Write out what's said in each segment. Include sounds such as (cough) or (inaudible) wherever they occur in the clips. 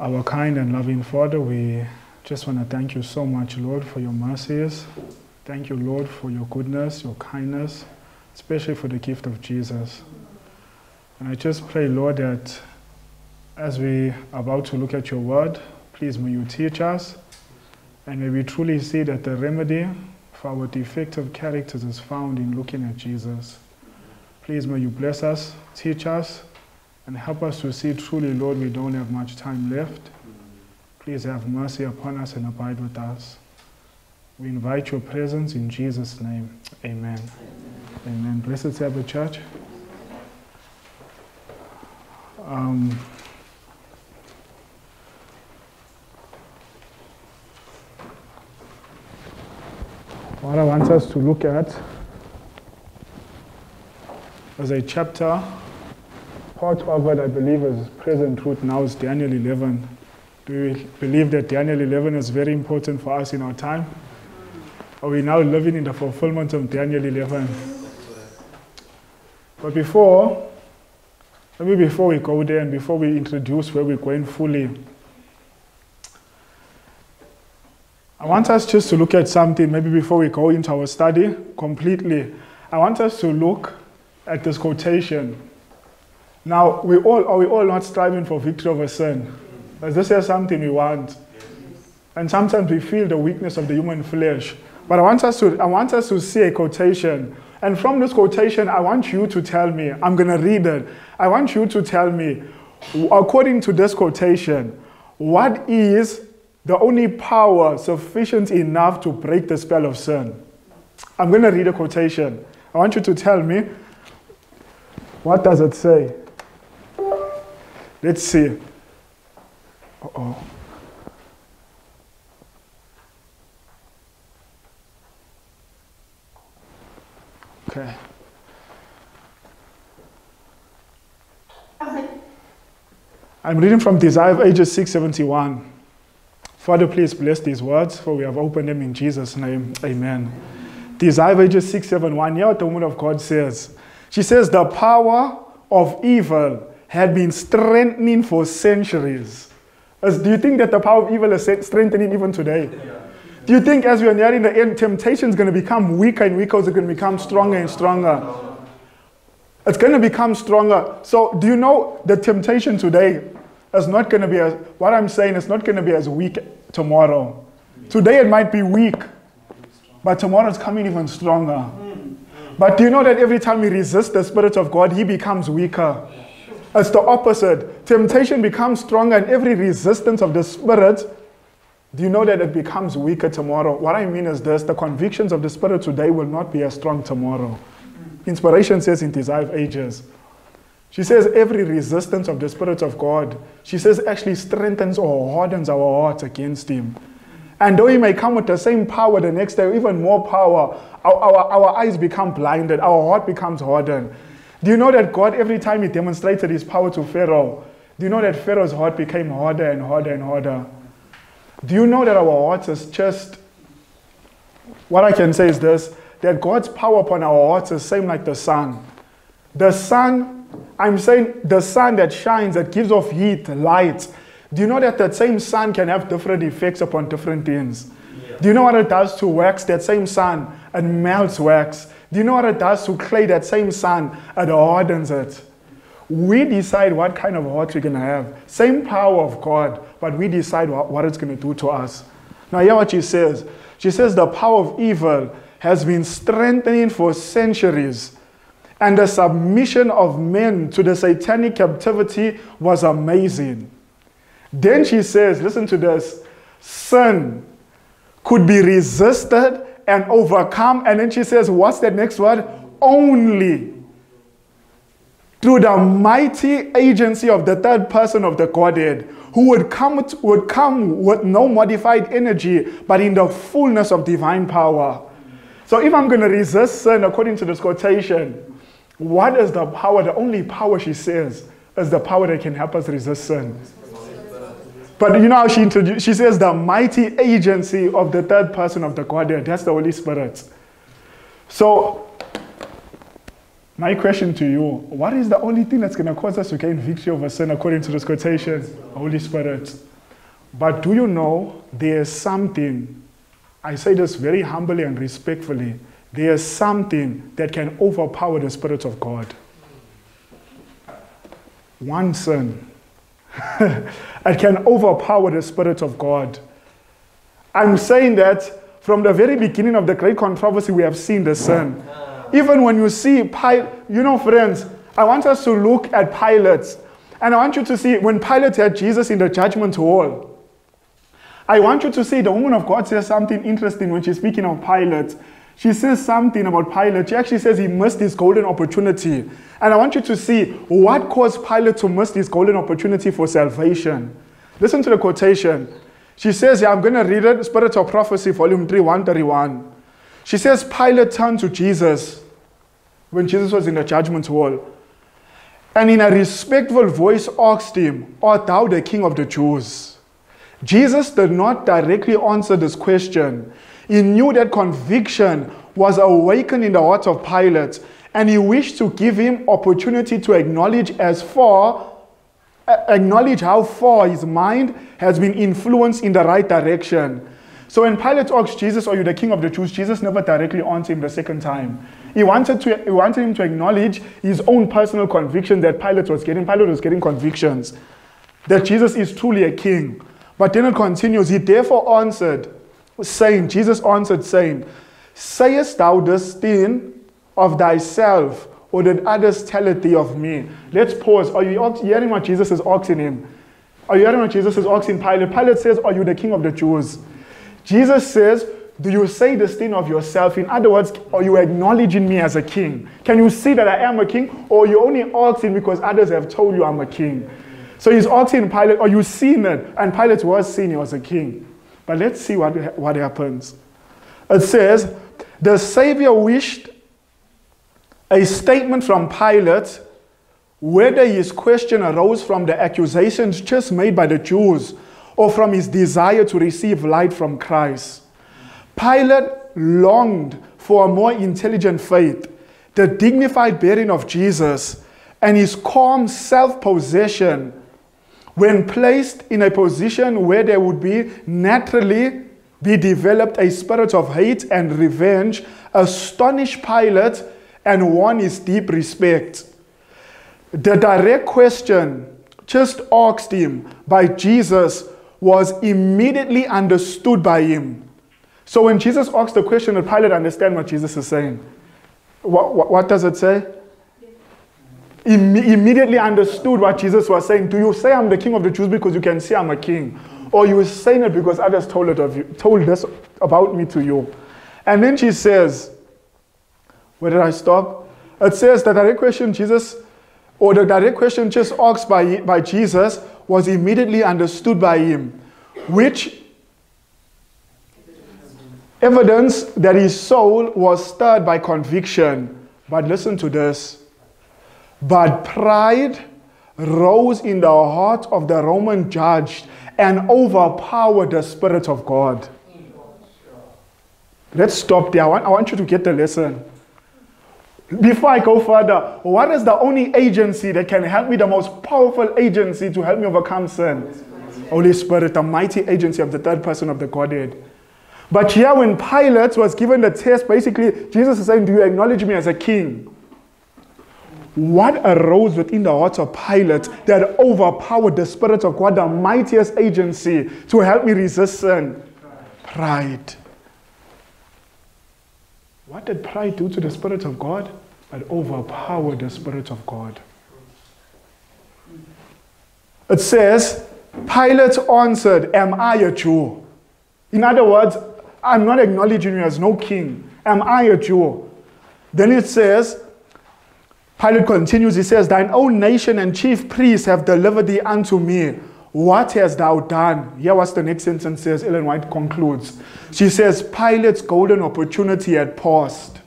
Our kind and loving Father, we just want to thank you so much, Lord, for your mercies. Thank you, Lord, for your goodness, your kindness, especially for the gift of Jesus. And I just pray, Lord, that as we are about to look at your word, please may you teach us and may we truly see that the remedy for our defective characters is found in looking at Jesus. Please may you bless us, teach us, and help us to see truly, Lord, we don't have much time left. Please have mercy upon us and abide with us. We invite your presence in Jesus' name. Amen. Amen. Amen. Blessed Sabbath Church. Um, what I want us to look at is a chapter, part of it I believe is present truth now is Daniel 11. Do you believe that Daniel 11 is very important for us in our time? Are we now living in the fulfillment of Daniel 11? But before, maybe before we go there and before we introduce where we're going fully, I want us just to look at something, maybe before we go into our study completely. I want us to look at this quotation. Now, we all, are we all not striving for victory over sin? Is this something we want? And sometimes we feel the weakness of the human flesh. But I want us to, I want us to see a quotation. And from this quotation, I want you to tell me, I'm going to read it. I want you to tell me, according to this quotation, what is the only power sufficient enough to break the spell of sin. I'm going to read a quotation. I want you to tell me what does it say? Let's see. Uh-oh. Okay. I'm reading from Desire Ages 671. Father, please bless these words, for we have opened them in Jesus' name. Amen. Desire Ages 671. Here, the woman of God says. She says, The power of evil had been strengthening for centuries. As, do you think that the power of evil is strengthening even today? Yeah. Do you think as we are nearing the end, temptation is going to become weaker and weaker, or is it going to become stronger and stronger? It's going to become stronger. So, do you know the temptation today is not going to be as, what I'm saying is not going to be as weak tomorrow. Today it might be weak, but tomorrow it's coming even stronger. But do you know that every time we resist the Spirit of God, He becomes weaker? It's the opposite. Temptation becomes stronger, and every resistance of the Spirit, do you know that it becomes weaker tomorrow? What I mean is this the convictions of the Spirit today will not be as strong tomorrow. Inspiration says in Desire of Ages. She says every resistance of the Spirit of God, she says actually strengthens or hardens our hearts against Him. And though He may come with the same power the next day, even more power, our, our, our eyes become blinded, our heart becomes hardened. Do you know that God, every time He demonstrated His power to Pharaoh, do you know that Pharaoh's heart became harder and harder and harder? Do you know that our hearts is just, what I can say is this, that God's power upon our hearts is same like the sun. The sun I'm saying the sun that shines, that gives off heat, light. Do you know that that same sun can have different effects upon different things? Do you know what it does to wax? That same sun, it melts wax. Do you know what it does to clay? That same sun, it hardens it. We decide what kind of heart we're going to have. Same power of God, but we decide what, what it's going to do to us. Now, hear what she says. She says the power of evil has been strengthening for centuries and the submission of men to the satanic captivity was amazing. Then she says, listen to this sin could be resisted and overcome. And then she says, what's the next word? Only through the mighty agency of the third person of the Godhead, who would come, to, would come with no modified energy, but in the fullness of divine power. So if I'm going to resist sin according to this quotation, what is the power? The only power she says is the power that can help us resist sin. But you know how she introduced, she says the mighty agency of the third person of the Godhead. That's the Holy Spirit. So, my question to you what is the only thing that's going to cause us to gain victory over sin according to this quotation? Holy Spirit. But do you know there is something, I say this very humbly and respectfully, there is something that can overpower the Spirit of God. One sin. (laughs) it can overpower the Spirit of God. I'm saying that from the very beginning of the great controversy, we have seen the sin. Even when you see, Pilate, you know, friends, I want us to look at Pilate. And I want you to see when Pilate had Jesus in the judgment hall. I want you to see the woman of God says something interesting when she's speaking of Pilate. She says something about Pilate. She actually says he missed his golden opportunity. And I want you to see what caused Pilate to miss this golden opportunity for salvation. Listen to the quotation. She says, yeah, I'm going to read it, Spirit of Prophecy, Volume 3, 131. She says, Pilate turned to Jesus when Jesus was in the judgment hall. And in a respectful voice asked him, Art thou the king of the Jews? Jesus did not directly answer this question. He knew that conviction was awakened in the heart of Pilate, and he wished to give him opportunity to acknowledge as far acknowledge how far his mind has been influenced in the right direction. So when Pilate asked Jesus, Are you the king of the Jews? Jesus never directly answered him the second time. He wanted, to, he wanted him to acknowledge his own personal conviction that Pilate was getting. Pilate was getting convictions that Jesus is truly a king. But then it continues. He therefore answered, saying, Jesus answered, saying, Sayest thou this thing of thyself, or did others tell it thee of me? Let's pause. Are you hearing what Jesus is asking him? Are you hearing what Jesus is asking Pilate? Pilate says, Are you the king of the Jews? Jesus says, Do you say this thing of yourself? In other words, are you acknowledging me as a king? Can you see that I am a king? Or you only asking because others have told you I'm a king? So he's asking Pilate, Are you seeing it? And Pilate was seeing he was a king. But let's see what, what happens. It says, The Savior wished a statement from Pilate whether his question arose from the accusations just made by the Jews or from his desire to receive light from Christ. Pilate longed for a more intelligent faith, the dignified bearing of Jesus, and his calm self possession when placed in a position where there would be naturally be developed a spirit of hate and revenge, astonish Pilate and won his deep respect. The direct question just asked him by Jesus was immediately understood by him. So when Jesus asked the question, the Pilate understand what Jesus is saying. What, what, what does it say? Immediately understood what Jesus was saying. Do you say I'm the king of the Jews because you can see I'm a king? Or you saying it because others told it of you, told this about me to you? And then she says, Where did I stop? It says the direct question Jesus, or the direct question just asked by, by Jesus was immediately understood by him, which evidence that his soul was stirred by conviction. But listen to this but pride rose in the heart of the Roman judge and overpowered the Spirit of God. Let's stop there. I want, I want you to get the lesson. Before I go further, what is the only agency that can help me, the most powerful agency to help me overcome sin? Holy Spirit, the mighty agency of the third person of the Godhead. But here, when Pilate was given the test, basically, Jesus is saying, Do you acknowledge me as a king? What arose within the heart of Pilate that overpowered the Spirit of God, the mightiest agency to help me resist sin? Pride. What did pride do to the Spirit of God? It overpowered the Spirit of God. It says, Pilate answered, Am I a Jew? In other words, I'm not acknowledging you as no king. Am I a Jew? Then it says, Pilate continues, he says, Thine own nation and chief priests have delivered thee unto me. What hast thou done? Here what the next sentence says, Ellen White concludes. She says, Pilate's golden opportunity had passed.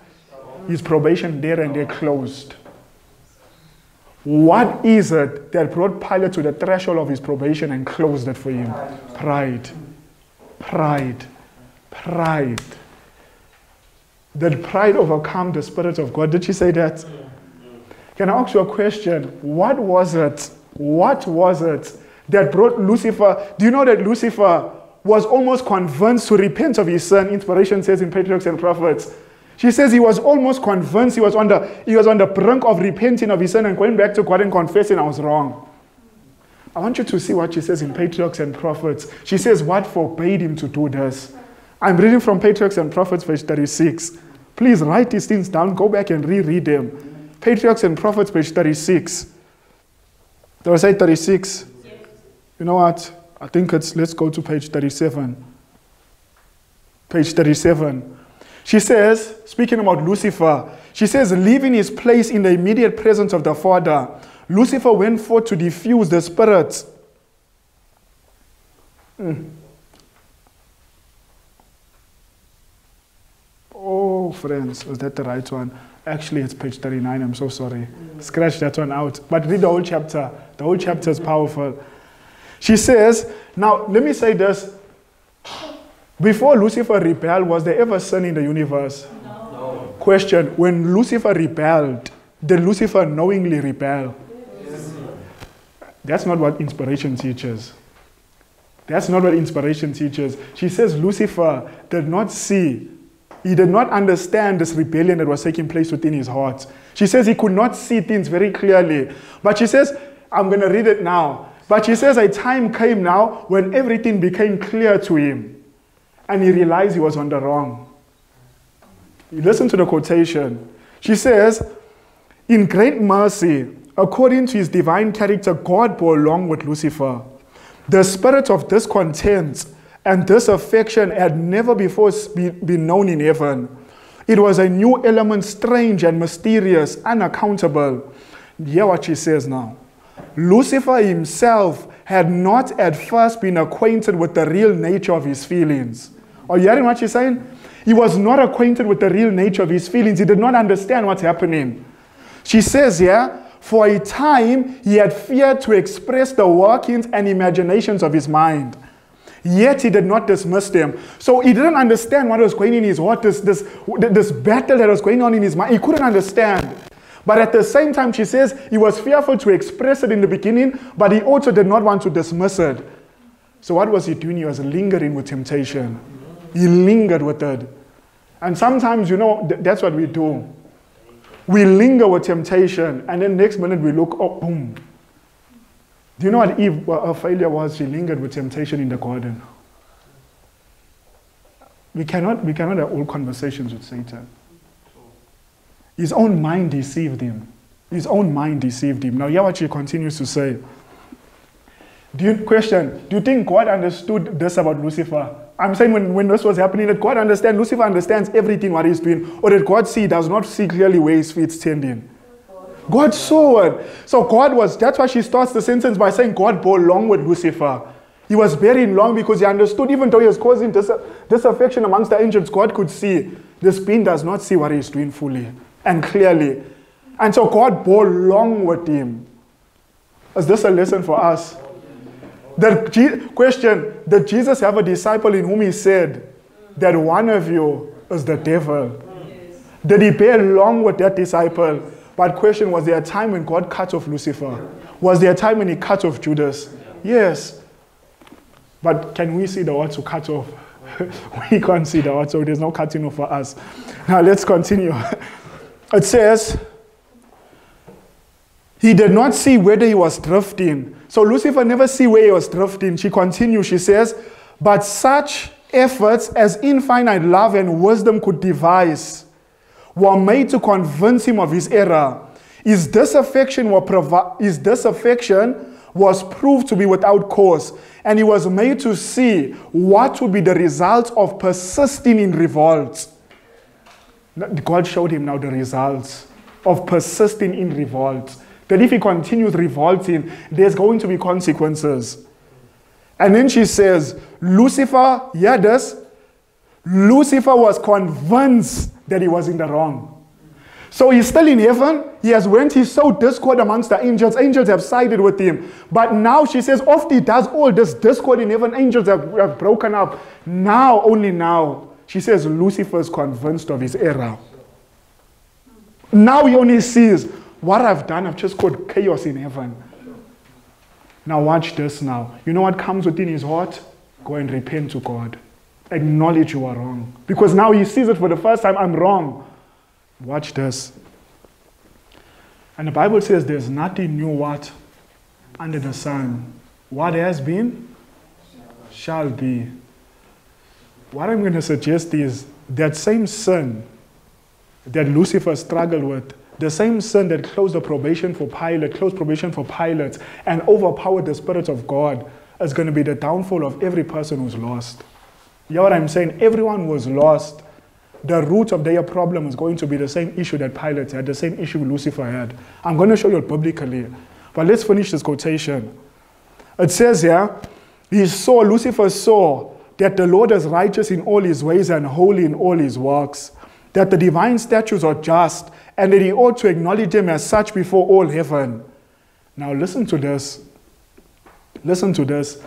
His probation there and there closed. What is it that brought Pilate to the threshold of his probation and closed it for him? Pride. Pride. Pride. Did pride overcome the Spirit of God? Did she say that? Can I ask you a question? What was it? What was it that brought Lucifer. Do you know that Lucifer was almost convinced to repent of his sin? Inspiration says in Patriarchs and Prophets. She says he was almost convinced he was on the he was on the brink of repenting of his sin and going back to God and confessing I was wrong. I want you to see what she says in Patriarchs and Prophets. She says, What forbade him to do this? I'm reading from Patriarchs and Prophets, verse 36. Please write these things down, go back and reread them. Patriarchs and Prophets, page 36. Did I say 36? Yes. You know what? I think it's, let's go to page 37. Page 37. She says, speaking about Lucifer, she says, leaving his place in the immediate presence of the Father, Lucifer went forth to diffuse the spirits. Mm. Oh, friends, was that the right one? Actually, it's page 39. I'm so sorry. Scratch that one out. But read the whole chapter. The whole chapter is powerful. She says, now let me say this. Before Lucifer rebelled, was there ever sin in the universe? No. Question When Lucifer rebelled, did Lucifer knowingly rebel? Yes. That's not what inspiration teaches. That's not what inspiration teaches. She says Lucifer did not see he did not understand this rebellion that was taking place within his heart. She says he could not see things very clearly. But she says, I'm going to read it now. But she says a time came now when everything became clear to him. And he realized he was on the wrong. You listen to the quotation. She says, In great mercy, according to his divine character, God bore along with Lucifer. The spirit of discontent and this affection had never before been known in heaven. It was a new element, strange and mysterious, unaccountable. Hear what she says now. Lucifer himself had not at first been acquainted with the real nature of his feelings. Are you hearing what she's saying? He was not acquainted with the real nature of his feelings. He did not understand what's happening. She says here, for a time he had feared to express the workings and imaginations of his mind. Yet he did not dismiss them. So he didn't understand what was going in his heart, this, this, this battle that was going on in his mind. He couldn't understand. But at the same time, she says he was fearful to express it in the beginning, but he also did not want to dismiss it. So what was he doing? He was lingering with temptation. He lingered with it. And sometimes, you know, th- that's what we do. We linger with temptation, and then next minute we look, oh, boom, do you know what Eve, what her failure was? She lingered with temptation in the garden. We cannot, we cannot have all conversations with Satan. His own mind deceived him. His own mind deceived him. Now, she continues to say. Do you question? Do you think God understood this about Lucifer? I'm saying when, when this was happening, did God understand? Lucifer understands everything what he's doing, or did God see? Does not see clearly where his feet standing. God saw it. So God was, that's why she starts the sentence by saying God bore long with Lucifer. He was bearing long because he understood, even though he was causing dis- disaffection amongst the angels, God could see this being does not see what he's doing fully and clearly. And so God bore long with him. Is this a lesson for us? The G- question Did Jesus have a disciple in whom he said that one of you is the devil? Did he bear long with that disciple? But question, was there a time when God cut off Lucifer? Was there a time when he cut off Judas? Yes. But can we see the words to cut off? (laughs) we can't see the words, so there's no cutting off for us. Now let's continue. (laughs) It says, he did not see whether he was drifting. So Lucifer never see where he was drifting. She continues, she says, but such efforts as infinite love and wisdom could devise were made to convince him of his error. His disaffection, were his disaffection was proved to be without cause, and he was made to see what would be the result of persisting in revolt. God showed him now the results of persisting in revolt. That if he continues revolting, there's going to be consequences. And then she says, Lucifer, this. Lucifer was convinced that he was in the wrong. So he's still in heaven. He has went, he sowed discord amongst the angels. Angels have sided with him. But now she says, after he does all this discord in heaven, angels have, have broken up. Now, only now, she says, Lucifer is convinced of his error. Now he only sees what I've done, I've just caused chaos in heaven. Now, watch this now. You know what comes within his heart? Go and repent to God. Acknowledge you are wrong. Because now he sees it for the first time I'm wrong. Watch this. And the Bible says there's nothing new what? Under the sun. What has been? Shall be. What I'm going to suggest is that same sin that Lucifer struggled with, the same sin that closed the probation for Pilate, closed probation for Pilate, and overpowered the Spirit of God, is going to be the downfall of every person who's lost. You know what I'm saying? Everyone was lost. The root of their problem is going to be the same issue that Pilate had, the same issue Lucifer had. I'm going to show you it biblically. But let's finish this quotation. It says here, he saw, Lucifer saw that the Lord is righteous in all his ways and holy in all his works, that the divine statutes are just, and that he ought to acknowledge them as such before all heaven. Now, listen to this. Listen to this.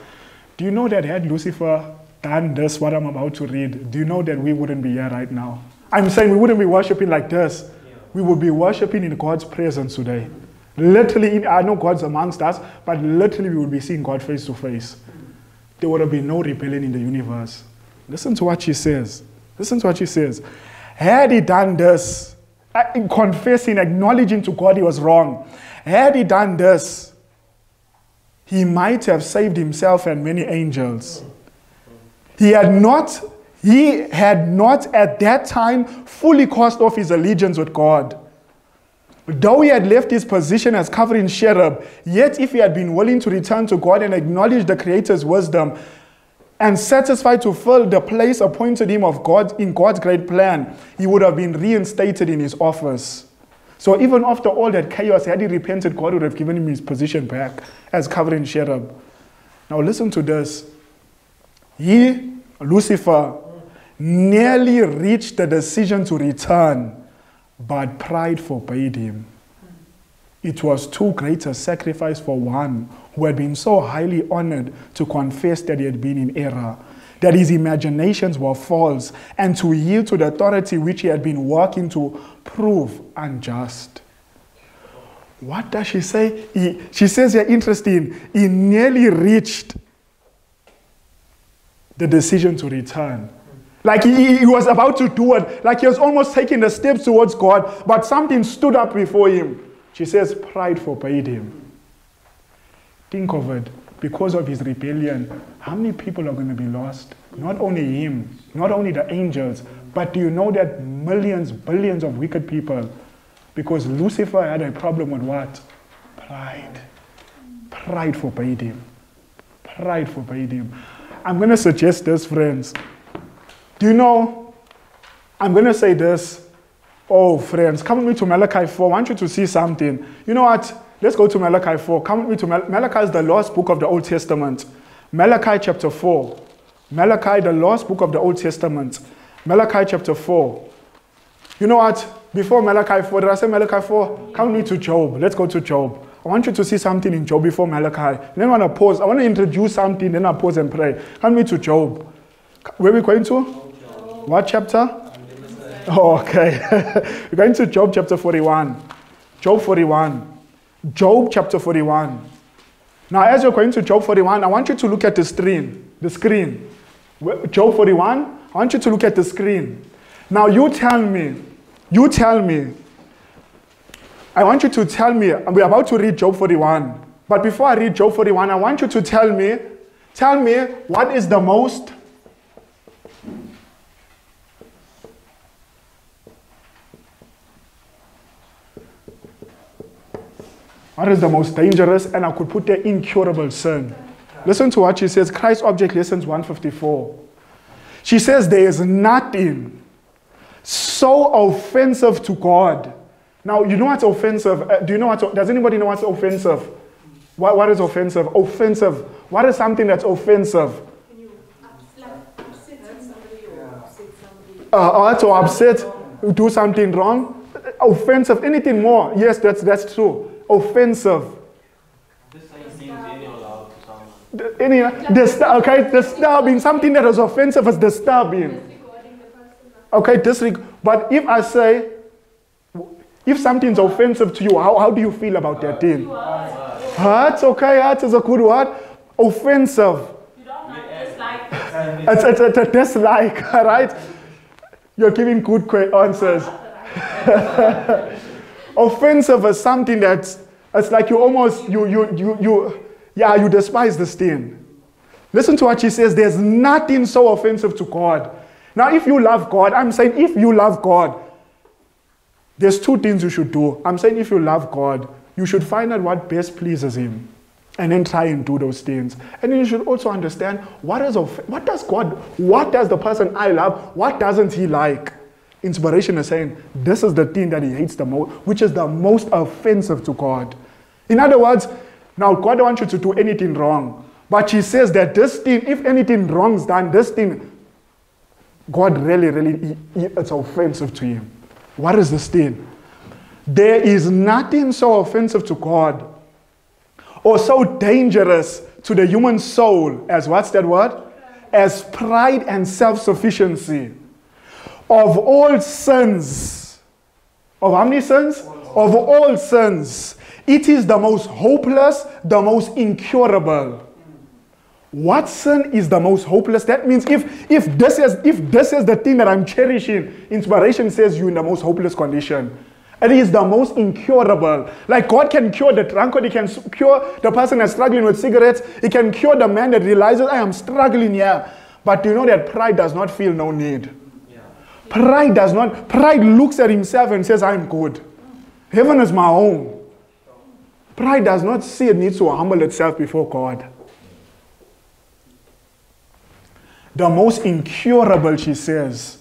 Do you know that had Lucifer done this, what I'm about to read, do you know that we wouldn't be here right now? I'm saying we wouldn't be worshiping like this. We would be worshiping in God's presence today. Literally, I know God's amongst us, but literally we would be seeing God face to face. There would have been no rebellion in the universe. Listen to what she says. Listen to what she says. Had he done this, uh, confessing, acknowledging to God he was wrong, had he done this, he might have saved himself and many angels. He had not, he had not at that time fully cast off his allegiance with God. Though he had left his position as covering cherub, yet if he had been willing to return to God and acknowledge the Creator's wisdom and satisfied to fill the place appointed him of God in God's great plan, he would have been reinstated in his office. So even after all that chaos, had he repented, God would have given him his position back as covering cherub. Now listen to this. He, Lucifer, nearly reached the decision to return, but pride forbade him. It was too great a sacrifice for one who had been so highly honored to confess that he had been in error, that his imaginations were false, and to yield to the authority which he had been working to prove unjust. What does she say? He, she says here, interesting, he nearly reached the decision to return. Like he, he, was about to do it, like he was almost taking the steps towards God, but something stood up before him. She says, Pride forbade him. Think of it. Because of his rebellion, how many people are going to be lost? Not only him, not only the angels, but do you know that millions, billions of wicked people? Because Lucifer had a problem with what? Pride. Pride forbade him. Pride forbade him. I'm going to suggest this, friends. Do you know? I'm going to say this. Oh, friends, come with me to Malachi 4. I want you to see something. You know what? Let's go to Malachi 4. Come with me to Mal- Malachi is the last book of the Old Testament. Malachi chapter 4. Malachi, the last book of the Old Testament. Malachi chapter 4. You know what? Before Malachi 4, did I say Malachi 4? Come with me to Job. Let's go to Job. I want you to see something in Job before Malachi. Then I want to pause. I want to introduce something, then I pause and pray. Come with me to Job. Where are we going to? Job. What chapter? Oh, okay. (laughs) We're going to Job chapter 41. Job 41. Job chapter 41. Now, as you're going to Job 41, I want you to look at the screen. The screen. Job 41, I want you to look at the screen. Now, you tell me, you tell me, I want you to tell me, we're about to read Job 41. But before I read Job 41, I want you to tell me, tell me what is the most What is the most dangerous? And I could put the incurable sin. Listen to what she says. Christ Object Lessons 154. She says there is nothing so offensive to God now, you know what's offensive? Uh, do you know what's, does anybody know what's offensive? What, what is offensive? Offensive. What is something that's offensive? Uh, to or? Oh, that's upset. do something wrong. Offensive, anything more. Yes, that's, that's true. Offensive. Any, okay, disturbing, something that is offensive is disturbing. Okay, disreg- but if I say if something's offensive to you, how, how do you feel about that thing? Hurt, okay, hurt is a good word. Offensive. You don't like dislike. It's, it's, it's a dislike, (laughs) right? You're giving good answers. (laughs) Offensive is something that's, it's like you almost, you, you, you, you, yeah, you despise the sin. Listen to what she says. There's nothing so offensive to God. Now, if you love God, I'm saying if you love God, there's two things you should do. I'm saying if you love God, you should find out what best pleases Him and then try and do those things. And you should also understand what is of what does God, what does the person I love, what doesn't he like? Inspiration is saying this is the thing that he hates the most, which is the most offensive to God. In other words, now God don't want you to do anything wrong, but He says that this thing, if anything wrong's done, this thing, God really, really, it's offensive to Him. What is this thing? There is nothing so offensive to God or so dangerous to the human soul as what's that word? As pride and self sufficiency. Of all sins, of how many sins? Of all sins, it is the most hopeless, the most incurable. What sin is the most hopeless? That means if if this is if this is the thing that I'm cherishing, inspiration says you're in the most hopeless condition. It is the most incurable. Like God can cure the drunkard, He can cure the person that's struggling with cigarettes, He can cure the man that realizes I am struggling here. But you know that pride does not feel no need. Pride does not, pride looks at himself and says, I'm good. Heaven is my home. Pride does not see it needs to humble itself before God. The most incurable, she says,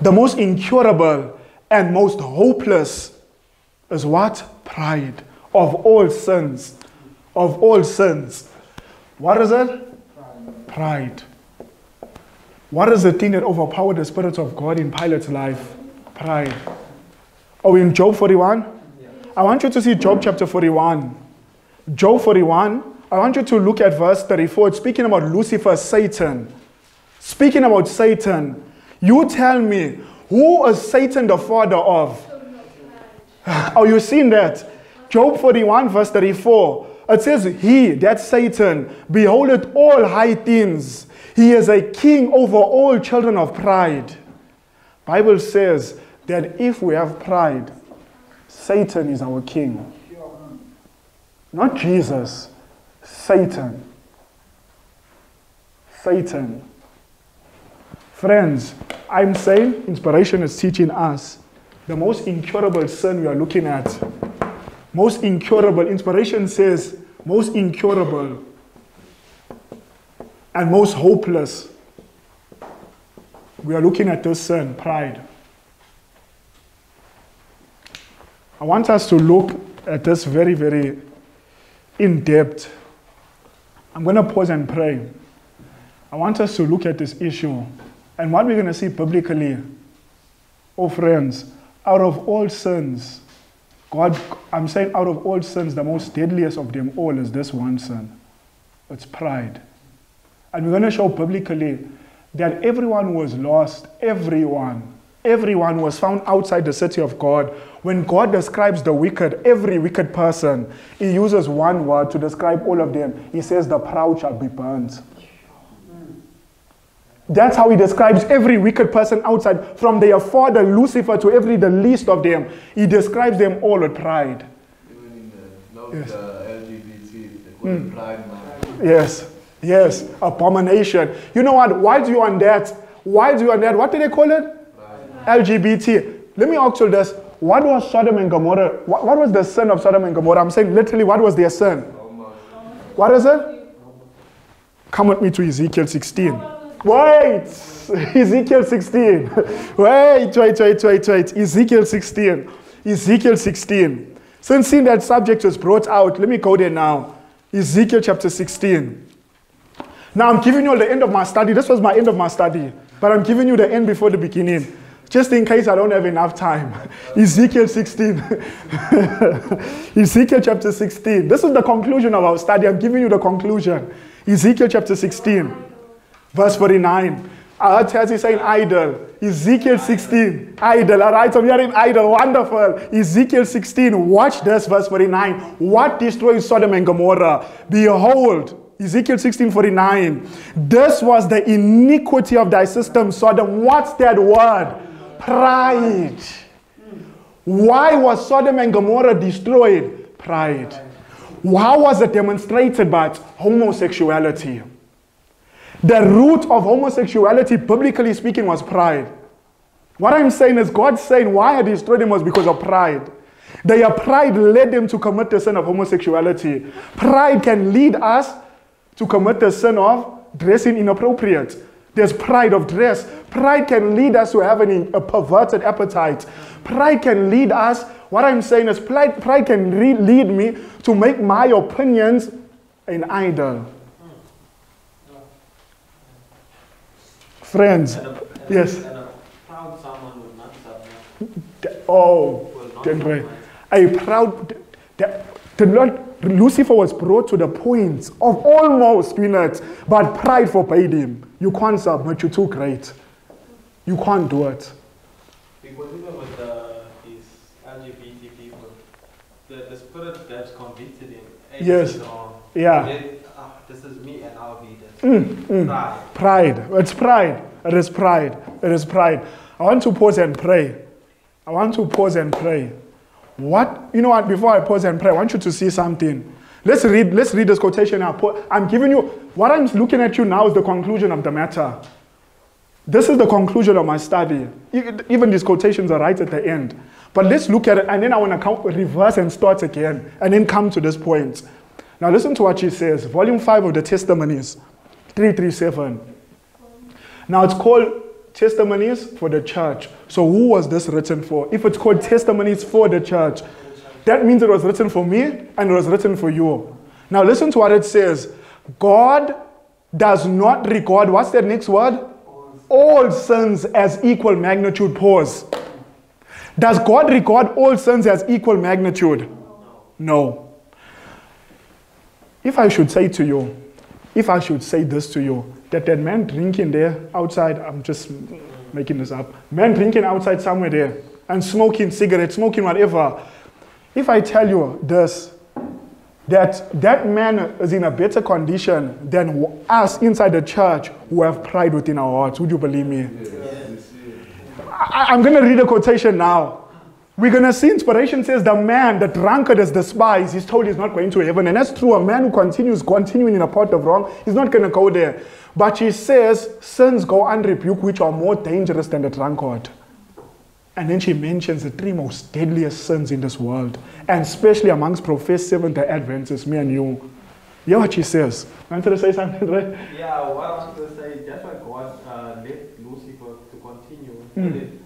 the most incurable and most hopeless is what? Pride of all sins. Of all sins. What is it? Pride. What is the thing that overpowered the Spirit of God in Pilate's life? Pride. Oh, in Job 41? I want you to see Job chapter 41. Job 41, I want you to look at verse 34. It's speaking about Lucifer, Satan. Speaking about Satan, you tell me, who is Satan the father of? (sighs) Oh, you seeing that? Job 41, verse 34. It says, He, that Satan, beholdeth all high things. He is a king over all children of pride. Bible says that if we have pride, Satan is our king. Not Jesus, Satan. Satan. Friends, I'm saying inspiration is teaching us the most incurable sin we are looking at. Most incurable. Inspiration says most incurable and most hopeless. We are looking at this sin, pride. I want us to look at this very, very in depth. I'm going to pause and pray. I want us to look at this issue and what we're going to see biblically. Oh, friends, out of all sins, God, I'm saying out of all sins, the most deadliest of them all is this one sin it's pride. And we're going to show publicly that everyone was lost, everyone. Everyone was found outside the city of God. When God describes the wicked, every wicked person, He uses one word to describe all of them. He says, The proud shall be burnt. That's how he describes every wicked person outside, from their father Lucifer to every the least of them. He describes them all with pride. Even in the, Yes. the LGBT, they call it hmm. Pride Month. Yes, yes, abomination. You know what? Why do you on that? Why do you on that? What do they call it? LGBT. Let me ask you this. What was Sodom and Gomorrah? What, what was the sin of Sodom and Gomorrah? I'm saying literally, what was their sin? What is it? Come with me to Ezekiel 16. Wait! Ezekiel 16. Wait, wait, wait, wait, wait. Ezekiel 16. Ezekiel 16. Since seeing that subject was brought out, let me go there now. Ezekiel chapter 16. Now I'm giving you the end of my study. This was my end of my study, but I'm giving you the end before the beginning, just in case I don't have enough time. Ezekiel 16. (laughs) Ezekiel chapter 16. This is the conclusion of our study. I'm giving you the conclusion. Ezekiel chapter 16, verse 49. I heard Tazzy saying idol. Ezekiel 16, idol. All right, so we are in idol. Wonderful. Ezekiel 16, watch this, verse 49. What destroys Sodom and Gomorrah? Behold, Ezekiel 16, 49. This was the iniquity of thy system, Sodom. What's that word? Pride. Why was Sodom and Gomorrah destroyed? Pride. How was it demonstrated? by homosexuality. The root of homosexuality, biblically speaking, was pride. What I'm saying is, God saying why I destroyed them was because of pride. Their pride led them to commit the sin of homosexuality. Pride can lead us to commit the sin of dressing inappropriate. There's pride of dress. Pride can lead us to having a perverted appetite. Pride can lead us, what I'm saying is, pride, pride can lead me to make my opinions an idol. Friends, And a, and Yes. And a proud someone would not submit. oh, Will not a proud, the, the Lord, Lucifer was brought to the point of almost it, but pride forbade him. You can't submit, you're too great. You can't do it. Because even with the, these LGBT people, the, the spirit that's convicted him, Yes. this is wrong. Yeah ah, this is me and I'll be this. Mm, mm. Pride. It's pride. It is pride. It is pride. I want to pause and pray. I want to pause and pray. What you know what? Before I pause and pray, I want you to see something. Let's read. Let's read this quotation. I'm giving you what I'm looking at you now is the conclusion of the matter. This is the conclusion of my study. Even these quotations are right at the end. But let's look at it, and then I want to count, reverse and start again, and then come to this point. Now listen to what she says. Volume five of the Testimonies, three three seven. Now it's called Testimonies for the Church. So who was this written for? If it's called Testimonies for the Church, that means it was written for me and it was written for you. Now listen to what it says. God does not regard, what's that next word? All sins as equal magnitude. Pause. Does God regard all sins as equal magnitude? No. If I should say to you, if I should say this to you, that that man drinking there outside, I'm just making this up, man drinking outside somewhere there and smoking cigarettes, smoking whatever, if I tell you this, that that man is in a better condition than us inside the church who have pride within our hearts, would you believe me? I, I'm going to read a quotation now. We're going to see inspiration says the man, the drunkard is despised. He's told he's not going to heaven. And that's true. A man who continues continuing in a pot of wrong, he's not going to go there. But she says sins go unrebuked, which are more dangerous than the drunkard. And then she mentions the three most deadliest sins in this world, and especially amongst professed Seventh day Adventists, me and you. Hear what she says. Want to say something, right? Yeah, what I was going to say, that's why God uh, let Lucifer to continue. Mm.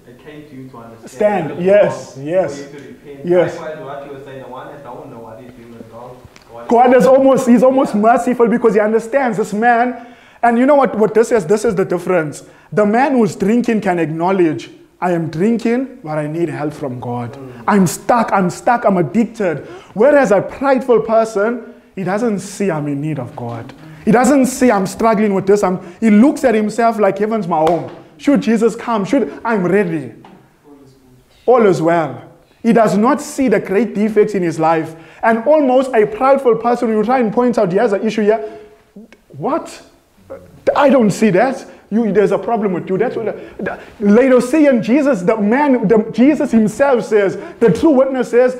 It, it came to understand. Stand, yes, wrong, yes, For you to yes. Likewise, what you were saying, the one that don't know what he's doing is wrong. God, is almost, he's almost merciful because he understands this man. And you know what, what this is? This is the difference. The man who's drinking can acknowledge, I am drinking, but I need help from God. Mm. I'm stuck, I'm stuck, I'm addicted. Whereas a prideful person, he doesn't see I'm in need of God. He doesn't see I'm struggling with this. I'm, he looks at himself like heaven's my home. Should Jesus come? Should I'm ready? All is well. He does not see the great defects in his life. And almost a prideful person will try and point out, he has an issue here. What? I don't see that. You, there's a problem with you. That's what the, the Laodicean Jesus, the man, the, Jesus himself says, the true witness says,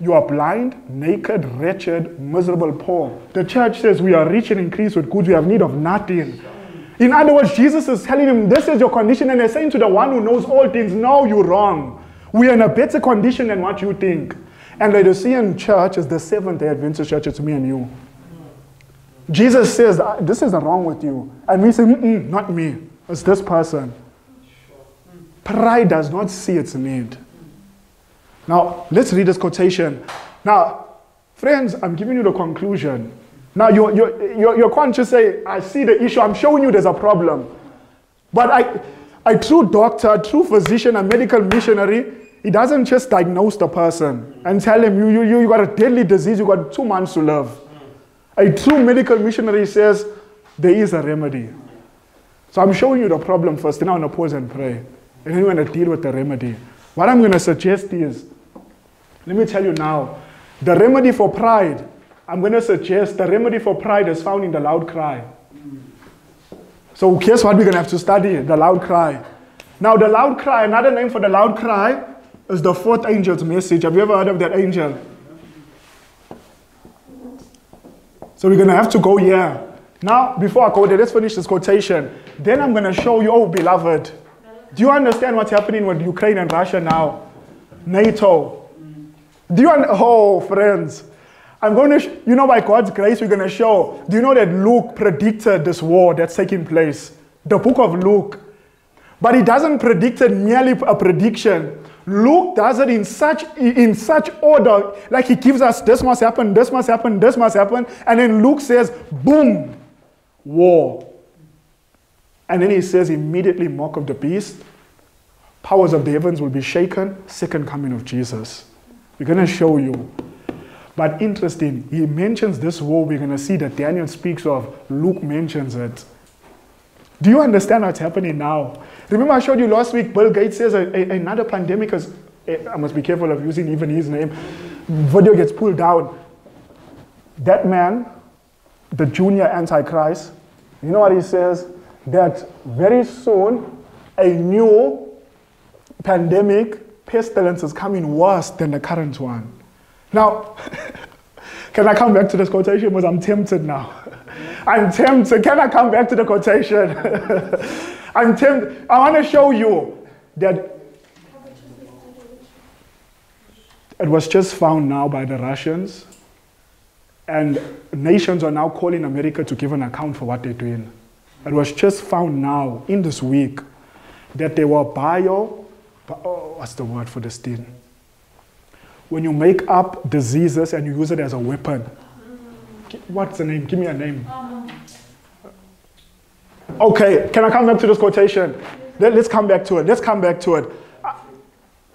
you are blind, naked, wretched, miserable, poor. The church says we are rich and increased with goods, we have need of nothing. In other words, Jesus is telling him, This is your condition, and they're saying to the one who knows all things, No, you're wrong. We are in a better condition than what you think. And the Laodicean church is the Seventh day Adventist church, it's me and you. Jesus says, "Ah, This isn't wrong with you. And we say, Not me, it's this person. Pride does not see its need. Now, let's read this quotation. Now, friends, I'm giving you the conclusion. Now, you, you, you, you can't say, I see the issue, I'm showing you there's a problem. But I, a true doctor, a true physician, a medical missionary, he doesn't just diagnose the person and tell him, you, you, you, you got a deadly disease, you got two months to live. A true medical missionary says, there is a remedy. So I'm showing you the problem first, then I'm going to pause and pray. And then we're going to deal with the remedy. What I'm going to suggest is, let me tell you now, the remedy for pride, I'm going to suggest the remedy for pride is found in the loud cry. So guess what we're going to have to study? The loud cry. Now, the loud cry, another name for the loud cry is the fourth angel's message. Have you ever heard of that angel? So we're going to have to go here. Now, before I go there, let's finish this quotation. Then I'm going to show you, oh, beloved. Do you understand what's happening with Ukraine and Russia now? NATO. Do you un- Oh, friends. I'm going to, you know, by God's grace, we're going to show. Do you know that Luke predicted this war that's taking place? The book of Luke. But he doesn't predict it merely a prediction. Luke does it in such in such order, like he gives us this must happen, this must happen, this must happen, and then Luke says, boom, war. And then he says immediately mark of the beast, powers of the heavens will be shaken, second coming of Jesus. We're gonna show you. But interesting, he mentions this war, we're gonna see that Daniel speaks of, Luke mentions it. Do you understand what's happening now? Remember, I showed you last week, Bill Gates says a, a, another pandemic is, eh, I must be careful of using even his name. Video gets pulled down. That man, the junior antichrist, you know what he says? That very soon a new pandemic, pestilence is coming worse than the current one. Now, (laughs) can I come back to this quotation? Because I'm tempted now. I'm tempted. Can I come back to the quotation? (laughs) I'm tempted. I want to show you that it was just found now by the Russians, and nations are now calling America to give an account for what they're doing. It was just found now in this week that they were bio, oh, what's the word for this thing? When you make up diseases and you use it as a weapon. What's the name? Give me a name. Okay, can I come back to this quotation? Let, us come back to it. Let's come back to it.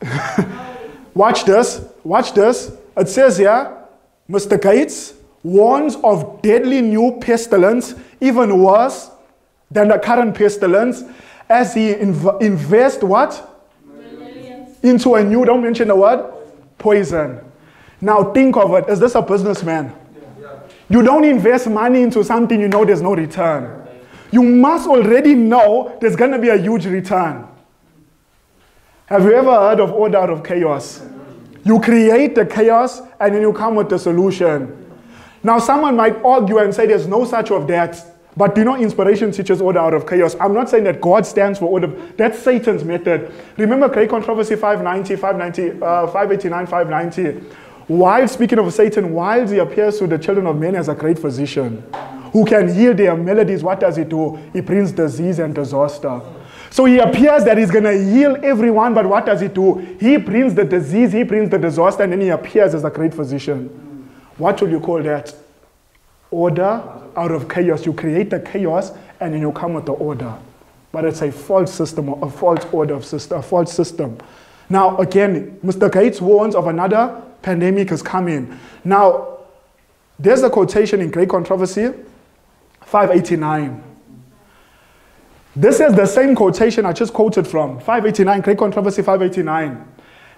(laughs) Watch this. Watch this. It says here, Mr. Gates warns of deadly new pestilence, even worse than the current pestilence, as he inv- invests what? Millions. Into a new, don't mention the word, poison. Now think of it. Is this a businessman? You don't invest money into something you know there's no return. You must already know there's going to be a huge return. Have you ever heard of order out of chaos? You create the chaos and then you come with the solution. Now, someone might argue and say there's no such of that. But do you know inspiration teaches order out of chaos? I'm not saying that God stands for order. That's Satan's method. Remember Great Controversy 590, 590, uh, 589, 590. While speaking of Satan, while he appears to the children of men as a great physician who can heal their melodies, what does he do? He brings disease and disaster. So he appears that he's going to heal everyone, but what does he do? He brings the disease, he brings the disaster, and then he appears as a great physician. What will you call that? Order out of chaos. You create the chaos and then you come with the order. But it's a false system, or a false order of system, a false system. Now, again, Mr. Gates warns of another pandemic is coming. Now, there's a quotation in Great Controversy, 589. This is the same quotation I just quoted from, 589, Great Controversy 589.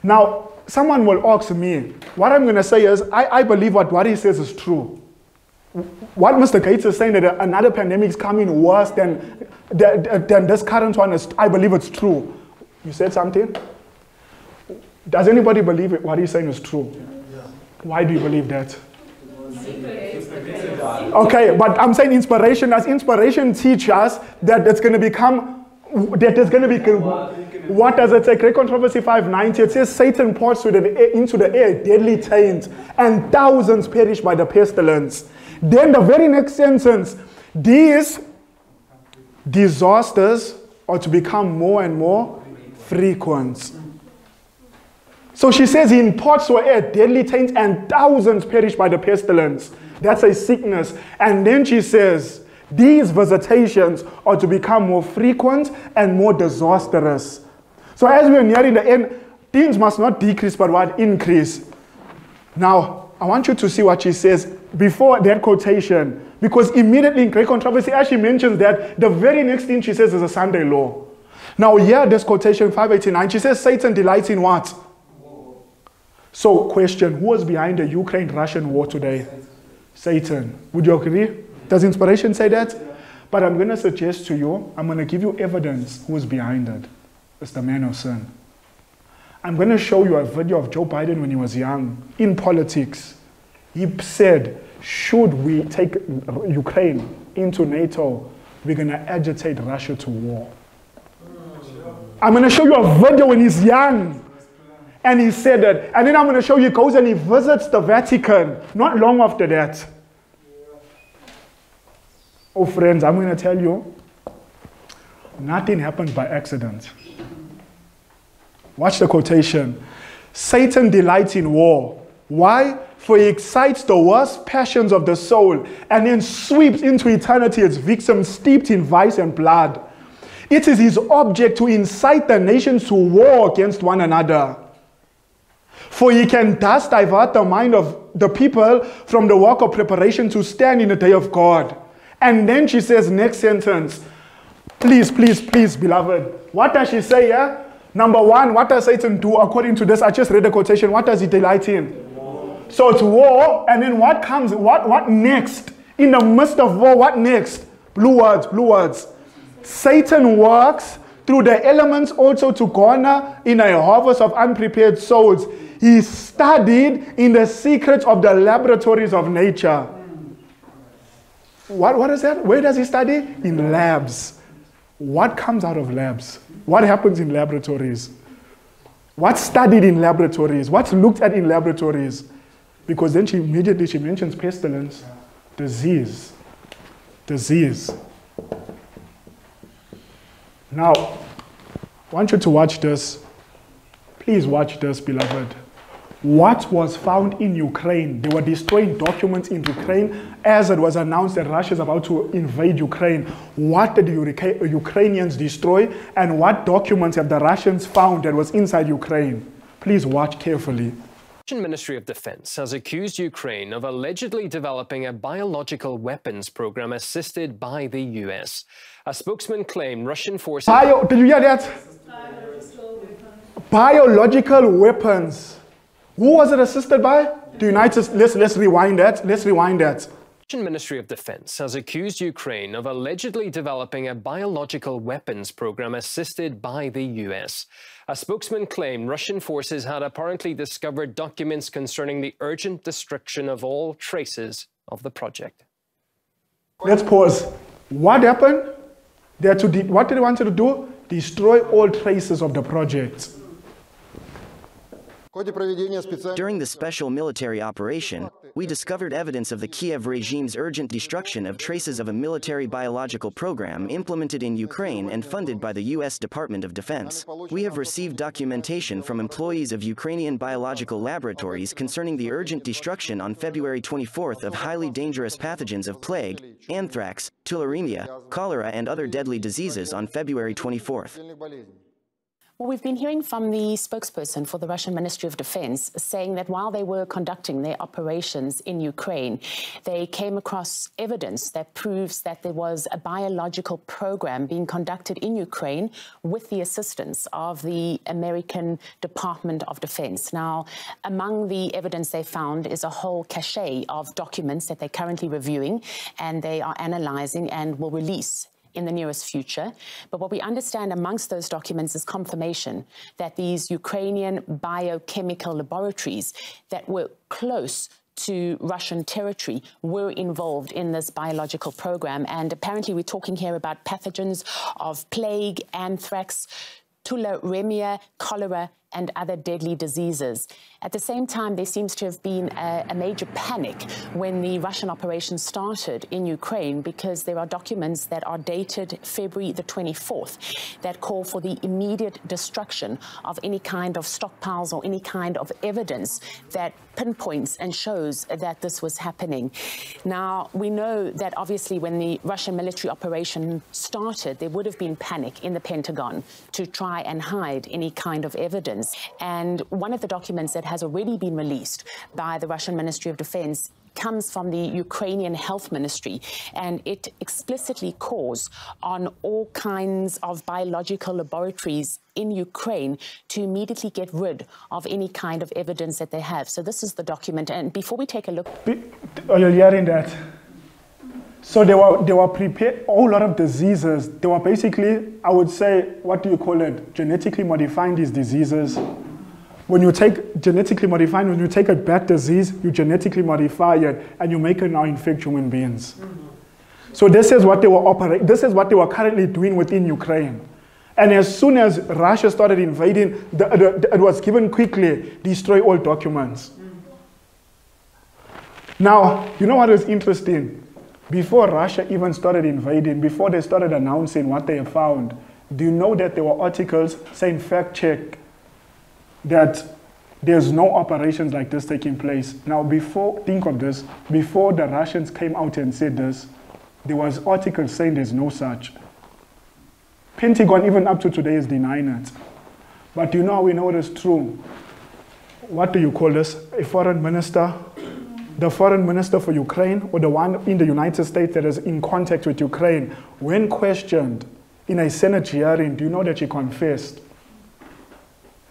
Now, someone will ask me, what I'm going to say is, I, I believe what, what he says is true. What Mr. Gates is saying that another pandemic is coming worse than, than, this current one is, I believe it's true. You said something? Does anybody believe it, what he's saying is true? Why do you believe that? Okay, but I'm saying inspiration. Does inspiration teach us that it's going to become, that there's going to be, what does it say? Great Controversy 590. It says Satan pours into the air deadly taint, and thousands perish by the pestilence. Then the very next sentence, these disasters are to become more and more frequent. So she says, in parts to air deadly taint, and thousands perish by the pestilence. That's a sickness. And then she says, These visitations are to become more frequent and more disastrous. So as we are nearing the end, things must not decrease, but what? Increase. Now, I want you to see what she says before that quotation, because immediately in Great Controversy, as she mentions that, the very next thing she says is a Sunday law. Now, here, this quotation 589, she says Satan delights in what? So, question Who was behind the Ukraine Russian war today? Satan. Would you agree? Does inspiration say that? But I'm going to suggest to you, I'm going to give you evidence who is behind it. It's the man of sin. I'm going to show you a video of Joe Biden when he was young in politics. He said, Should we take Ukraine into NATO, we're going to agitate Russia to war. I'm going to show you a video when he's young. And he said that. And then I'm going to show you he goes and he visits the Vatican not long after that. Oh, friends, I'm going to tell you nothing happened by accident. Watch the quotation Satan delights in war. Why? For he excites the worst passions of the soul and then sweeps into eternity its victims steeped in vice and blood. It is his object to incite the nations to war against one another. For he can thus divert the mind of the people from the work of preparation to stand in the day of God. And then she says, next sentence, please, please, please, beloved. What does she say here? Number one, what does Satan do according to this? I just read the quotation. What does he delight in? So it's war, and then what comes? What what next? In the midst of war, what next? Blue words, blue words. Satan works through the elements also to garner in a harvest of unprepared souls. He studied in the secrets of the laboratories of nature. What, what is that? Where does he study? In labs. What comes out of labs? What happens in laboratories? What's studied in laboratories? What's looked at in laboratories? Because then she immediately she mentions pestilence, disease, disease. Now, I want you to watch this. Please watch this, beloved what was found in Ukraine. They were destroying documents in Ukraine as it was announced that Russia is about to invade Ukraine. What did the Ukrainians destroy and what documents have the Russians found that was inside Ukraine? Please watch carefully. Russian Ministry of Defense has accused Ukraine of allegedly developing a biological weapons program assisted by the US. A spokesman claimed Russian forces... Bio, did you hear that? Biological weapons. Who was it assisted by? The United Let's, let's rewind that. Let's rewind that. Russian Ministry of Defense has accused Ukraine of allegedly developing a biological weapons program assisted by the US. A spokesman claimed Russian forces had apparently discovered documents concerning the urgent destruction of all traces of the project. Let's pause. What happened? They to what did they want to do? Destroy all traces of the project. During the special military operation, we discovered evidence of the Kiev regime's urgent destruction of traces of a military biological program implemented in Ukraine and funded by the U.S. Department of Defense. We have received documentation from employees of Ukrainian biological laboratories concerning the urgent destruction on February 24 of highly dangerous pathogens of plague, anthrax, tularemia, cholera and other deadly diseases on February 24. Well, we've been hearing from the spokesperson for the Russian Ministry of Defense saying that while they were conducting their operations in Ukraine, they came across evidence that proves that there was a biological program being conducted in Ukraine with the assistance of the American Department of Defense. Now, among the evidence they found is a whole cache of documents that they're currently reviewing and they are analyzing and will release in the nearest future. But what we understand amongst those documents is confirmation that these Ukrainian biochemical laboratories that were close to Russian territory were involved in this biological program. And apparently, we're talking here about pathogens of plague, anthrax, tularemia, cholera, and other deadly diseases. At the same time, there seems to have been a, a, major panic when the Russian operation started in Ukraine because there are documents that are dated February the 24th that call for the immediate destruction of any kind of stockpiles or any kind of evidence that pinpoints and shows that this was happening. Now, we know that obviously when the Russian military operation started, there would have been panic in the Pentagon to try and hide any kind of evidence. And one of the documents that has already been released by the Russian Ministry of Defense comes from the Ukrainian Health Ministry, and it explicitly calls on all kinds of biological laboratories in Ukraine to immediately get rid of any kind of evidence that they have. So this is the document. And before we take a look, are you hearing that? So they were they were prepared a whole lot of diseases. They were basically, I would say, what do you call it? Genetically modifying these diseases when you take genetically modified, when you take a bad disease, you genetically modify it and you make it now infect human beings. Mm-hmm. So this is what they were operating. This is what they were currently doing within Ukraine. And as soon as Russia started invading, the, the, the, it was given quickly destroy all documents. Mm-hmm. Now, you know what is interesting? Before Russia even started invading, before they started announcing what they have found, do you know that there were articles saying fact check that there's no operations like this taking place. Now, before, think of this, before the Russians came out and said this, there was articles saying there's no such. Pentagon, even up to today, is denying it. But you know we know it is true? What do you call this? A foreign minister? The foreign minister for Ukraine, or the one in the United States that is in contact with Ukraine, when questioned in a Senate hearing, do you know that she confessed?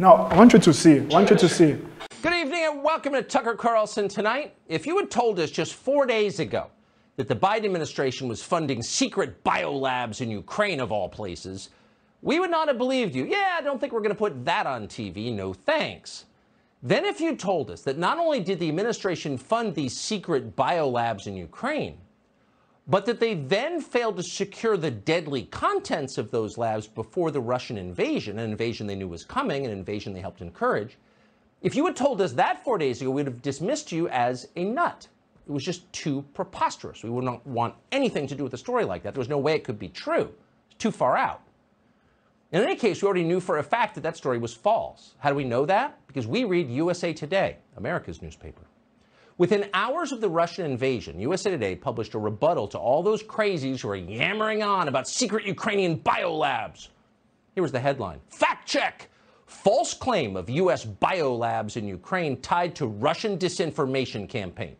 Now, I want you to see. I want you to see. Good evening and welcome to Tucker Carlson tonight. If you had told us just four days ago that the Biden administration was funding secret biolabs in Ukraine, of all places, we would not have believed you. Yeah, I don't think we're going to put that on TV. No thanks. Then, if you told us that not only did the administration fund these secret biolabs in Ukraine, but that they then failed to secure the deadly contents of those labs before the Russian invasion, an invasion they knew was coming, an invasion they helped encourage. If you had told us that four days ago, we'd have dismissed you as a nut. It was just too preposterous. We would not want anything to do with a story like that. There was no way it could be true. It's too far out. In any case, we already knew for a fact that that story was false. How do we know that? Because we read USA Today, America's newspaper. Within hours of the Russian invasion, USA Today published a rebuttal to all those crazies who are yammering on about secret Ukrainian biolabs. Here was the headline Fact check! False claim of U.S. biolabs in Ukraine tied to Russian disinformation campaign.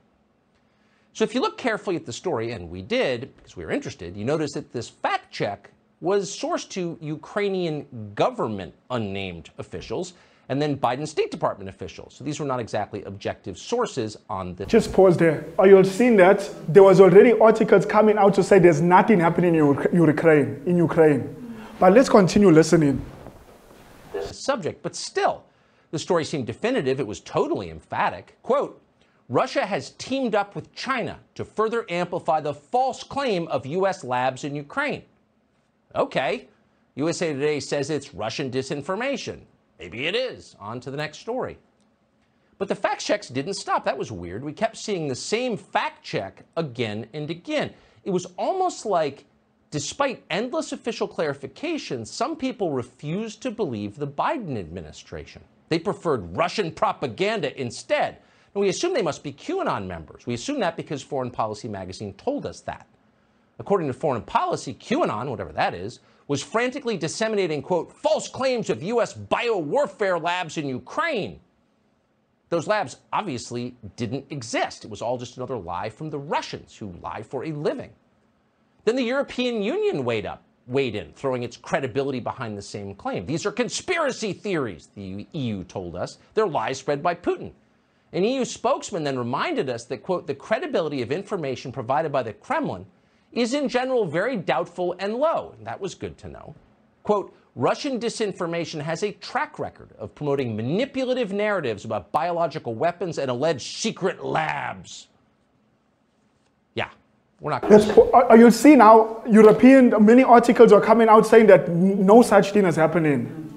So, if you look carefully at the story, and we did because we were interested, you notice that this fact check was sourced to Ukrainian government unnamed officials and then Biden State Department officials. So these were not exactly objective sources on this. Just pause there. Are you seeing that there was already articles coming out to say there's nothing happening in Ukraine, in Ukraine. But let's continue listening. This subject, but still, the story seemed definitive. It was totally emphatic. Quote, Russia has teamed up with China to further amplify the false claim of U.S. labs in Ukraine. Okay. USA Today says it's Russian disinformation. Maybe it is. On to the next story. But the fact checks didn't stop. That was weird. We kept seeing the same fact check again and again. It was almost like, despite endless official clarifications, some people refused to believe the Biden administration. They preferred Russian propaganda instead. And we assume they must be QAnon members. We assume that because Foreign Policy magazine told us that. According to Foreign Policy, QAnon, whatever that is, was frantically disseminating, quote, false claims of U.S. biowarfare labs in Ukraine. Those labs obviously didn't exist. It was all just another lie from the Russians who lie for a living. Then the European Union weighed up, weighed in, throwing its credibility behind the same claim. These are conspiracy theories, the EU told us. They're lies spread by Putin. An EU spokesman then reminded us that, quote, the credibility of information provided by the Kremlin is in general very doubtful and low. That was good to know. Quote, Russian disinformation has a track record of promoting manipulative narratives about biological weapons and alleged secret labs. Yeah, we're not. Yes, you see now European many articles are coming out saying that no such thing is happening?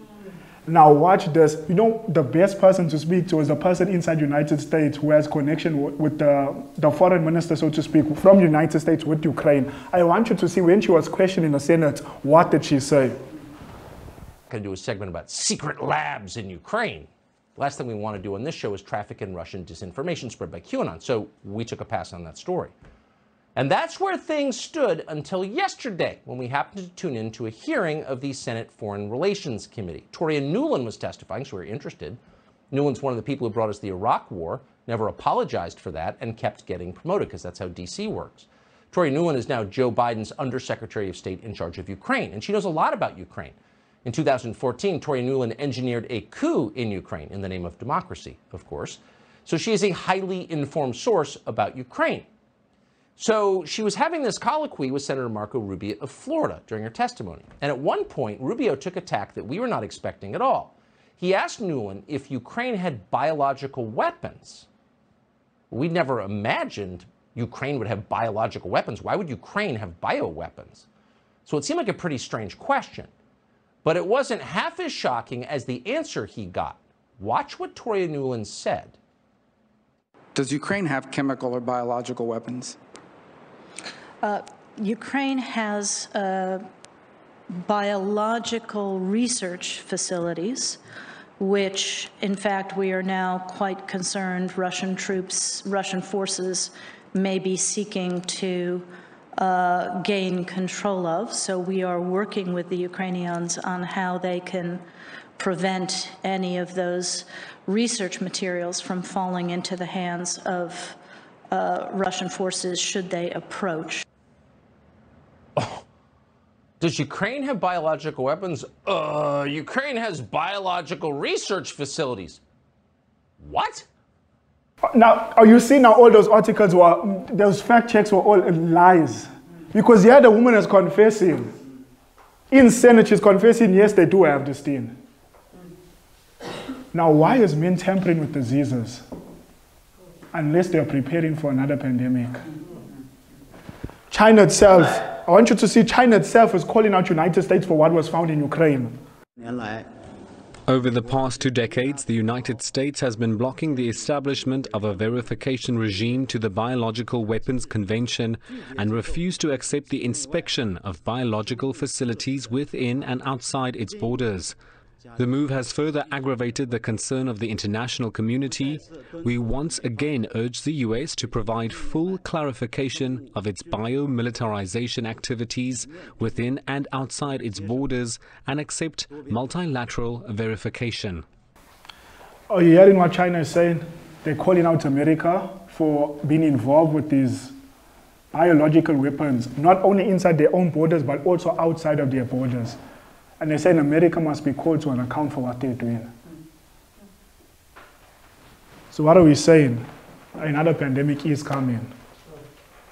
Now watch this. You know, the best person to speak to is the person inside United States who has connection with the, the foreign minister, so to speak, from United States with Ukraine. I want you to see when she was questioned in the Senate, what did she say? I'm to do a segment about secret labs in Ukraine. The last thing we want to do on this show is traffic in Russian disinformation spread by QAnon. So we took a pass on that story. And that's where things stood until yesterday when we happened to tune in to a hearing of the Senate Foreign Relations Committee. Toria Nuland was testifying, so we are interested. Nuland's one of the people who brought us the Iraq War, never apologized for that, and kept getting promoted because that's how DC works. Toria Nuland is now Joe Biden's Undersecretary of State in charge of Ukraine, and she knows a lot about Ukraine. In 2014, Toria Nuland engineered a coup in Ukraine in the name of democracy, of course. So she is a highly informed source about Ukraine. So she was having this colloquy with Senator Marco Rubio of Florida during her testimony. And at one point, Rubio took a tack that we were not expecting at all. He asked Nuland if Ukraine had biological weapons. We never imagined Ukraine would have biological weapons. Why would Ukraine have bioweapons? So it seemed like a pretty strange question. But it wasn't half as shocking as the answer he got. Watch what Toria Nuland said. Does Ukraine have chemical or biological weapons? Uh, Ukraine has uh, biological research facilities, which, in fact, we are now quite concerned Russian troops, Russian forces may be seeking to uh, gain control of. So we are working with the Ukrainians on how they can prevent any of those research materials from falling into the hands of uh, Russian forces should they approach. Does Ukraine have biological weapons? Uh, Ukraine has biological research facilities. What? Now, are you seeing now all those articles were, those fact checks were all lies? Because the woman is confessing. In Senate, she's confessing, yes, they do have this thing. Now, why is men tampering with diseases? Unless they're preparing for another pandemic. China itself, I want you to see China itself is calling out United States for what was found in Ukraine. Over the past two decades, the United States has been blocking the establishment of a verification regime to the Biological Weapons Convention and refused to accept the inspection of biological facilities within and outside its borders. The move has further aggravated the concern of the international community. We once again urge the US to provide full clarification of its biomilitarization activities within and outside its borders and accept multilateral verification. Are you hearing what China is saying? They're calling out America for being involved with these biological weapons, not only inside their own borders, but also outside of their borders. And they say America must be called to an account for what they're doing. So what are we saying? Another pandemic is coming.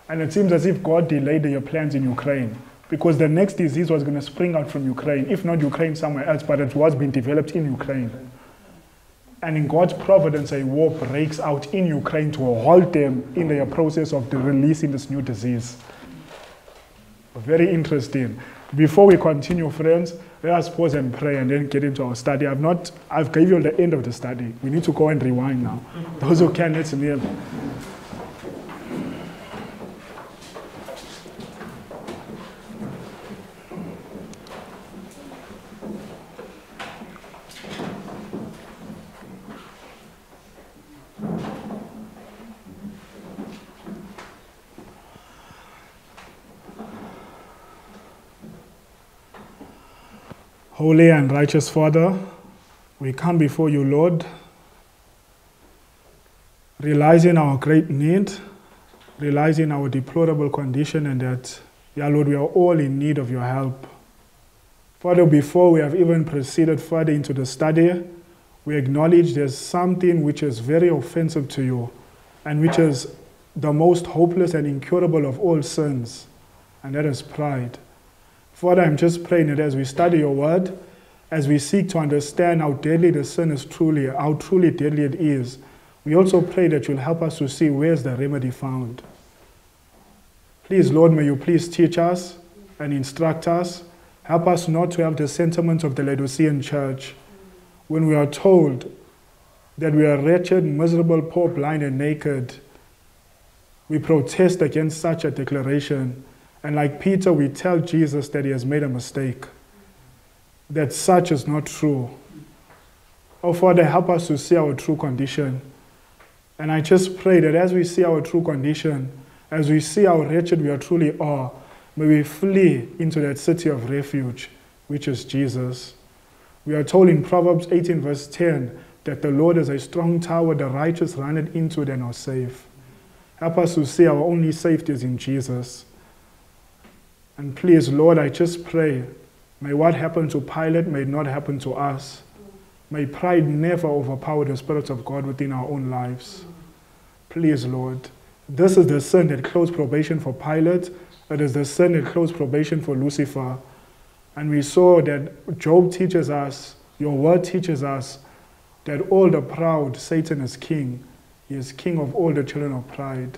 And it seems as if God delayed your plans in Ukraine because the next disease was going to spring out from Ukraine, if not Ukraine, somewhere else, but it was being developed in Ukraine. And in God's providence, a war breaks out in Ukraine to halt them in their process of releasing this new disease. Very interesting. Before we continue, friends, let us pause and pray and then get into our study. I've not, I've given you the end of the study. We need to go and rewind now. Those who can, let's kneel. Holy and righteous Father, we come before you, Lord, realizing our great need, realizing our deplorable condition, and that, yeah, Lord, we are all in need of your help. Father, before we have even proceeded further into the study, we acknowledge there's something which is very offensive to you and which is the most hopeless and incurable of all sins, and that is pride. Father, I'm just praying that as we study your word, as we seek to understand how deadly the sin is truly, how truly deadly it is, we also pray that you'll help us to see where's the remedy found. Please, Lord, may you please teach us and instruct us. Help us not to have the sentiments of the Laodicean church when we are told that we are wretched, miserable, poor, blind, and naked. We protest against such a declaration and like Peter, we tell Jesus that he has made a mistake, that such is not true. Oh, Father, help us to see our true condition. And I just pray that as we see our true condition, As we see how wretched we are truly are, may we flee into that city of refuge, which is Jesus. We are told in Proverbs 18, verse 10, that the Lord is a strong tower, the righteous run into it and are safe. Help us to see our only safety is in Jesus. And please, Lord, I just pray, may what happened to Pilate may not happen to us. May pride never overpower the Spirit of God within our own lives. Please, Lord, this is the sin that closed probation for Pilate. It is the sin that closed probation for Lucifer. And we saw that Job teaches us, your word teaches us, that all the proud, Satan is king. He is king of all the children of pride.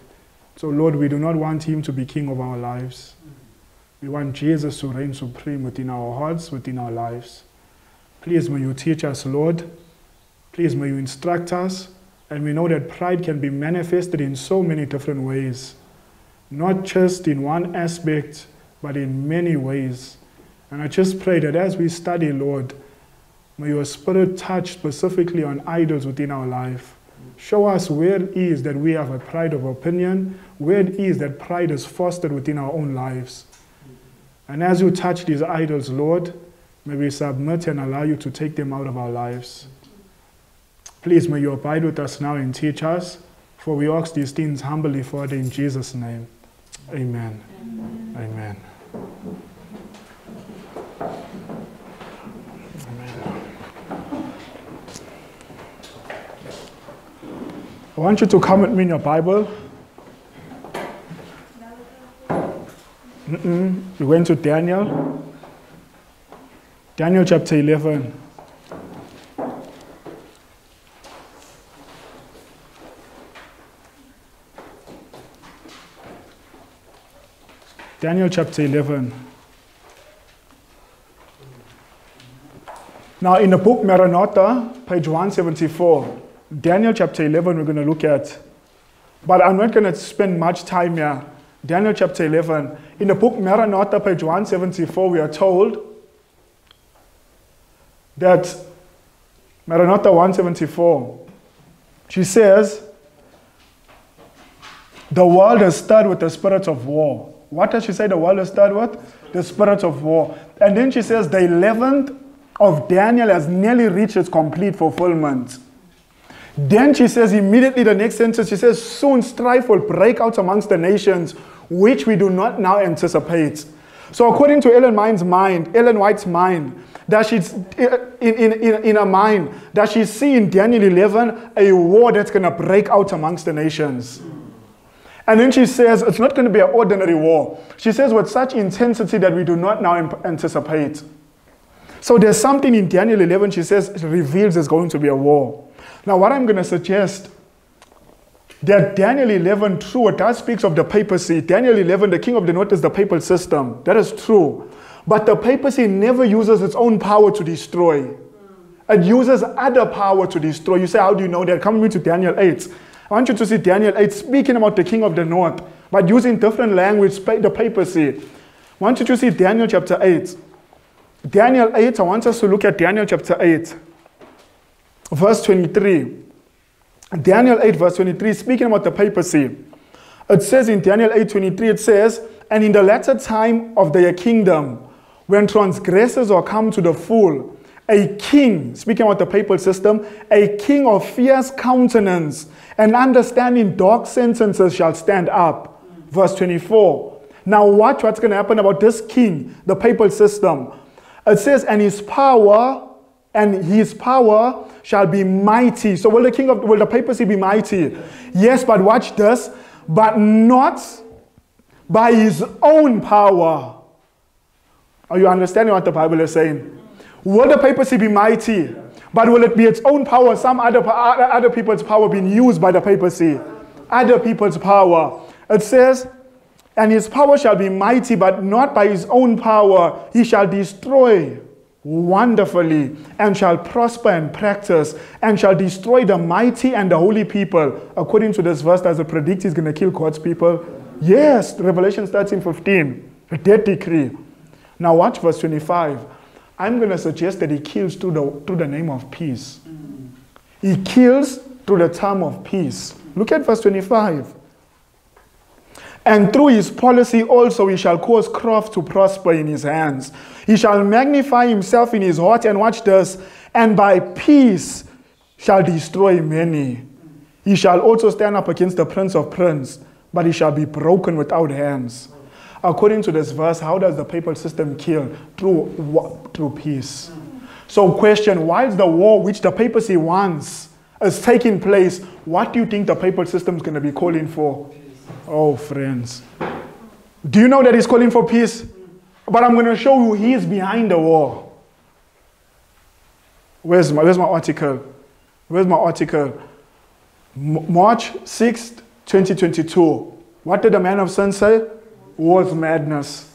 So, Lord, we do not want him to be king of our lives. We want Jesus to reign supreme within our hearts, within our lives. Please, may you teach us, Lord. Please, may you instruct us. And we know that pride can be manifested in so many different ways, not just in one aspect, but in many ways. And I just pray that as we study, Lord, may your Spirit touch specifically on idols within our life. Show us where it is that we have a pride of opinion, where it is that pride is fostered within our own lives. And as you touch these idols, Lord, may we submit and allow you to take them out of our lives. Please, may you abide with us now and teach us, for we ask these things humbly, Father, in Jesus' name. Amen. Amen. Amen. I want you to come with me in your Bible. Mm-mm. We went to Daniel. Daniel chapter 11. Daniel chapter 11. Now, in the book Maranatha, page 174, Daniel chapter 11, we're going to look at. But I'm not going to spend much time here. Daniel chapter 11. In the book Maranatha, page 174, we are told that Maranatha 174, she says, the world is stirred with the spirit of war. What does she say the world is stirred with? The spirit of war. And then she says the 11th of Daniel has nearly reached its complete fulfillment. Then she says immediately the next sentence, she says, soon strife will break out amongst the nations, which we do not now anticipate. So according to Ellen Mind's mind, Ellen White's mind, that she's eh, in, in, in, in her mind, that she's seeing in Daniel 11 a war that's going to break out amongst the nations. And then she says it's not going to be an ordinary war. She says with such intensity that we do not now anticipate. So there's something in Daniel 11, she says, reveals there's going to be a war. Now, what I'm going to suggest that Daniel 11, true, it does speaks of the papacy. Daniel 11, the king of the north is the papal system. That is true. But the papacy never uses its own power to destroy. It uses other power to destroy. You say, how do you know that? Me to Daniel 8. I want you to see Daniel 8 speaking about the king of the north, but using different language, the papacy. I want you to see Daniel chapter 8. Daniel 8, I want us to look at Daniel chapter 8 verse 23. Daniel 8, verse 23, speaking about the papacy. It says in Daniel 8, 23, it says, And in the latter time of their kingdom, when transgressors are come to the full, a king, speaking about the papal system, a king of fierce countenance and understanding dark sentences shall stand up. Verse 24. Now, watch what's going to happen about this king, the papal system. It says, And his power and his power shall be mighty. So will the king of will the papacy be mighty? Yes, but watch this, but not by his own power. Are you understanding what the Bible is saying? Will the papacy be mighty? But will it be its own power? Some other, other people's power being used by the papacy. Other people's power. It says, and his power shall be mighty, but not by his own power. He shall destroy wonderfully and shall prosper and practice and shall destroy the mighty and the holy people. According to this verse, does it predict he's going to kill God's people? Yes, Revelation 13 15, a dead decree. Now, watch verse 25. I'm going to suggest that he kills through the, through the name of peace. He kills through the term of peace. Look at verse 25. And through his policy also he shall cause craft to prosper in his hands. He shall magnify himself in his heart, and watch this, and by peace shall destroy many. He shall also stand up against the prince of prince, but he shall be broken without hands. According to this verse, how does the papal system kill? Through, through peace. So, question whilst the war which the papacy wants is taking place, what do you think the papal system is going to be calling for? Oh, friends. Do you know that he's calling for peace? But I'm going to show you he is behind the war. Where's my, where's my article? Where's my article? M- March 6th, 2022. What did the man of sin say? Was madness.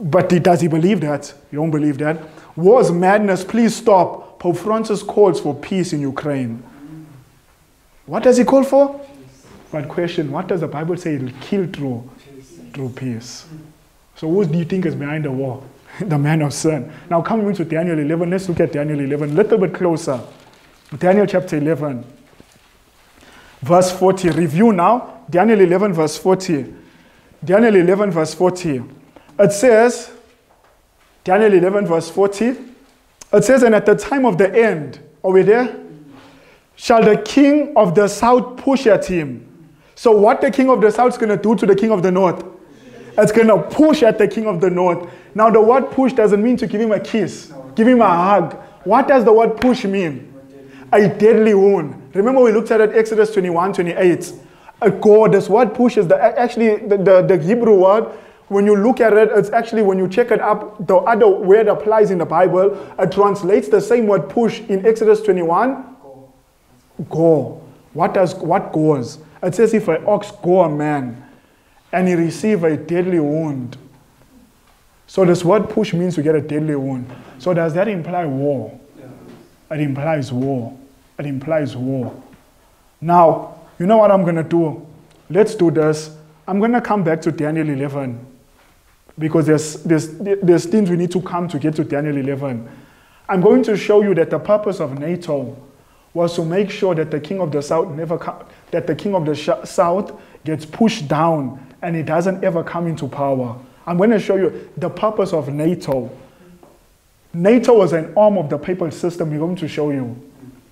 But does he believe that? You don't believe that? Was madness. Please stop. Pope Francis calls for peace in Ukraine. What does he call for? But question, what does the Bible say it'll kill through? Through peace. So who do you think is behind the war? (laughs) the man of sin. Now coming into Daniel 11, let's look at Daniel 11 a little bit closer. Daniel chapter 11, verse 40. Review now. Daniel 11, verse 40. Daniel 11, verse 40. It says, Daniel 11, verse 40. It says, And at the time of the end, are we there? Shall the king of the south push at him? So, what the king of the south is going to do to the king of the north? It's going to push at the king of the north. Now, the word push doesn't mean to give him a kiss, give him a hug. What does the word push mean? A deadly wound. Remember, we looked at it Exodus 21 28. A god, this word push is the, actually the, the, the Hebrew word. When you look at it, it's actually when you check it up, the other word applies in the Bible. It translates the same word push in Exodus 21 go. What does what goes? It says if an ox go a man and he receive a deadly wound. So this word push means to get a deadly wound. So does that imply war? It implies war. It implies war. Now, you know what I'm going to do? Let's do this. I'm going to come back to Daniel 11 because there's, there's, there's things we need to come to get to Daniel 11. I'm going to show you that the purpose of NATO was to make sure that the king of the south never that the king of the south gets pushed down and he doesn't ever come into power. I'm going to show you the purpose of NATO. NATO was an arm of the papal system. We're going to show you.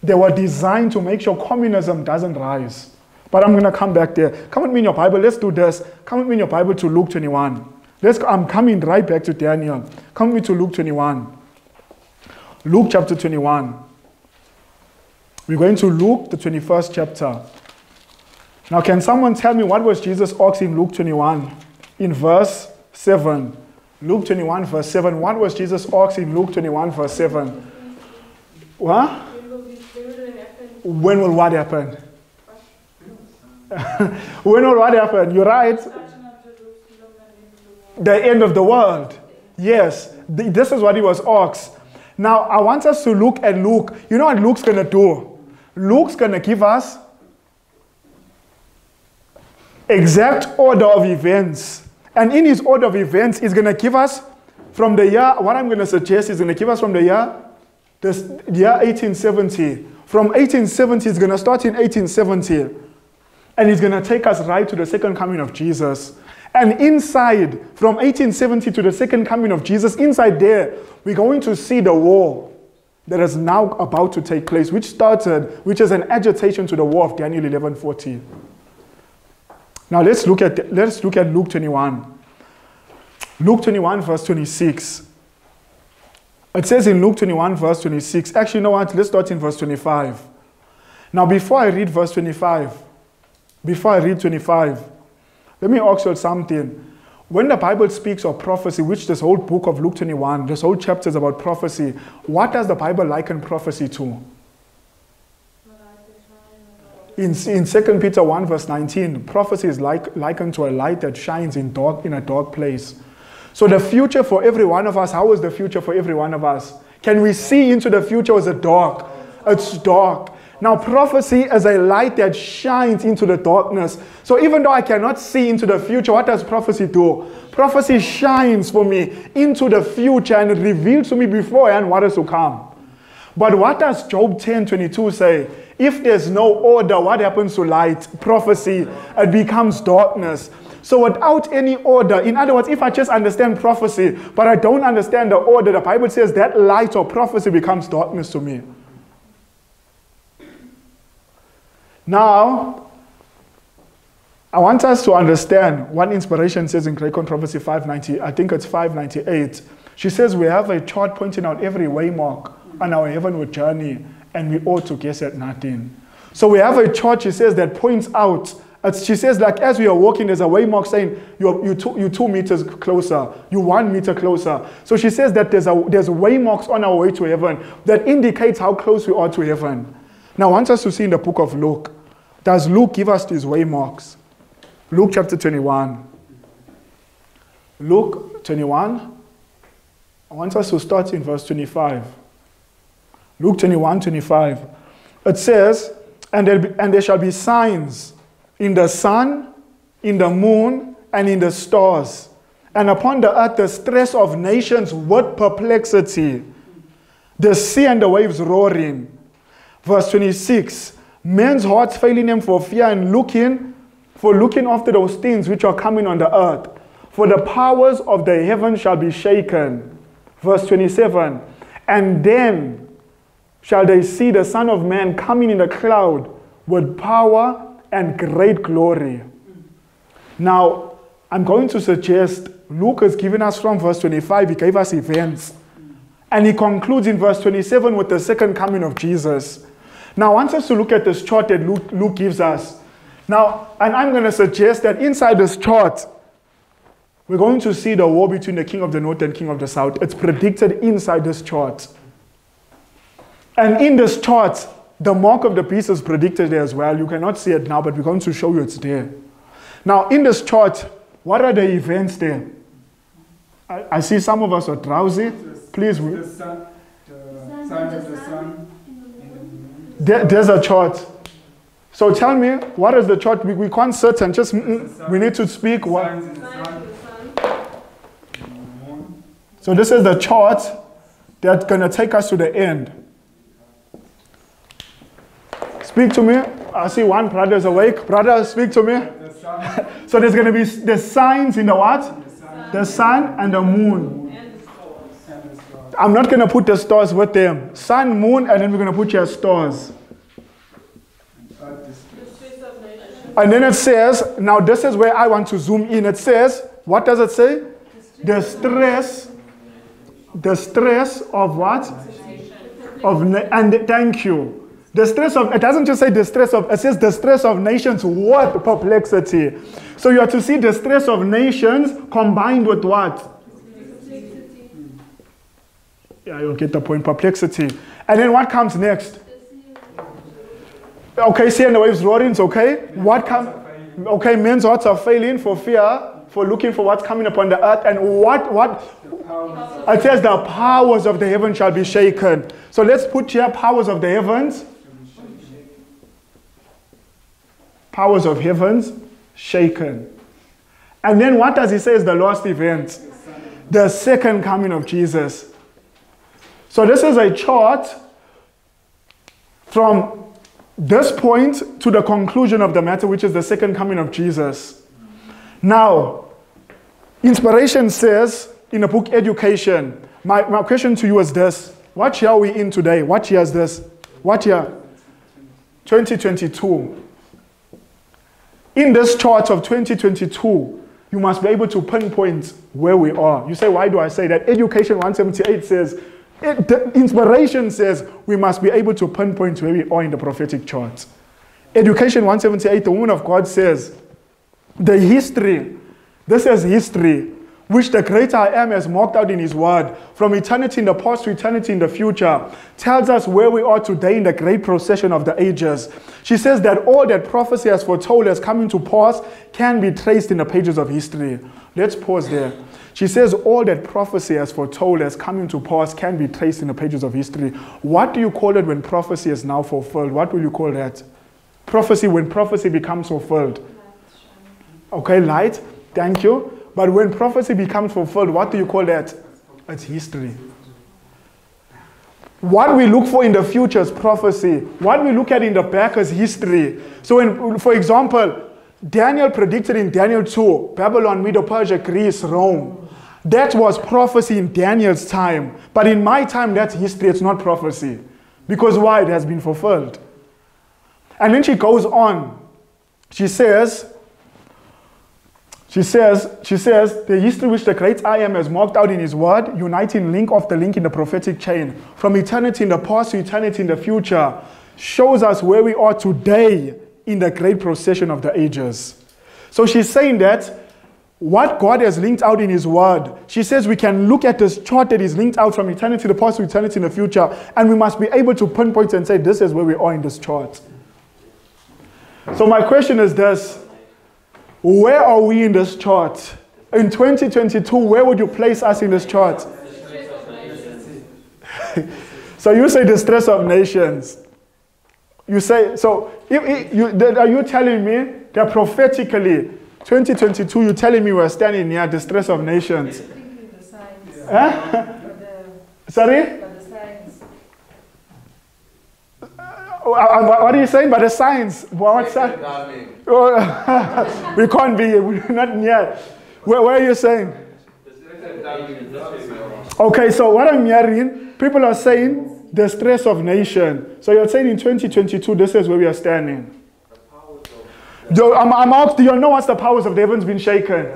They were designed to make sure communism doesn't rise. But I'm going to come back there. Come with me in your Bible. Let's do this. Come with me in your Bible to Luke 21. Let's, I'm coming right back to Daniel. Come with me to Luke 21. Luke chapter 21. We're going to Luke, the 21st chapter. Now, can someone tell me what was Jesus asking in Luke 21 in verse 7? Luke 21, verse 7. What was Jesus asking in Luke 21, verse 7? What? When will what happen? (laughs) when will what happen? You're right. The end of the world. Yes, this is what he was asked. Now, I want us to look at Luke. You know what Luke's going to do? Luke's going to give us exact order of events. And in his order of events, he's going to give us from the year, what I'm going to suggest is going to give us from the year, this year 1870. From 1870, he's going to start in 1870. And he's going to take us right to the second coming of Jesus. And inside, from 1870 to the second coming of Jesus, inside there, we're going to see the war that is now about to take place, which started, which is an agitation to the war of Daniel 11:40. Now let's look at let's look at Luke 21. Luke 21 verse 26. It says in Luke 21 verse 26. Actually, you know what? Let's start in verse 25. Now, before I read verse 25, before I read 25, let me ask you something. When the Bible speaks of prophecy, which this whole book of Luke 21, this whole chapter is about prophecy, what does the Bible liken prophecy to? In, in 2 Peter 1, verse 19, prophecy is like, likened to a light that shines in, dark, in a dark place. So, the future for every one of us, how is the future for every one of us? Can we see into the future? Is it dark? It's dark. Now, prophecy is a light that shines into the darkness. So, even though I cannot see into the future, what does prophecy do? Prophecy shines for me into the future and reveals to me beforehand what is to come. But what does Job 10 22 say? If there's no order, what happens to light? Prophecy. It becomes darkness. So without any order, in other words, if I just understand prophecy, but I don't understand the order, the Bible says that light or prophecy becomes darkness to me. Now, I want us to understand what inspiration says in Great Controversy 590. I think it's 598. She says we have a chart pointing out every waymark on our heavenward journey, and we ought to guess at nothing. So we have a chart, she says, that points out. She says, like as we are walking, there's a waymark saying you're, you two, you're two meters closer, you one meter closer. So she says that there's, a, there's waymarks on our way to heaven that indicates how close we are to heaven. Now, I want us to see in the book of Luke. Does Luke give us these waymarks? Luke chapter 21. Luke 21. I want us to start in verse 25. Luke 21, 25. It says, and there, be, and there shall be signs in the sun, in the moon, and in the stars, and upon the earth the stress of nations with perplexity, the sea and the waves roaring. Verse 26 Men's hearts failing them for fear and looking, for looking after those things which are coming on the earth. For the powers of the heaven shall be shaken. Verse 27 And then shall they see the Son of Man coming in a cloud with power and great glory. Now, I'm going to suggest Luke has given us from verse 25, he gave us events. And he concludes in verse 27 with the second coming of Jesus. Now, I want us to look at this chart that Luke, Luke gives us. Now, and I'm going to suggest that inside this chart, we're going to see the war between the king of the north and king of the south. It's predicted inside this chart. And in this chart, the mark of the beast is predicted there as well. You cannot see it now, but we're going to show you it's there. Now, in this chart, what are the events there? I, I see some of us are drowsy. Please. The sun, the of the sun. There, there's a chart. So tell me, what is the chart? We, we can't certain, just mm, we need to speak what. So this is the chart that's going to take us to the end. Speak to me. I see one brother is awake. Brother, speak to me. (laughs) so there's going to be the signs in the what? The sun and the moon. I'm not going to put the stars with them. Sun, moon, and then we're going to put your stars. And then it says, now this is where I want to zoom in. It says, what does it say? The stress, the stress of what? Of and thank you. The stress of it doesn't just say the stress of it says the stress of nations what perplexity. So you have to see the stress of nations combined with what? Yeah, you'll get the point. Perplexity. And then what comes next? Okay, see, and the waves roaring, okay. What comes? Okay, men's hearts are failing for fear, for looking for what's coming upon the earth. And what, what? It says the powers of the heaven shall be shaken. So let's put here powers of the heavens. Powers of heavens shaken. And then what does he say is the last event? The second coming of Jesus. So this is a chart from this point to the conclusion of the matter, which is the second coming of Jesus. Now, inspiration says in the book Education, my, my question to you is this What year are we in today? What year is this? What year? 2022. In this chart of 2022, you must be able to pinpoint where we are. You say, why do I say that? Education 178 says it, the inspiration says we must be able to pinpoint where we are in the prophetic chart. Education 178, the woman of God says, the history, this is history, which the greater I am has marked out in his word, from eternity in the past to eternity in the future, tells us where we are today in the great procession of the ages. She says that all that prophecy has foretold has coming to pass can be traced in the pages of history. Let's pause there. She says all that prophecy has foretold has coming to pass can be traced in the pages of history. What do you call it when prophecy is now fulfilled? What will you call that? Prophecy when prophecy becomes fulfilled. Okay, light. Thank you. But when prophecy becomes fulfilled, what do you call that? It's history. What we look for in the future is prophecy. What we look at in the back is history. So, for example, Daniel predicted in Daniel 2 Babylon, Medo Persia, Greece, Rome. That was prophecy in Daniel's time. But in my time, that's history, it's not prophecy. Because why? It has been fulfilled. And then she goes on. She says, she says, she says, the history which the great I am has marked out in his word, uniting link the link in the prophetic chain, from eternity in the past to eternity in the future, shows us where we are today in the great procession of the ages. So she's saying that what God has linked out in his word, she says we can look at this chart that is linked out from eternity to the past to eternity in the future, and we must be able to pinpoint and say, this is where we are in this chart. So my question is this where are we in this chart? In 2022, where would you place us in this chart? (laughs) so you say the stress of nations. You say, so if, if you, are you telling me that prophetically, 2022, you're telling me we're standing near the stress of nations? Huh? Sorry? Uh, what are you saying? By the signs? What, What's that? Oh, (laughs) we can't be, we're not yet. Where, where are you saying? Okay, so what I'm hearing, people are saying the stress of nation. So you're saying in 2022, this is where we are standing. I'm, I'm asked, do you know what's the powers of the heavens been shaken?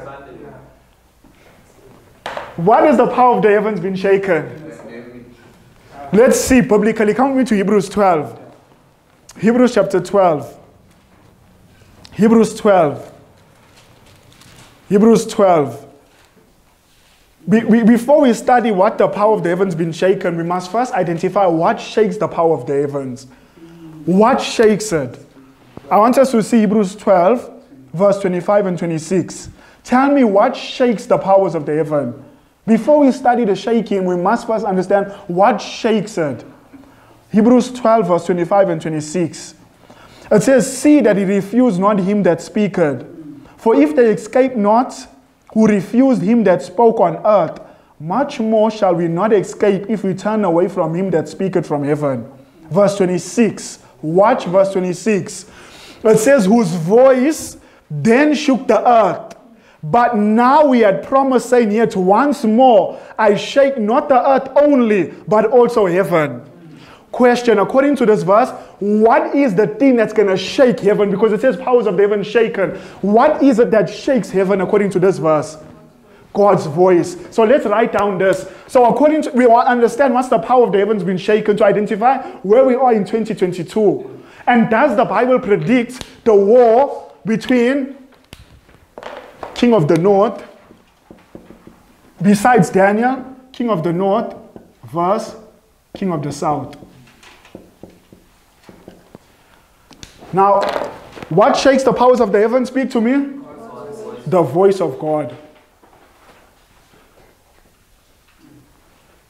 What is the power of the heavens been shaken? Let's see publicly. Come with me to Hebrews 12. Hebrews chapter 12. Hebrews 12. Hebrews 12. Be, be, before we study what the power of the heavens been shaken, we must first identify what shakes the power of the heavens. What shakes it? I want us to see Hebrews 12, verse 25 and 26. Tell me what shakes the powers of the heaven. Before we study the shaking, we must first understand what shakes it. Hebrews 12, verse 25 and 26. It says, See that he refused not him that speaketh. For if they escape not who refused him that spoke on earth, much more shall we not escape if we turn away from him that speaketh from heaven. Verse 26. Watch verse 26. It says, Whose voice then shook the earth. But now we had promised, saying, Yet once more I shake not the earth only, but also heaven question according to this verse what is the thing that's going to shake heaven? Because it says powers of the heaven shaken. What is it that shakes heaven according to this verse? God's voice. So let's write down this. So according to we understand what's the power of the heavens been shaken to identify where we are in 2022 and does the bible predict the war between king of the north besides daniel king of the north verse king of the south Now, what shakes the powers of the heavens? Speak to me. The voice of God.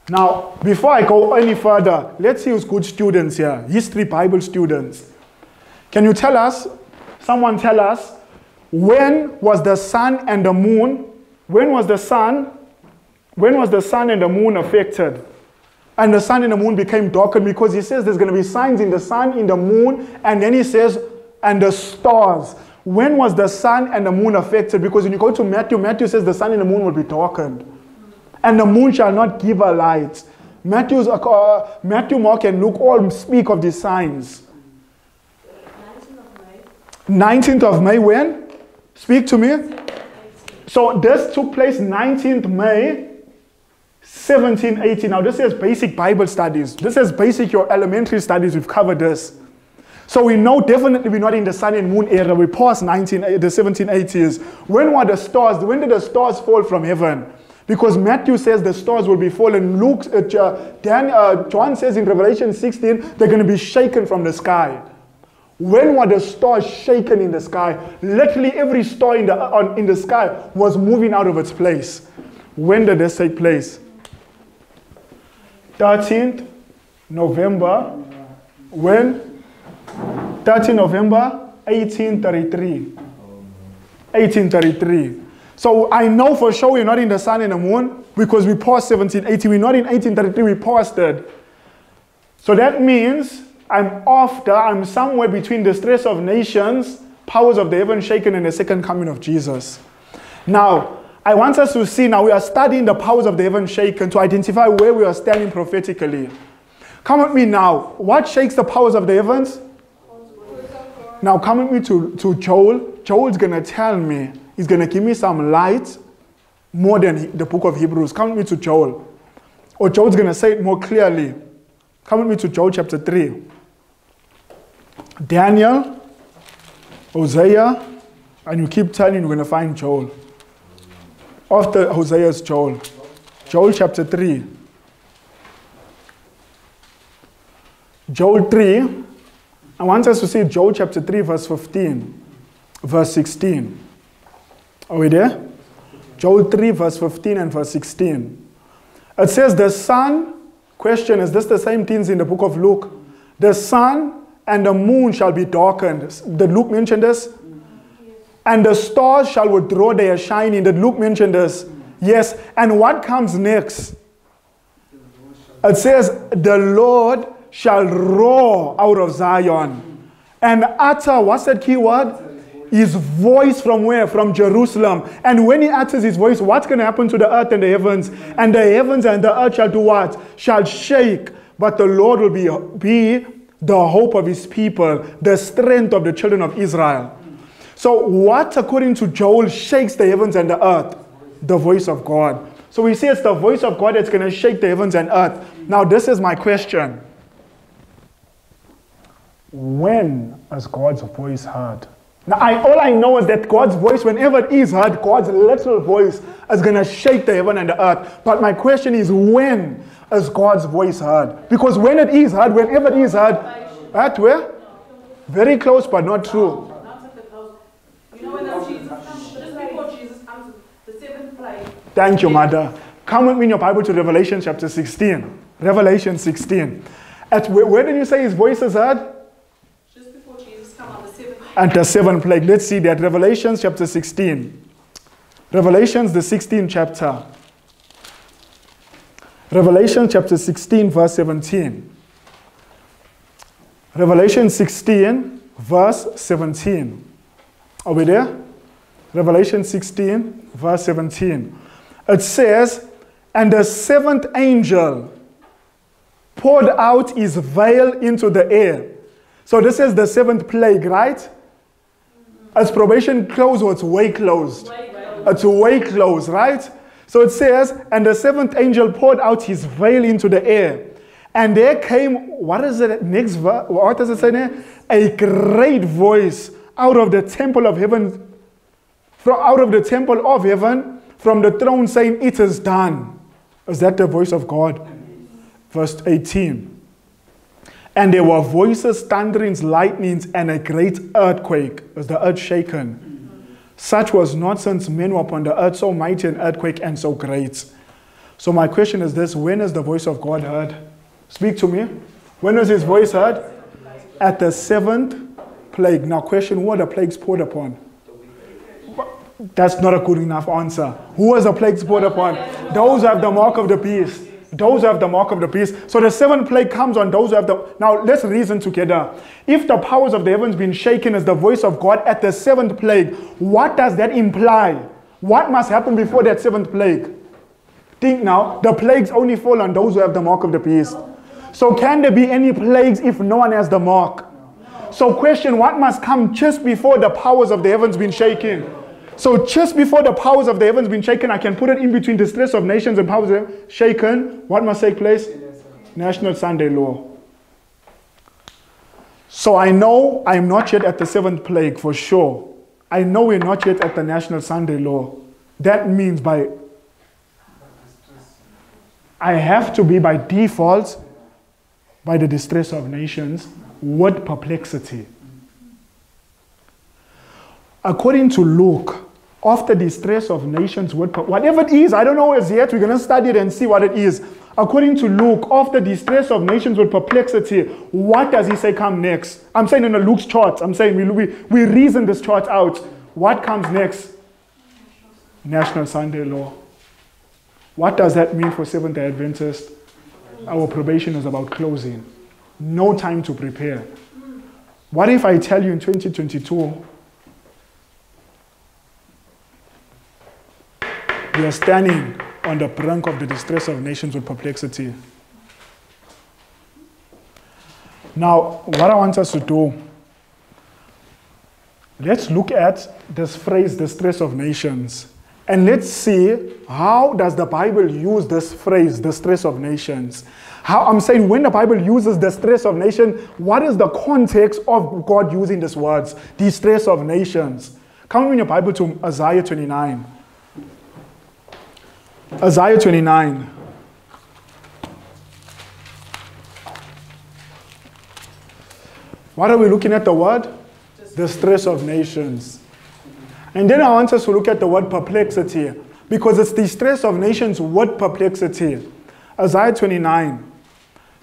Now, before I go any further, let's see who's good students here. History Bible students. Can you tell us, someone tell us, when was the sun and the moon, when was the sun, when was the sun and the moon affected? And the sun and the moon became darkened because he says there's going to be signs in the sun, in the moon, and then he says, and the stars. When was the sun and the moon affected? Because when you go to Matthew, Matthew says the sun and the moon will be darkened, and the moon shall not give a light. Matthew's, uh, Matthew, Mark, and Luke all speak of these signs. 19th of May, when? Speak to me. So this took place 19th May 17, 18. Now, this is basic Bible studies. This is basic your elementary studies. We've covered this. So we know definitely we're not in the sun and moon era. We passed 19, the 1780s. When were the stars? When did the stars fall from heaven? Because Matthew says the stars will be fallen. Luke, uh, Dan, uh, John says in Revelation 16 they're going to be shaken from the sky. When were the stars shaken in the sky? Literally every star in the, uh, in the sky was moving out of its place. When did this take place? 13th November, when? 13 November 1833. 1833. So I know for sure we're not in the sun and the moon because we passed 1780. We're not in 1833, we passed it. So that means I'm after, I'm somewhere between the stress of nations, powers of the heaven shaken, and the second coming of Jesus. Now, I want us to see now we are studying the powers of the heaven shaken to identify where we are standing prophetically. Come with me now. What shakes the powers of the heavens? Now come with me to, to Joel. Joel's gonna tell me, he's gonna give me some light more than the book of Hebrews. Come with me to Joel. Or Joel's gonna say it more clearly. Come with me to Joel chapter 3. Daniel, Hosea, and you keep turning, you're gonna find Joel. After Hosea's Joel. Joel chapter 3. Joel 3. I want us to see Joel chapter 3, verse 15, verse 16. Are we there? Joel 3, verse 15 and verse 16. It says, The sun, question, is this the same things in the book of Luke? The sun and the moon shall be darkened. Did Luke mention this? And the stars shall withdraw their shining. Did Luke mention this? Yes. And what comes next? It says, The Lord shall roar out of Zion and utter, what's that key word? His voice from where? From Jerusalem. And when he utters his voice, what's going to happen to the earth and the heavens? And the heavens and the earth shall do what? Shall shake. But the Lord will be, be the hope of his people, the strength of the children of Israel. So, what, according to Joel, shakes the heavens and the earth? The voice of God. So, we see it's the voice of God that's going to shake the heavens and earth. Now, this is my question when is God's voice heard? Now, I, all I know is that God's voice, whenever it is heard, God's literal voice is going to shake the heaven and the earth. But my question is, when is God's voice heard? Because when it is heard, whenever it is heard, at where? Very close, but not true. Thank you, Mother. Come with me in your Bible to Revelation chapter 16. Revelation 16. At where, where did you say his voice is heard? and the seventh plague. Let's see that. Revelations chapter 16. Revelations, the 16th chapter. Revelation chapter 16, verse 17. Revelation 16, verse 17. Are we there? Revelation 16, verse 17. It says, And the seventh angel poured out his veil into the air. So this is the seventh plague, right? As probation closed, or it's way closed? It's way closed, right? So it says, and the seventh angel poured out his veil into the air. And there came, what is it next? What does it say there? A great voice out of the temple of heaven, out of the temple of heaven, from the throne saying, It is done. Is that the voice of God? Verse 18. And there were voices, thunderings, lightnings, and a great earthquake. Was the earth shaken? Such was not since men were upon the earth, so mighty an earthquake and so great. So my question is this: When is the voice of God heard? Speak to me. When was His voice heard? At the seventh plague. Now, question: what are the plagues poured upon? That's not a good enough answer. Who was the plagues poured upon? Those who have the mark of the beast. Those who have the mark of the beast. So the seventh plague comes on those who have the. Now let's reason together. If the powers of the heavens been shaken as the voice of God at the seventh plague, what does that imply? What must happen before that seventh plague? Think now. The plagues only fall on those who have the mark of the beast. So can there be any plagues if no one has the mark? So question: What must come just before the powers of the heavens been shaken? So just before the powers of the heavens been shaken, I can put it in between the stress of nations and powers shaken. What must take place? National Sunday law. So I know I'm not yet at the seventh plague for sure. I know we're not yet at the National Sunday law. That means by I have to be by default by the distress of nations with perplexity. According to Luke, of the distress of nations, with whatever it is, I don't know as yet. We're going to study it and see what it is. According to Luke, of the distress of nations with perplexity, what does he say come next? I'm saying in Luke's chart, I'm saying we, we, we reason this chart out. What comes next? National Sunday law. What does that mean for Seventh day Adventists? Our probation is about closing. no time to prepare. What if I tell you in 2022 we are standing on the brink of the distress of nations with perplexity? Now, what I want us to do, let's look at this phrase, distress of nations. And let's see how does the Bible use this phrase, distress of nations. How I'm saying when the Bible uses distress of nation, what is the context of God using these words, distress of nations? Come in your Bible to Isaiah 29. Isaiah 29. What are we looking at the word? The stress of nations. And then I want us to look at the word perplexity because it's the stress of nations What perplexity. Isaiah 29.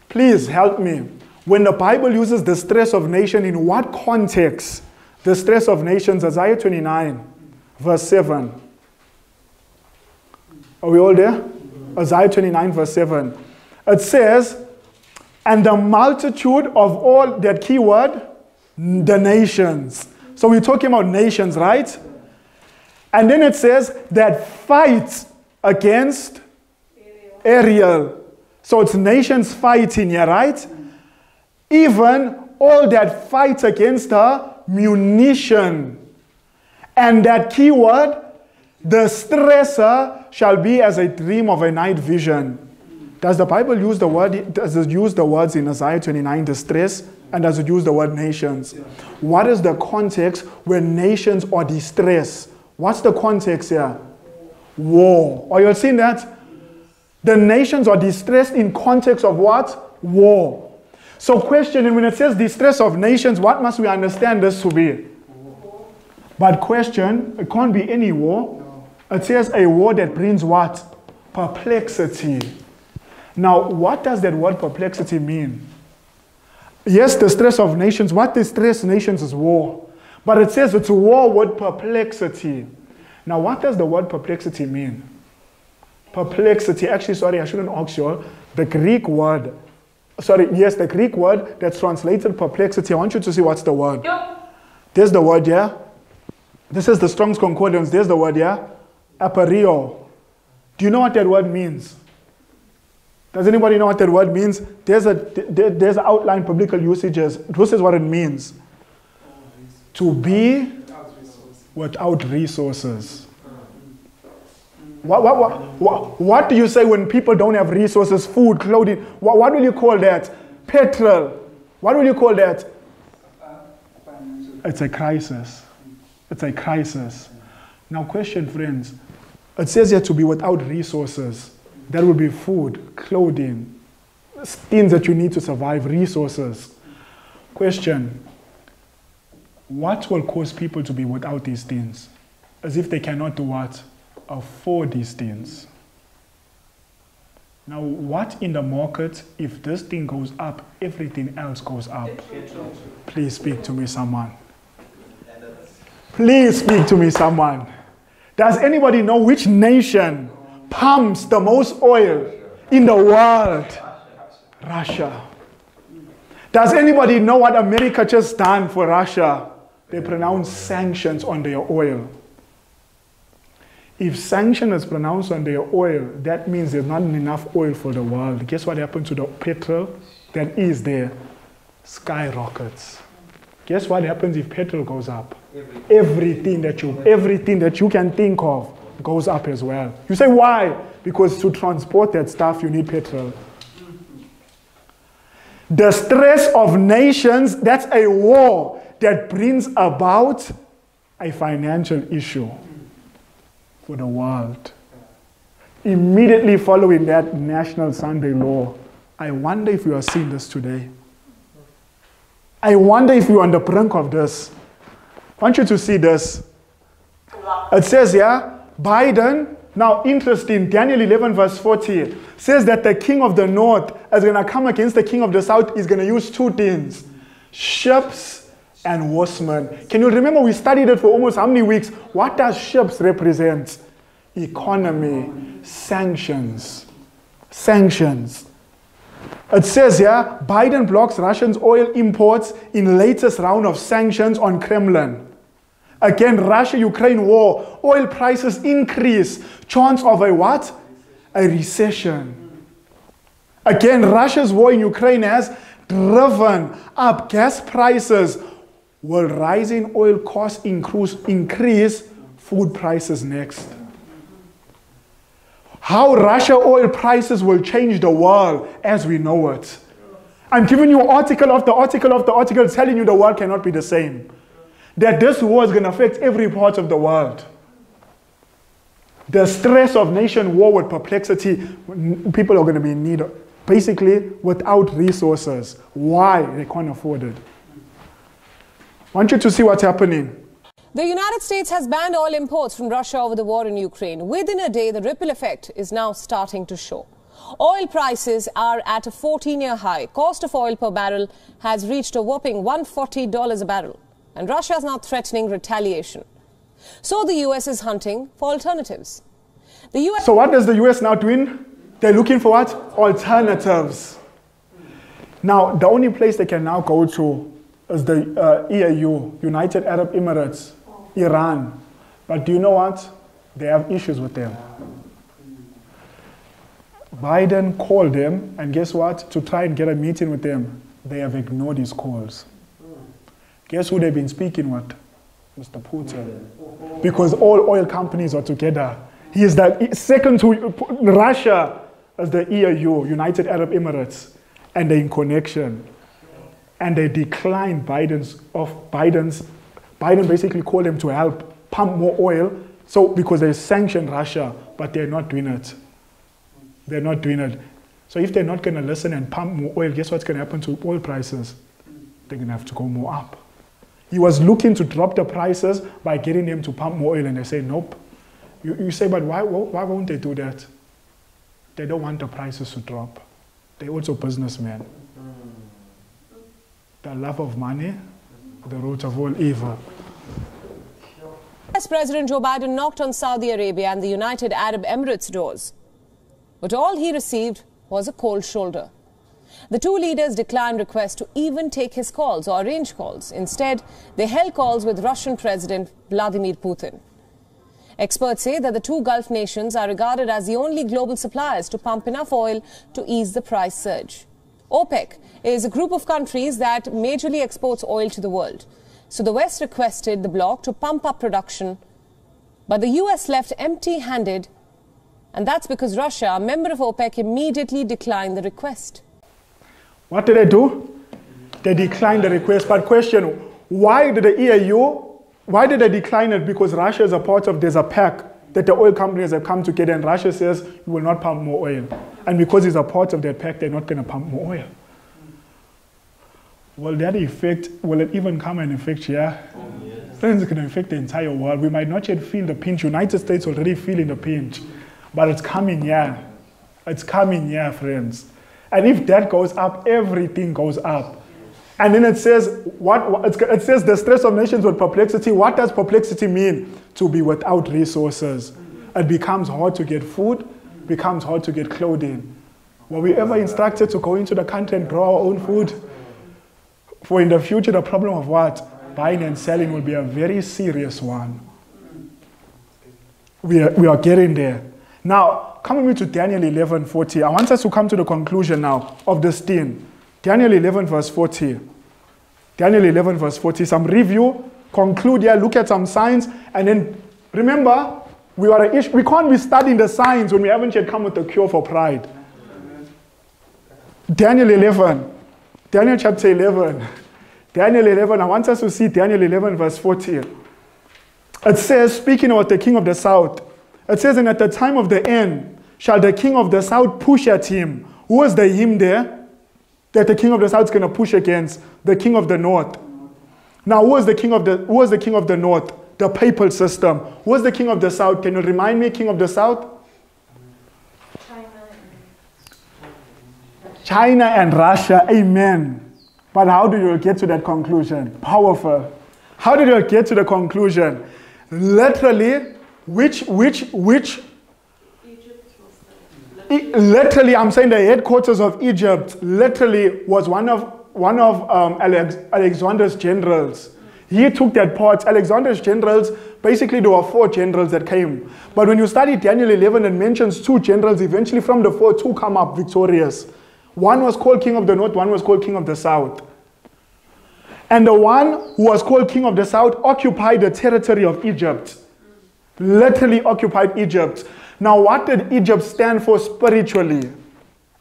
Please help me. When the Bible uses the stress of nation, in what context? The stress of nations, Isaiah 29, verse 7. Are we all there? Isaiah 29, verse 7. It says, and the multitude of all, that key word, the nations. So we're talking about nations, right? And then it says that fight against Ariel. So it's nations fighting here, right? Even all that fight against her munition. And that key word, the stressor shall be as a dream of a night vision. Does the Bible use the word, does it use the words in Isaiah 29, distress, and does it use the word nations? What is the context when nations are distressed? What's the context here? War. Are you seeing that? The nations are distressed in context of what? War. So question, when it says distress of nations, what must we understand this to be? But question, it can't be any war. It says a war that brings what? Perplexity. Now, what does that word perplexity mean? Yes, the stress of nations. What distress nations is war. But it says it's a war with perplexity. Now, what does the word perplexity mean? Perplexity, actually, sorry, I shouldn't ask you. The Greek word, sorry, yes, the Greek word that's translated perplexity, I want you to see what's the word. There's the word, yeah? This is the Strong's Concordance. There's the word, yeah? Aporia. Do you know what that word means? Does anybody know what that word means? There's a there's outline biblical usages. This is what it means to be without resources. What, what, what, what, what do you say when people don't have resources, food, clothing? What, what will you call that? Petrol. What will you call that? It's a crisis. It's a crisis. Now, question, friends. It says here to be without resources. That will be food, clothing, things that you need to survive, resources. Question what will cause people to be without these things? As if they cannot do what? Afford these things. Now, what in the market, if this thing goes up, everything else goes up? Please speak to me, someone. Please speak to me, someone. Does anybody know which nation pumps the most oil in the world? Russia. Does anybody know what America just done for Russia? They pronounce sanctions on their oil. If sanction is pronounced on their oil, that means there's not enough oil for the world. Guess what happened to the petrol that is there? Skyrockets. Guess what happens if petrol goes up? Everything that you everything that you can think of goes up as well. You say why? Because to transport that stuff you need petrol. The stress of nations, that's a war that brings about a financial issue for the world. Immediately following that National Sunday Law, I wonder if you are seeing this today. I wonder if you're on the brink of this. I want you to see this. It says here, Biden, now interesting, Daniel 11 verse 40 says that the king of the north is going to come against the king of the south, He's going to use two things ships and horsemen. Can you remember we studied it for almost how many weeks? What does ships represent? Economy, sanctions. Sanctions. It says here Biden blocks Russians oil imports in latest round of sanctions on Kremlin. Again, Russia Ukraine war, oil prices increase. Chance of a what? A recession. Again, Russia's war in Ukraine has driven up gas prices. Will rising oil costs increase, increase food prices next? How Russia oil prices will change the world as we know it. I'm giving you article after article after article telling you the world cannot be the same that this war is going to affect every part of the world. The stress of nation war with perplexity, people are going to be in need, of, basically without resources. Why? They can't afford it. I want you to see what's happening. The United States has banned all imports from Russia over the war in Ukraine. Within a day, the ripple effect is now starting to show. Oil prices are at a 14 year high. Cost of oil per barrel has reached a whopping $140 a barrel and Russia is now threatening retaliation. So the US is hunting for alternatives. The US So what is the US now doing? They're looking for what? Alternatives. Now, the only place they can now go to is the uh, EAU, United Arab Emirates, Iran. But do you know what? They have issues with them. Biden called them, and guess what? To try and get a meeting with them, they have ignored his calls. Guess who they've been speaking with? Mr. Putin. Because all oil companies are together. He is the second to Russia as the EAU, United Arab Emirates, and they're in connection. And they declined Biden's of Biden's Biden basically called them to help pump more oil. So because they sanctioned Russia, but they're not doing it. They're not doing it. So if they're not going to listen and pump more oil, guess what's going to happen to oil prices? They're going to have to go more up. He was looking to drop the prices by getting them to pump more oil, and they say, nope. You, you say, but why, why won't they do that? They don't want the prices to drop. They're also businessmen. The love of money, the root of all evil. US President Joe Biden knocked on Saudi Arabia and the United Arab Emirates doors. But all he received was a cold shoulder. The two leaders declined requests to even take his calls or arrange calls. Instead, they held calls with Russian President Vladimir Putin. Experts say that the two Gulf nations are regarded as the only global suppliers to pump enough oil to ease the price surge. OPEC is a group of countries that majorly exports oil to the world. So the West requested the bloc to pump up production, but the US left empty handed, and that's because Russia, a member of OPEC, immediately declined the request. What did they do? They declined the request. But question, why did the EAU, why did they decline it? Because Russia is a part of, a pact that the oil companies have come together and Russia says you will not pump more oil. And because it's a part of that pact, they're not going to pump more oil. Will that effect, will it even come and affect here? Oh, yes. It's going to affect the entire world. We might not yet feel the pinch. United States already feeling the pinch. But it's coming here. It's coming here, friends. And if that goes up, everything goes up. And then it says, what, it says the stress of nations with perplexity. What does perplexity mean? To be without resources. It becomes hard to get food, becomes hard to get clothing. Were we ever instructed to go into the country and grow our own food? For in the future, the problem of what? Buying and selling will be a very serious one. We are, we are getting there. Now, coming to Daniel 11 40. I want us to come to the conclusion now of this thing. Daniel 11 verse 40. Daniel 11 verse 40. Some review, conclude here, look at some signs, and then remember, we, are we can't be studying the signs when we haven't yet come with the cure for pride. Daniel 11. Daniel chapter 11. Daniel 11. I want us to see Daniel 11 verse 14. It says, speaking about the king of the south, it says, and at the time of the end, shall the king of the south push at him. Who is the him there? That the king of the south is going to push against the king of the north. Now, who is the king of the who is the king of the north? The papal system. Who is the king of the south? Can you remind me, king of the south? China China and Russia. Amen. But how do you get to that conclusion? Powerful. How did you get to the conclusion? Literally, which which which literally, I'm saying the headquarters of Egypt literally was one of one of um, Alex- Alexander's generals. He took that part. Alexander's generals, basically, there were four generals that came. But when you study Daniel 11, it mentions two generals. Eventually, from the four, two come up victorious. One was called King of the North, one was called King of the South. And the one who was called King of the South occupied the territory of Egypt. Literally occupied Egypt. Now, what did Egypt stand for spiritually?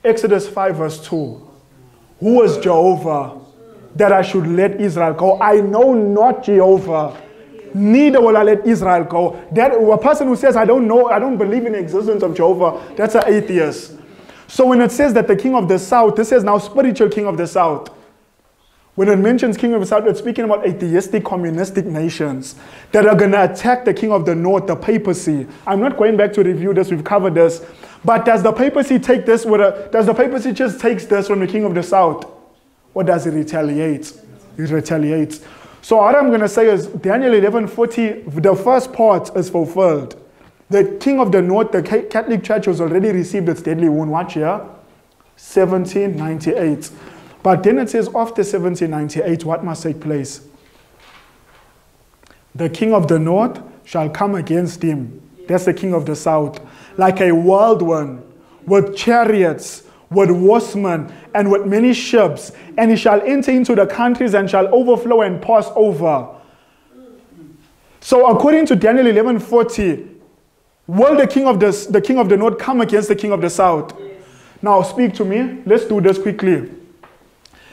Exodus 5, verse 2. Who is Jehovah that I should let Israel go? I know not Jehovah. Neither will I let Israel go. That a person who says, I don't know, I don't believe in the existence of Jehovah, that's an atheist. So when it says that the king of the south, this says now spiritual king of the south. When it mentions king of the south, it's speaking about atheistic communistic nations that are going to attack the king of the north, the papacy. I'm not going back to review this, we've covered this. But does the papacy take this with a, does the papacy just takes this from the king of the south? Or does it retaliate? It retaliates. So what I'm going to say is Daniel 11:40, the first part is fulfilled. The king of the north, the Catholic Church, has already received its deadly wound. Watch here, 1798. But then it says, after 1798, what must take place? The king of the north shall come against him. That's the king of the south. Like a wild one, with chariots, with horsemen, and with many ships. And he shall enter into the countries and shall overflow and pass over. So according to Daniel 11:40, will the king of the, the king of the north come against the king of the south? Now speak to me. Let's do this quickly.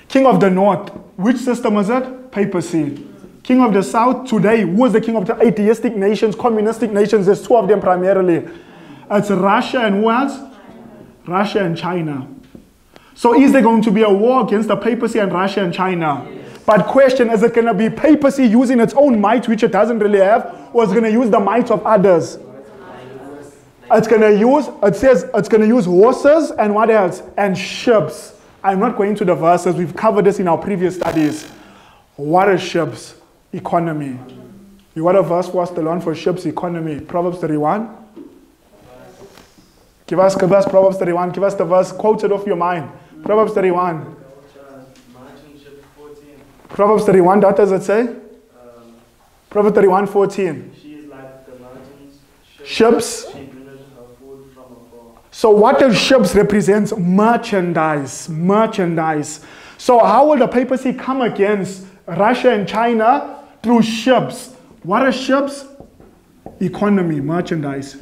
King of the north, which system is it? Papacy. King of the south today, who is the king of the atheistic nations, communistic nations? There's two of them primarily. It's Russia and who else? Russia and China. So is there going to be a war against the papacy and Russia and China? But question, is it going to be papacy using its own might, which it doesn't really have, or is it going to use the might of others? It's going to use, it says it's going to use horses and what else? And ships. I'm not going to the verses. We've covered this in our previous studies. What is ships? Economy. You want a verse us to learn for ships economy? Proverbs 31. Give us, give us Proverbs 31. Give us the verse quoted off your mind. Proverbs 31. Proverbs 31, what does it say? Proverbs 31, 14. Ships. So what does ships represent? Merchandise. Merchandise. So how will the papacy come against Russia and China? Through ships. What are ships? Economy, merchandise.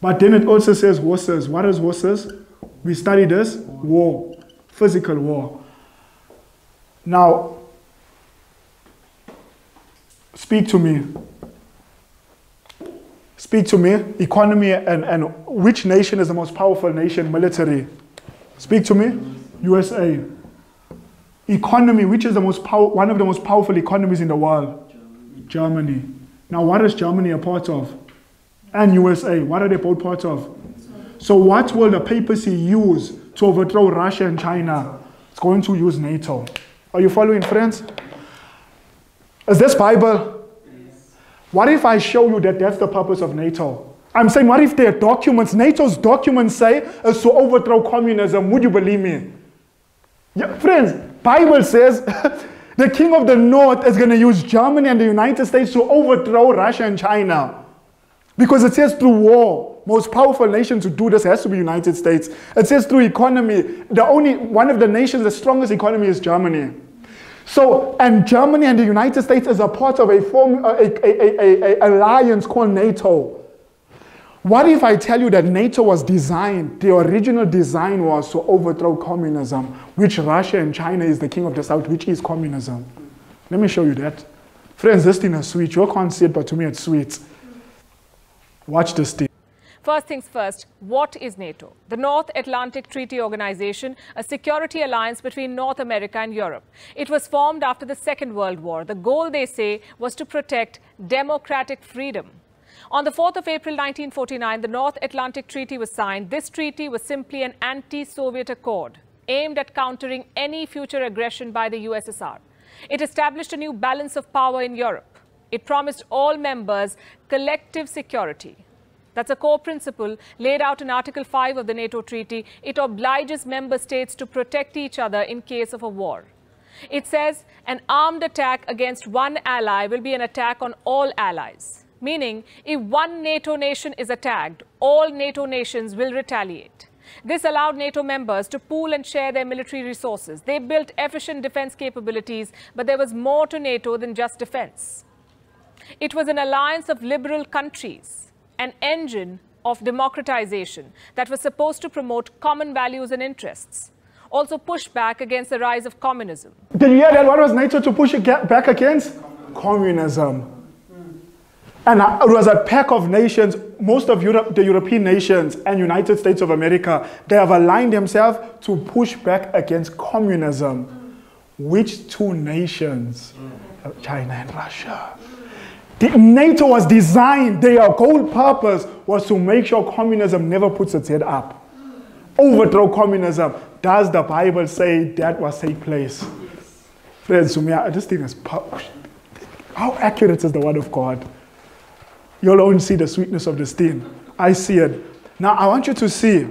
But then it also says horses. What is horses? We study this war, physical war. Now, speak to me. Speak to me. Economy and, and which nation is the most powerful nation military? Speak to me. USA. Economy, which is the most pow- one of the most powerful economies in the world? Germany. Germany. Now, what is Germany a part of? And USA. What are they both part of? So, what will the papacy use to overthrow Russia and China? It's going to use NATO. Are you following, friends? Is this Bible? What if I show you that that's the purpose of NATO? I'm saying, what if their documents, NATO's documents say is to overthrow communism? Would you believe me? Yeah, friends, Bible says (laughs) the king of the north is going to use Germany and the United States to overthrow Russia and China. Because it says through war, most powerful nation to do this has to be United States. It says through economy, the only one of the nations, the strongest economy is Germany. So, and Germany and the United States is a part of a form, a, a, a, a, alliance called NATO. What if I tell you that NATO was designed, the original design was to overthrow communism, which Russia and China is the king of the south, which is communism. Let me show you that. Friends, this thing is sweet. You can't see it, but to me it's sweet. Watch this thing. First things first, what is NATO? The North Atlantic Treaty Organization, a security alliance between North America and Europe. It was formed after the Second World War. The goal, they say, was to protect democratic freedom. On the 4th of April 1949, the North Atlantic Treaty was signed. This treaty was simply an anti-Soviet accord aimed at countering any future aggression by the USSR. It established a new balance of power in Europe. It promised all members collective security. That's a core principle laid out in Article 5 of the NATO Treaty. It obliges member states to protect each other in case of a war. It says an armed attack against one ally will be an attack on all allies, meaning if one NATO nation is attacked, all NATO nations will retaliate. This allowed NATO members to pool and share their military resources. They built efficient defense capabilities, but there was more to NATO than just defense. It was an alliance of liberal countries, an engine of democratization that was supposed to promote common values and interests also push back against the rise of communism. Did you hear that? What was NATO to push back against? Communism. And uh, it was a pack of nations, most of Europe, the European nations and United States of America, they have aligned themselves to push back against communism. Which two nations? Uh, China and Russia. The NATO was designed, their whole purpose was to make sure communism never puts its head up. Overthrow communism. Does the Bible say that was take place? Friends, this thing is how accurate is the word of God? You'll only see the sweetness of this thing. I see it. Now I want you to see.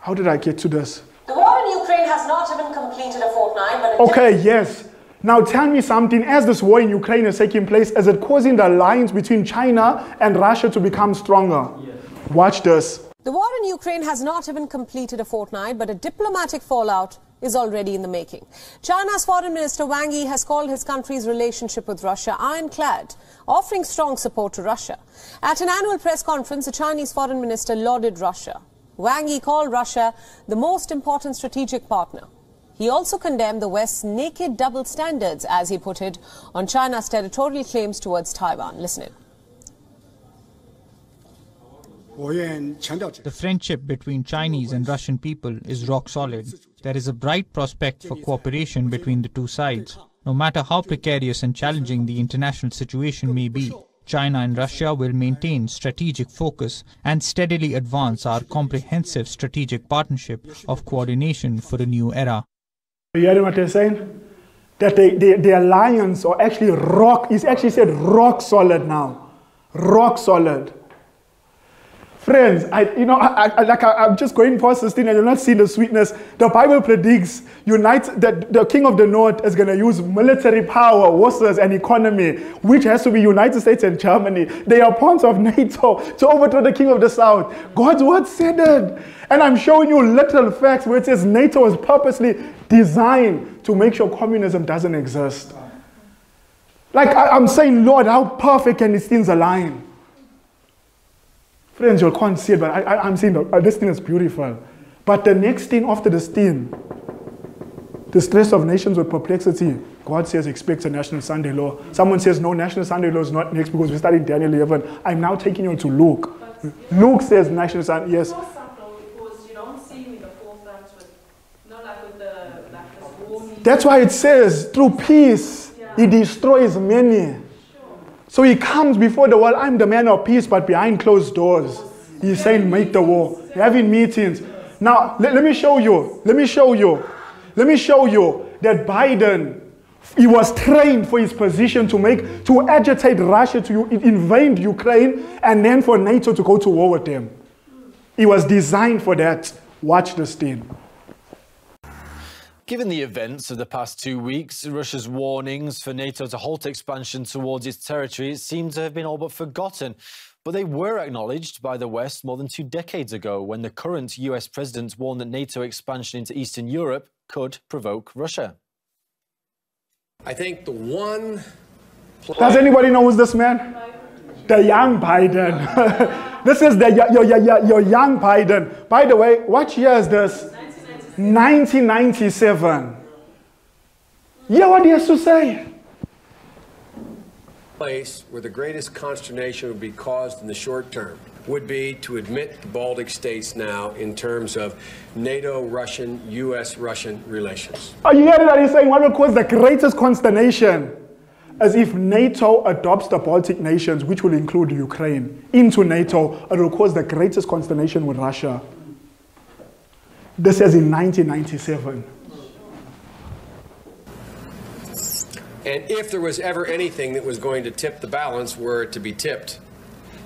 How did I get to this? The war in Ukraine has not even completed a fortnight, but okay, yes. Now tell me something. As this war in Ukraine is taking place, is it causing the alliance between China and Russia to become stronger? Yes. Watch this. The war in Ukraine has not even completed a fortnight, but a diplomatic fallout is already in the making. China's Foreign Minister Wang Yi has called his country's relationship with Russia ironclad, offering strong support to Russia. At an annual press conference, the Chinese Foreign Minister lauded Russia. Wang Yi called Russia the most important strategic partner. He also condemned the West's naked double standards, as he put it, on China's territorial claims towards Taiwan. Listen in. The friendship between Chinese and Russian people is rock solid. There is a bright prospect for cooperation between the two sides. No matter how precarious and challenging the international situation may be, China and Russia will maintain strategic focus and steadily advance our comprehensive strategic partnership of coordination for a new era. You hear what they're saying? That they, they, the alliance, or actually rock, is actually said rock solid now. Rock solid. Friends, I, you know, I, I, like I, am just going past this thing and you're not seeing the sweetness. The Bible predicts unite, that the king of the north is going to use military power, horses, and economy, which has to be United States and Germany. They are pawns of (laughs) NATO to overthrow the king of the south. God's word said it. And I'm showing you little facts where it says NATO is purposely designed to make sure communism doesn't exist. Like I, I'm saying, Lord, how perfect can these things align? Friends, you can't see it, but I, am saying that uh, this thing is beautiful. But the next thing after this thing, the stress of nations with perplexity, God says expect a national Sunday law. Someone says no, national Sunday law is not next because we're studying Daniel 11. I'm now taking you to Luke. Luke says national Sunday, yes. That's why it says through peace he destroys many. So he comes before the world, I'm the man of peace, but behind closed doors. He's saying, make the war. You're having meetings. Now, let, let me show you. Let me show you. Let me show you that Biden, he was trained for his position to make, to agitate Russia to invade Ukraine and then for NATO to go to war with them. He was designed for that. Watch this thing. Given the events of the past two weeks, Russia's warnings for NATO to halt expansion towards its territory seem to have been all but forgotten. But they were acknowledged by the West more than two decades ago when the current US president warned that NATO expansion into Eastern Europe could provoke Russia. I think the one. Does anybody know who's this man? The young Biden. (laughs) this is the your, your, your, your young Biden. By the way, what year is this? 1997. Yeah, what he has to say. Place where the greatest consternation would be caused in the short term would be to admit the Baltic states now in terms of NATO Russian, US Russian relations. Are you hear that he's saying what will cause the greatest consternation? As if NATO adopts the Baltic nations, which will include Ukraine, into NATO, it will cause the greatest consternation with Russia. This is in 1997. And if there was ever anything that was going to tip the balance, were it to be tipped,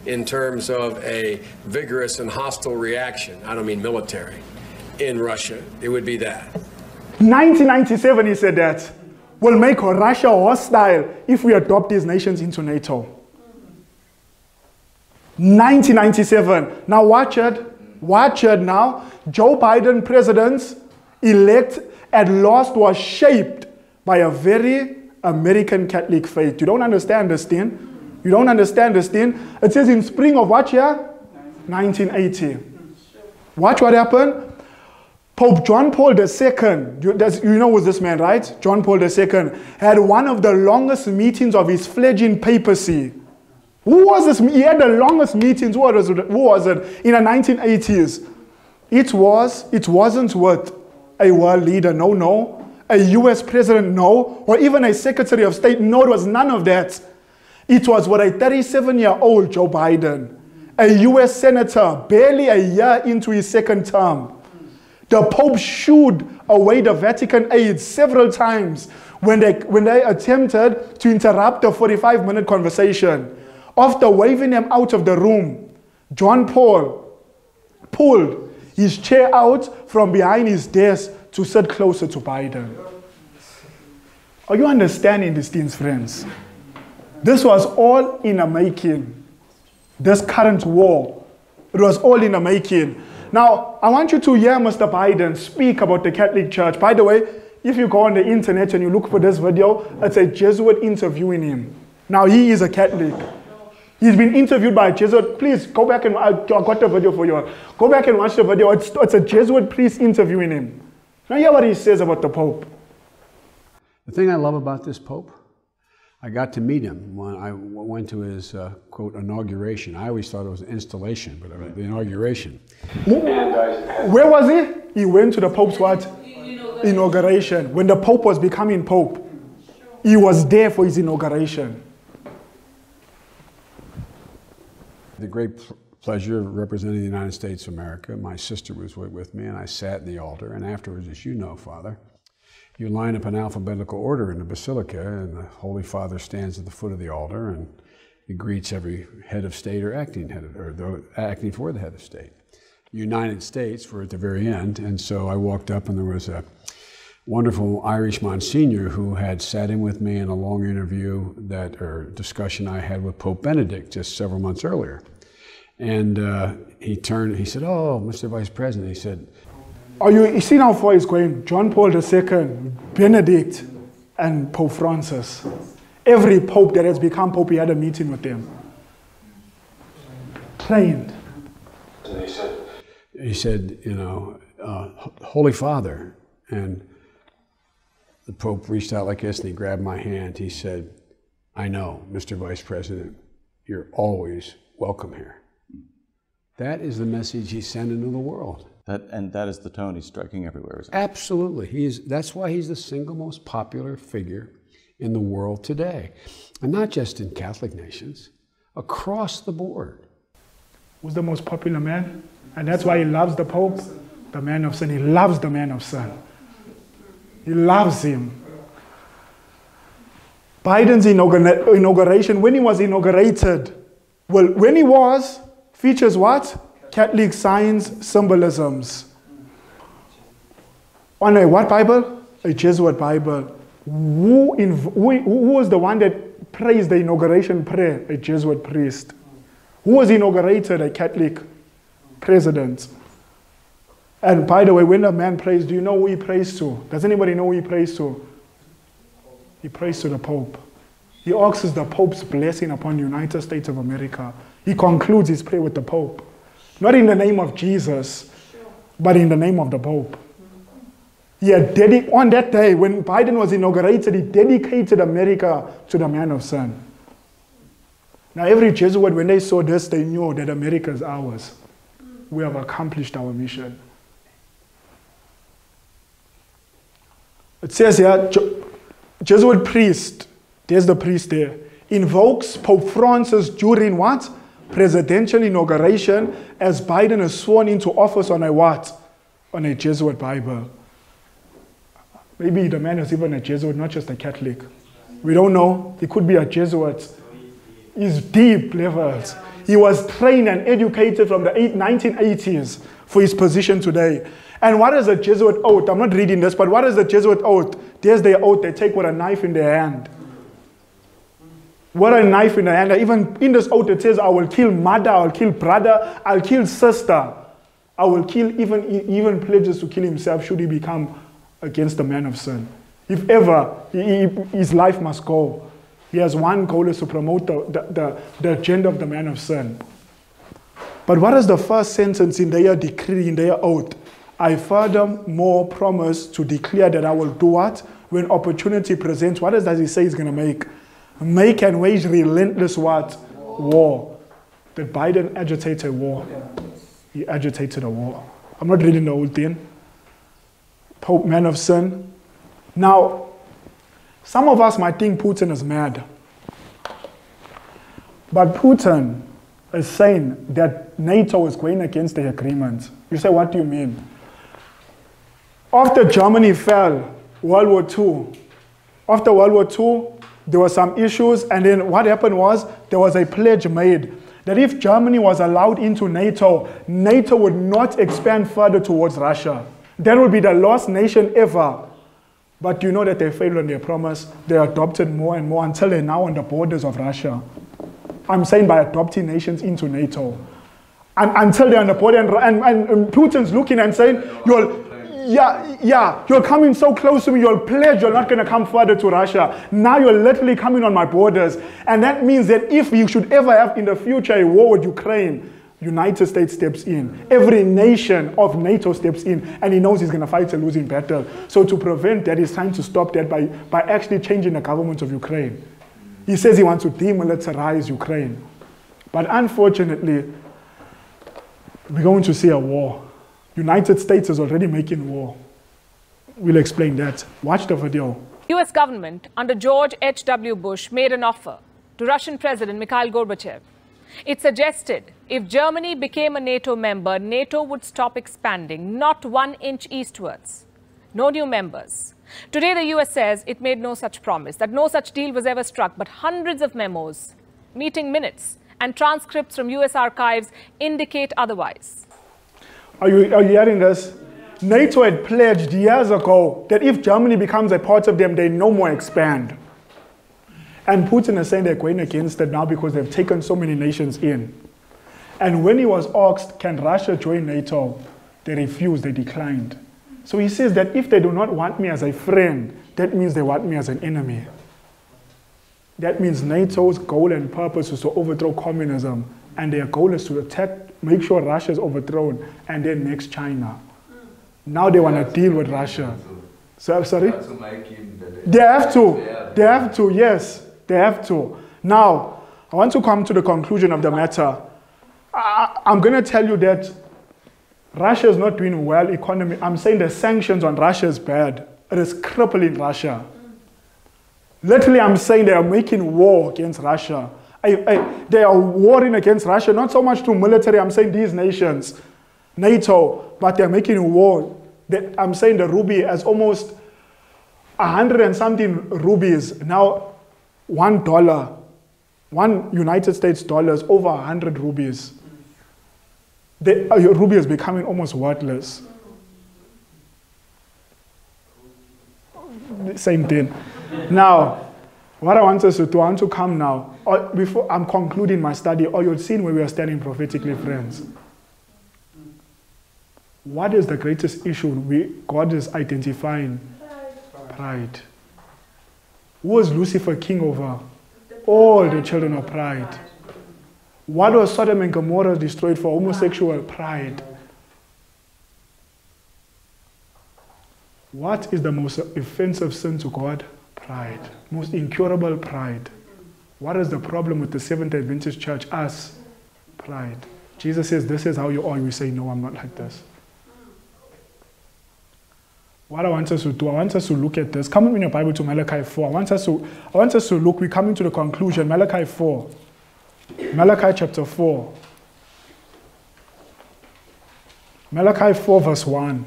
in terms of a vigorous and hostile reaction, I don't mean military, in Russia, it would be that. 1997, he said that will make Russia hostile if we adopt these nations into NATO. 1997. Now watch it. Watch it now. Joe Biden, president elect at last, was shaped by a very American Catholic faith. You don't understand this thing. You don't understand this thing. It says in spring of what year? 1980. Watch what happened. Pope John Paul II, you, know who's this man, right? John Paul II had one of the longest meetings of his fledgling papacy. Who was this? He had the longest meetings. Who was it? Who was it? In the 1980s. It was, it wasn't with a world leader, no, no. A US president, no. Or even a secretary of state, no, it was none of that. It was with a 37 year old Joe Biden, a US senator, barely a year into his second term. The Pope shooed away the Vatican aide several times when they, when they attempted to interrupt the 45 minute conversation. After waving them out of the room, John Paul pulled his chair out from behind his desk to sit closer to Biden. Are you understanding these things, friends? This was all in the making. This current war, it was all in the making. Now, I want you to hear Mr. Biden speak about the Catholic Church. By the way, if you go on the internet and you look for this video, it's a Jesuit interviewing him. Now, he is a Catholic. He's been interviewed by a Jesuit. Please go back and I got the video for you. Go back and watch the video. It's, it's a Jesuit priest interviewing him. Now, hear what he says about the Pope. The thing I love about this Pope I got to meet him when I went to his uh, quote inauguration. I always thought it was an installation, but right. the inauguration. Where was he? He went to the Pope's what? Inauguration. When the Pope was becoming Pope, he was there for his inauguration. The great pleasure of representing the United States of America. My sister was with me, and I sat in the altar. And afterwards, as you know, Father, you line up in alphabetical order in the basilica, and the Holy Father stands at the foot of the altar and he greets every head of state or acting head of, or acting for the head of state. United States were at the very end, and so I walked up and there was a wonderful Irish Monsignor who had sat in with me in a long interview that or discussion I had with Pope Benedict just several months earlier. And uh, he turned, he said, Oh, Mr. Vice President, he said, are you, you see how far it's going? John Paul II, Benedict, and Pope Francis. Every pope that has become pope, he had a meeting with them. Trained. He said, he said you know, uh, Holy Father. And the Pope reached out like this and he grabbed my hand. He said, I know, Mr. Vice President, you're always welcome here. That is the message he's sending to the world. That, and that is the tone he's striking everywhere, Absolutely. He's, that's why he's the single most popular figure in the world today. And not just in Catholic nations, across the board. Who's the most popular man? And that's why he loves the Pope, the man of sin. He loves the man of sin. He loves him. Biden's inauguration, when he was inaugurated, well, when he was, features what? Catholic signs, symbolisms. On a what Bible? A Jesuit Bible. Who, who, who was the one that praised the inauguration prayer? A Jesuit priest. Who was inaugurated? A Catholic president. And by the way, when a man prays, do you know who he prays to? Does anybody know who he prays to? He prays to the Pope. He asks the Pope's blessing upon the United States of America. He concludes his prayer with the Pope. Not in the name of Jesus, but in the name of the Pope. He had on that day when Biden was inaugurated, he dedicated America to the man of sin. Now, every Jesuit, when they saw this, they knew that America is ours. We have accomplished our mission. It says here, Jesuit priest, there's the priest there, invokes Pope Francis during what? Presidential inauguration as Biden is sworn into office on a what? On a Jesuit Bible. Maybe the man is even a Jesuit, not just a Catholic. We don't know. He could be a Jesuit. He's deep levels. He was trained and educated from the 1980s for his position today. And what is a Jesuit oath? I'm not reading this, but what is the Jesuit oath? There's their oath. They take with a knife in their hand. What a knife in the hand. Even in this oath, it says, I will kill mother, I'll kill brother, I'll kill sister. I will kill even, even pledges to kill himself should he become against the man of sin. If ever, he, his life must go. He has one goal is to promote the, the, the, the agenda of the man of sin. But what is the first sentence in their decree, in their oath? I furthermore promise to declare that I will do what? When opportunity presents, what does he say he's going to make? Make and wage relentless what? War. That Biden agitated war. He agitated a war. I'm not reading the whole thing. Pope, man of sin. Now, some of us might think Putin is mad. But Putin is saying that NATO is going against the agreement. You say, what do you mean? After Germany fell, World War II, after World War II, there were some issues, and then what happened was there was a pledge made that if Germany was allowed into NATO, NATO would not expand further towards Russia. That would be the last nation ever. But you know that they failed on their promise. They adopted more and more until they're now on the borders of Russia. I'm saying by adopting nations into NATO. And until they're on the border, and, and, and Putin's looking and saying, you're, yeah, yeah, you're coming so close to me, you'll pledge you're not going to come further to Russia. Now you're literally coming on my borders. And that means that if you should ever have in the future a war with Ukraine, United States steps in. Every nation of NATO steps in, and he knows he's going to fight a losing battle. So to prevent that, he's trying to stop that by, by actually changing the government of Ukraine. He says he wants to demilitarize Ukraine. But unfortunately, we're going to see a war. United States is already making war. We'll explain that. Watch the video. US government under George H.W. Bush made an offer to Russian President Mikhail Gorbachev. It suggested if Germany became a NATO member, NATO would stop expanding, not one inch eastwards. No new members. Today, the US says it made no such promise, that no such deal was ever struck, but hundreds of memos, meeting minutes, and transcripts from US archives indicate otherwise. Are you, are you hearing this? NATO had pledged years ago that if Germany becomes a part of them, they no more expand. And Putin is saying they're going against it now because they've taken so many nations in. And when he was asked, can Russia join NATO? They refused, they declined. So he says that if they do not want me as a friend, that means they want me as an enemy. That means NATO's goal and purpose is to overthrow communism and their goal is to attack, make sure Russia is overthrown, and then next China. Now they want to deal with Russia. So, uh, sorry? They have to. They have to, yes. They have to. Now, I want to come to the conclusion of the matter. I, I'm going to tell you that Russia is not doing well economy. I'm saying the sanctions on Russia is bad. It is crippling Russia. Mm. Literally, I'm saying they are making war against Russia. They are warring against Russia, not so much through military, I'm saying these nations, NATO, but they're making a war. They, I'm saying the ruby has almost hundred and something rubies. Now, one dollar, one United States dollar is over hundred rubies. The uh, ruby is becoming almost worthless. Same thing. Now, what I want us to do, I want to come now. Or before I'm concluding my study, or you'll see where we are standing prophetically, friends. What is the greatest issue we, God is identifying? Pride. Who was Lucifer king over? All the children of pride. What was Sodom and Gomorrah destroyed for? Homosexual pride. What is the most offensive sin to God? Pride. Most incurable pride. What is the problem with the Seventh Adventist Church? Us. Pride. Jesus says, This is how you are. We say, No, I'm not like this. What I want us to do, I want us to look at this. Come in your Bible to Malachi 4. I want us to, I want us to look, we're coming to the conclusion. Malachi 4. Malachi chapter 4. Malachi 4, verse 1.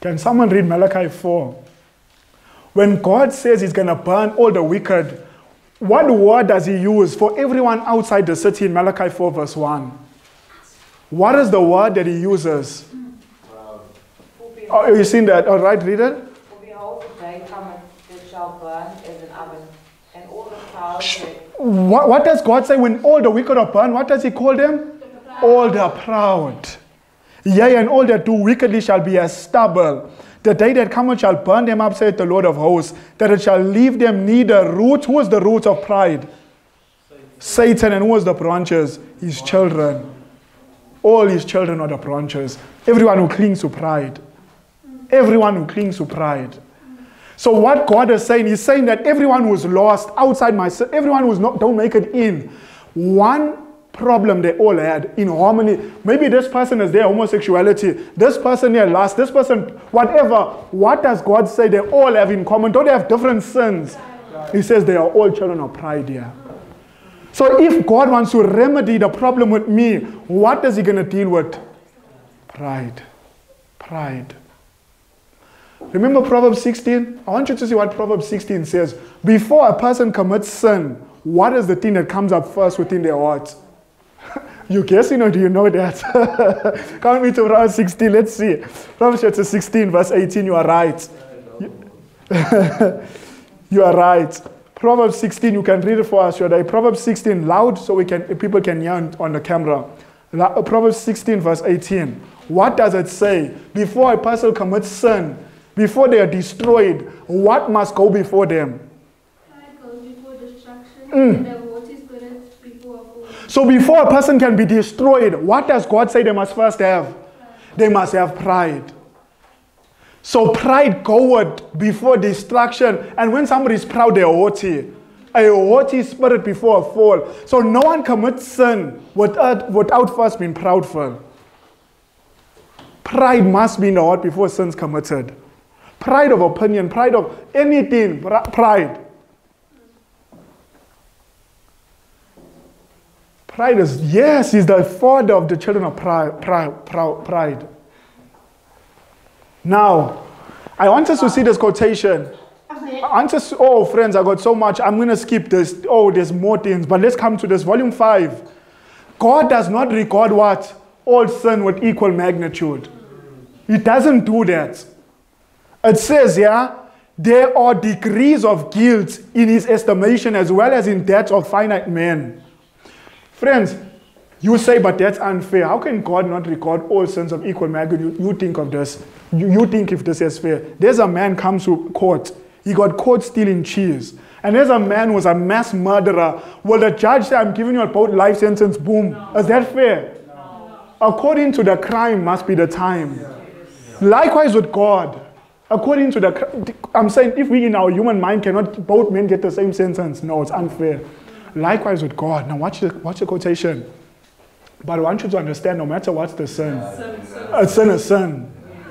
Can someone read Malachi 4? When God says he's going to burn all the wicked, What word does he use for everyone outside the city in Malachi 4, verse 1? What is the word that he uses? Um, oh, you seen that? All right, read it. For behold, the day cometh that shall burn as an oven, and all the clouds that What, what does God say when all the wicked are burned? What does he call them? All the proud. Yea, and all that do wickedly shall be as stubble. The day that cometh shall burn them up, saith the Lord of hosts, that it shall leave them neither root. Who is the root of pride? Satan. And who is the branches? His children. All his children are the branches. Everyone who clings to pride. Everyone who clings to pride. So what God is saying, He's saying that everyone who's lost outside my, everyone who's not, don't make it in, one problem they all had in harmony. Maybe this person is their homosexuality. This person here lust. This person, whatever. What does God say they all have in common? Don't they have different sins? He says they are all children of pride here. So if God wants to remedy the problem with me, what is He going to deal with? Pride. Pride. Remember Proverbs 16? I want you to see what Proverbs 16 says. Before a person commits sin, what is the thing that comes up first within their heart? You guessing or do you know that? (laughs) Come me to Proverbs 16, let's see. Proverbs chapter 16, verse 18, you are right. (laughs) you are right. Proverbs 16, you can read it for us, should I? Proverbs 16, loud so we can people can hear on the camera. Proverbs 16, verse 18. What does it say? Before a person commits sin, before they are destroyed, what must go before them? Mm. So before a person can be destroyed, what does God say they must first have? They must have pride. So pride goeth before destruction. And when somebody is proud, they are haughty. A haughty spirit before a fall. So no one commits sin without, without first being proudful. Pride must be in the heart before sin's committed. Pride of opinion, pride of anything, pride. Pride is, yes, he's the father of the children of pride. pride. Now, I want us to see this quotation. I oh, friends, I got so much. I'm going to skip this. Oh, there's more things. But let's come to this. Volume 5. God does not regard what? All sin with equal magnitude. He doesn't do that. It says, yeah, there are degrees of guilt in his estimation as well as in that of finite men. Friends, you say, but that's unfair. How can God not record all sins of equal magnitude? You, think of this. You, you think if this is fair. There's a man comes to court. He got caught stealing cheese. And there's a man who was a mass murderer. Well, the judge say, I'm giving you a both life sentence? Boom. Is that fair? According to the crime must be the time. Likewise with God. According to the, I'm saying if we in our human mind cannot both men get the same sentence, no, it's unfair. Likewise with God. Now watch the, watch the quotation. But I want you to understand no matter what's the sin, a sin is sin. (laughs)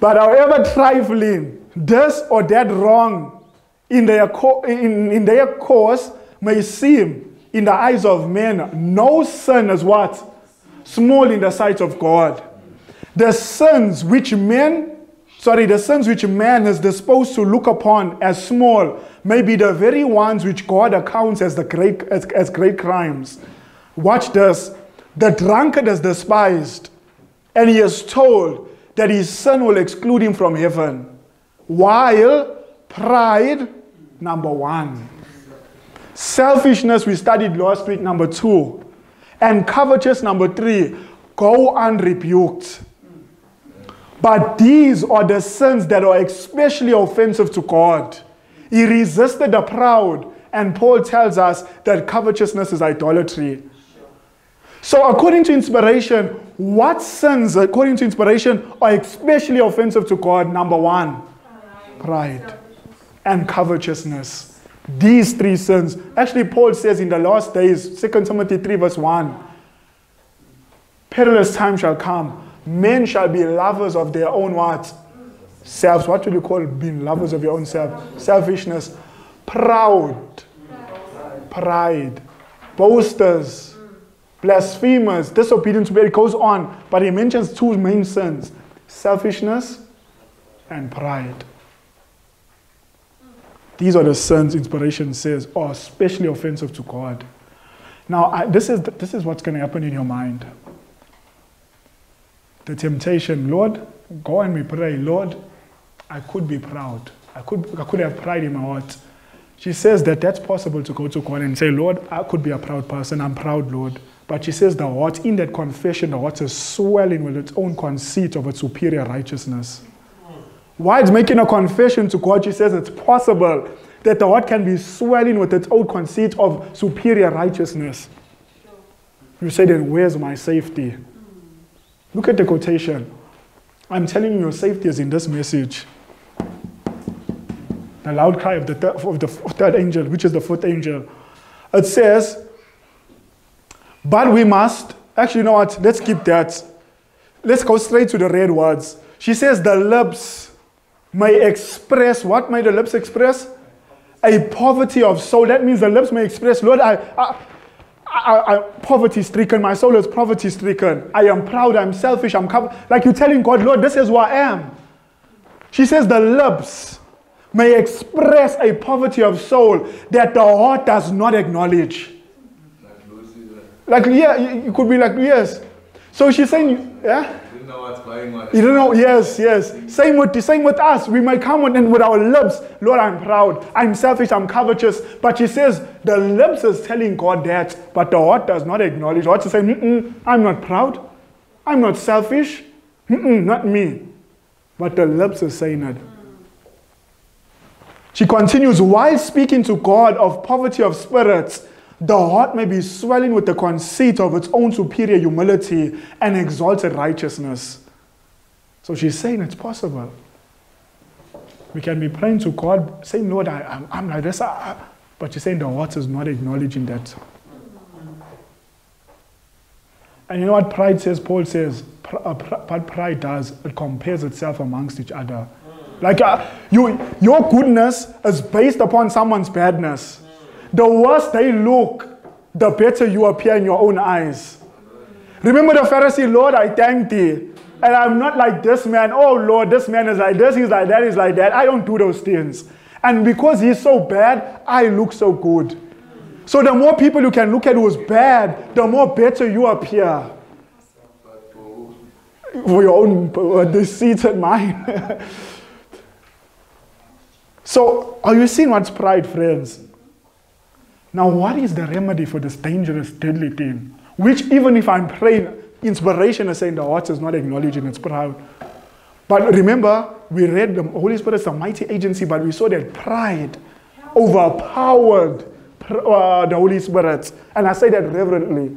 but however trifling this or that wrong in their, in, in their course may seem in the eyes of men, no sin is what? Small in the sight of God. The sins which men, sorry, the sins which man is disposed to look upon as small may be the very ones which God accounts as the great as, as great crimes. Watch this. The drunkard is despised, and he is told that his son will exclude him from heaven. While pride, number one. Selfishness, we studied last week, number two. And covetous, number three, go unrebuked. But these are the sins that are especially offensive to God. He resisted the proud, and Paul tells us that covetousness is idolatry. So, according to inspiration, what sins, according to inspiration, are especially offensive to God? Number one, pride and covetousness. These three sins. Actually, Paul says in the last days, 2 Timothy 3, verse 1, perilous time shall come. Men shall be lovers of their own what? Selves. What do you call being lovers of your own self? Selfishness. Proud. Pride. Boasters. Blasphemers. Disobedient to It goes on. But he mentions two main sins. Selfishness and pride. These are the sins, inspiration says, are especially offensive to God. Now, I, this, is, this is what's going to happen in your mind. The temptation, Lord, go and we pray, Lord, I could be proud. I could, I could have pride in my heart. She says that that's possible to go to God and say, Lord, I could be a proud person. I'm proud, Lord. But she says the heart, in that confession, the heart is swelling with its own conceit of its superior righteousness. While it's making a confession to God, she says it's possible that the heart can be swelling with its own conceit of superior righteousness. You say, then where's my safety? Look at the quotation. I'm telling you, your safety is in this message. The loud cry of the, third, of the third angel, which is the fourth angel. It says, but we must, actually, you know what? Let's keep that. Let's go straight to the red words. She says, the lips may express, what may the lips express? A poverty of soul. That means the lips may express, Lord, I, I, I, I poverty stricken. My soul is poverty stricken. I am proud. I'm selfish. I'm like you're telling God, Lord, this is who I am. She says the lips may express a poverty of soul that the heart does not acknowledge. Like, yeah, you could be like, yes. So she's saying, yeah? You don't know what's. You don't know, yes, yes. Same with, the same with us. We might come with, and with our lips, Lord, I'm proud. I'm selfish. I'm covetous. But she says, the lips is telling God that, but the heart does not acknowledge. The heart is saying, I'm not proud. I'm not selfish. Mm-mm, not me. But the lips is saying it. She continues, while speaking to God of poverty of spirits, the heart may be swelling with the conceit of its own superior humility and exalted righteousness. So she's saying it's possible. We can be praying to God, saying, Lord, I, am I'm, I'm like this. but she's saying the heart is not acknowledging that. And you know what pride says? Paul says, uh, what pride does, it compares itself amongst each other. Like uh, you, your goodness is based upon someone's badness. The worse they look, the better you appear in your own eyes. Remember the Pharisee, Lord, I thank thee. And I'm not like this man. Oh, Lord, this man is like this, he's like that, he's like that. I don't do those things. And because he's so bad, I look so good. So the more people you can look at who's bad, the more better you appear. For your own deceit and mind. (laughs) so, are you seeing what's pride, friends? Now, what is the remedy for this dangerous, deadly thing? Which, even if I'm praying, inspiration is saying the heart is not acknowledging it's pride. But remember, we read the Holy Spirit is a mighty agency, but we saw that pride overpowered uh, the Holy Spirit. And I say that reverently.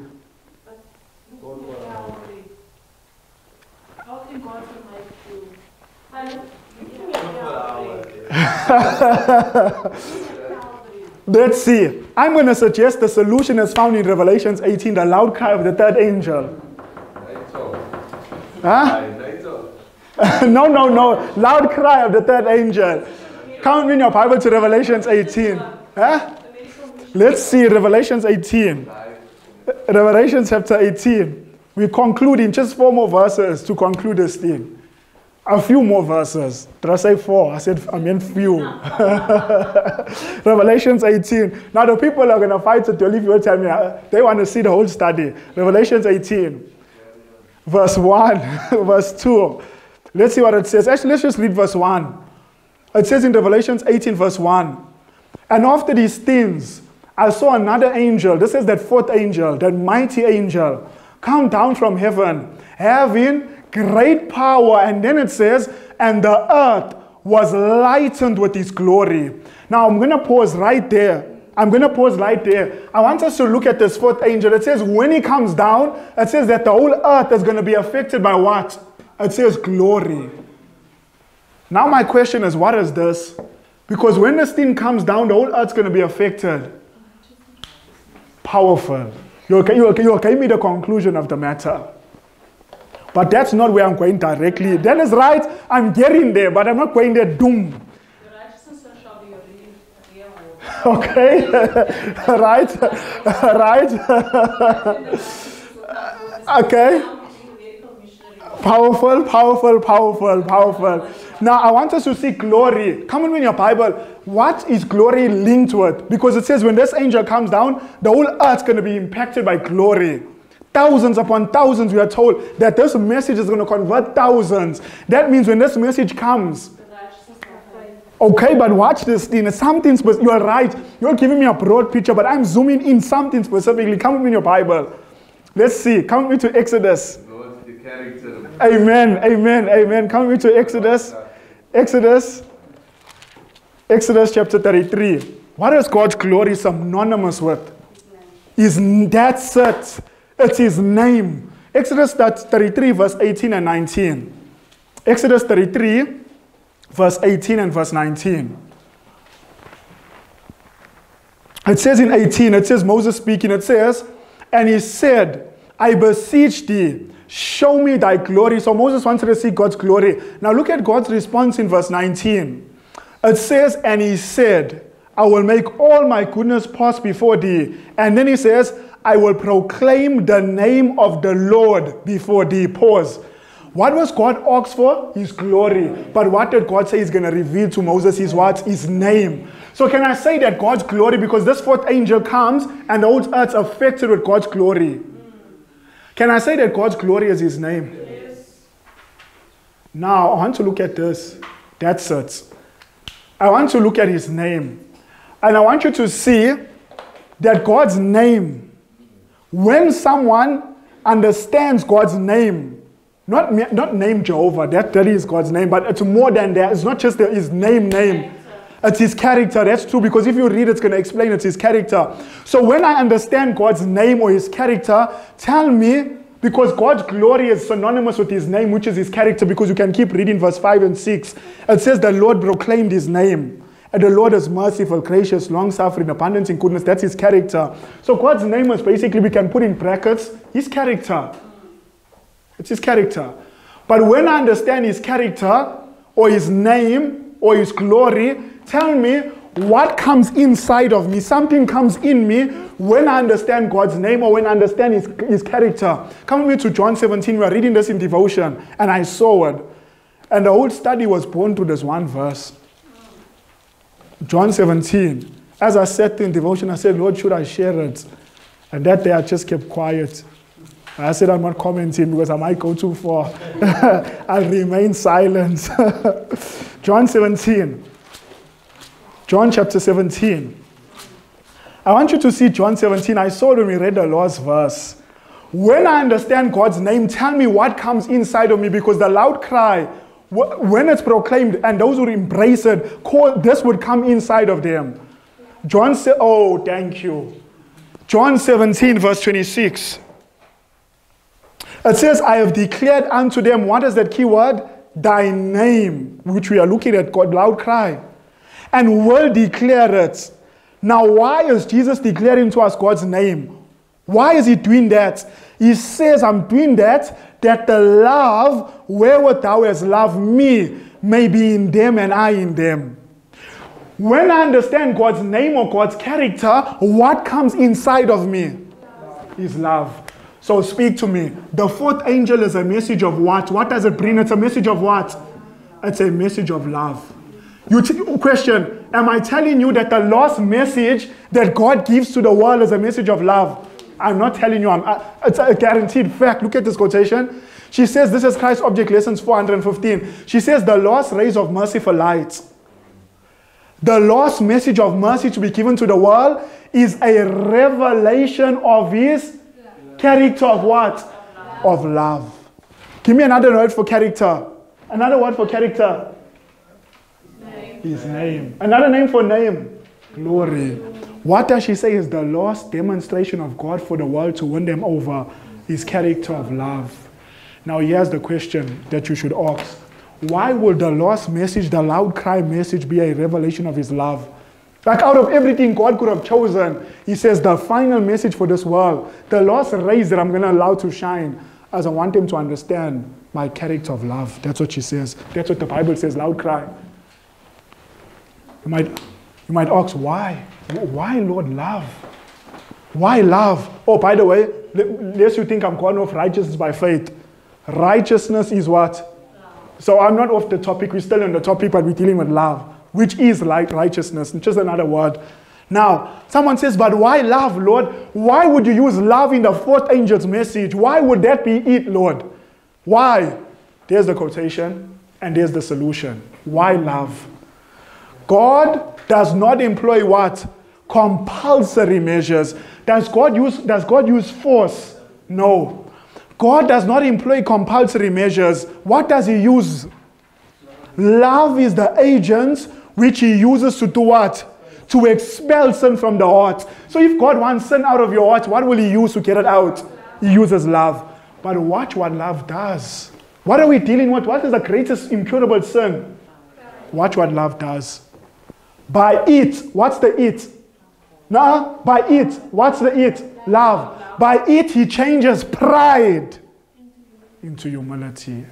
(laughs) Let's see. I'm going to suggest the solution is found in Revelations 18, the loud cry of the third angel. Huh? (laughs) no, no, no. Loud cry of the third angel. Count in your Bible to Revelations 18. Huh? Let's see Revelations 18. Revelation chapter 18. We conclude in just four more verses to conclude this thing. A few more verses. Did I say four? I said, I meant few. (laughs) Revelations 18. Now, the people are going to fight it if you tell me uh, they want to see the whole study. Revelations 18, verse 1, (laughs) verse 2. Let's see what it says. Actually, let's just read verse 1. It says in Revelations 18, verse 1. And after these things, I saw another angel. This is that fourth angel, that mighty angel, come down from heaven, having great power. And then it says, and the earth was lightened with his glory. Now I'm going to pause right there. I'm going to pause right there. I want us to look at this fourth angel. It says, when he comes down, it says that the whole earth is going to be affected by what? It says glory. Now, my question is, what is this? Because when this thing comes down, the whole earth's going to be affected. Powerful. You, you, you gave me the conclusion of the matter. But that's not where I'm going directly. That is right, I'm getting there, but I'm not going there doom. (laughs) Okay, (laughs) right, (laughs) right. okay. Powerful, powerful, powerful, powerful. Now, I want us to see glory. Come with me in your Bible. What is glory linked with? Because it says when this angel comes down, the whole earth's going to be impacted by glory. Thousands upon thousands, we are told that this message is going to convert thousands. That means when this message comes, Okay, but watch this thing. Something specific. You are right. You're giving me a broad picture, but I'm zooming in something specifically. Come with me in your Bible. Let's see. Come with me to Exodus. Amen. Amen. Amen. Come with me to Exodus. Exodus. Exodus chapter 33. What is God's glory synonymous with? Is that's it. It's his name. Exodus 33, verse 18 and 19. Exodus 33 verse 18 and verse 19. It says in 18, it says Moses speaking, it says, and he said, I beseech thee, show me thy glory. So Moses wanted to see God's glory. Now look at God's response in verse 19. It says, and he said, I will make all my goodness pass before thee. And then he says, I will proclaim the name of the Lord before thee. Pause. What was God asked for? His glory. But what did God say He's going to reveal to Moses? His what? His name. So can I say that God's glory, because this fourth angel comes and the whole earth's affected with God's glory. Can I say that God's glory is His name? Yes. Now I want to look at this. That's it. I want to look at His name. And I want you to see that God's name, when someone understands God's name, not, not name Jehovah, that, that is God's name, but it's more than that. It's not just his name, name. It's his character. That's true because if you read, it's going to explain it's his character. So when I understand God's name or his character, tell me, because God's glory is synonymous with his name, which is his character, because you can keep reading verse 5 and 6. It says, The Lord proclaimed his name. The Lord is merciful, gracious, long suffering, abundant in goodness. That's his character. So God's name is basically, we can put in brackets, his character. It's his character. But when I understand his character or his name or his glory, tell me what comes inside of me. Something comes in me when I understand God's name or when I understand his, his character. Come with me to John 17. We are reading this in devotion, and I saw it. And the whole study was born to this one verse. John 17. As I sat in devotion, I said, Lord, should I share it? And that day I just kept quiet. I said I'm not commenting because I might go too far. (laughs) I'll remain silent. (laughs) John 17. John chapter 17. I want you to see John 17. I saw when we read the last verse. When I understand God's name, tell me what comes inside of me because the loud cry, when it's proclaimed and those who embrace it, this would come inside of them. John said, Oh, thank you. John 17, verse 26. It says, I have declared unto them, what is that key word? Thy name, which we are looking at, God, loud cry, and will declare it. Now, why is Jesus declaring to us God's name? Why is he doing that? He says, I'm doing that, that the love wherewith thou hast loved me may be in them and I in them. When I understand God's name or God's character, what comes inside of me? Is love. So speak to me. The fourth angel is a message of what? What does it bring? It's a message of what? It's a message of love. You t- question, am I telling you that the last message that God gives to the world is a message of love? I'm not telling you. I'm, uh, it's a guaranteed fact. Look at this quotation. She says, this is Christ Object Lessons 415. She says, the last rays of mercy for light. The last message of mercy to be given to the world is a revelation of his Character of what? Of love. Give me another word for character. Another word for character. Name. His name. Another name for name. Glory. What does she say is the last demonstration of God for the world to win them over? His character of love. Now, here's the question that you should ask Why would the last message, the loud cry message, be a revelation of His love? Like out of everything God could have chosen, He says the final message for this world, the last rays that I'm going to allow to shine, as I want them to understand my character of love. That's what she says. That's what the Bible says, loud cry. You might, you might ask, why? Why, Lord, love? Why love? Oh, by the way, lest you think I'm going off righteousness by faith, righteousness is what? So I'm not off the topic. We're still on the topic, but we're dealing with love, which is like righteousness. Just another word. Now, someone says, but why love, Lord? Why would you use love in the fourth angel's message? Why would that be it, Lord? Why? There's the quotation, and there's the solution. Why love? God does not employ what? Compulsory measures. Does God use, does God use force? No. God does not employ compulsory measures. What does He use? Love is the agent which He uses to do what? To expel sin from the heart. So if God wants sin out of your heart, what will He use to get it out? He uses love. But watch what love does. What are we dealing with? What is the greatest incurable sin? Watch what love does. By it, what's the it? Nah, by it, what's the it? Love. By it, he changes pride into humility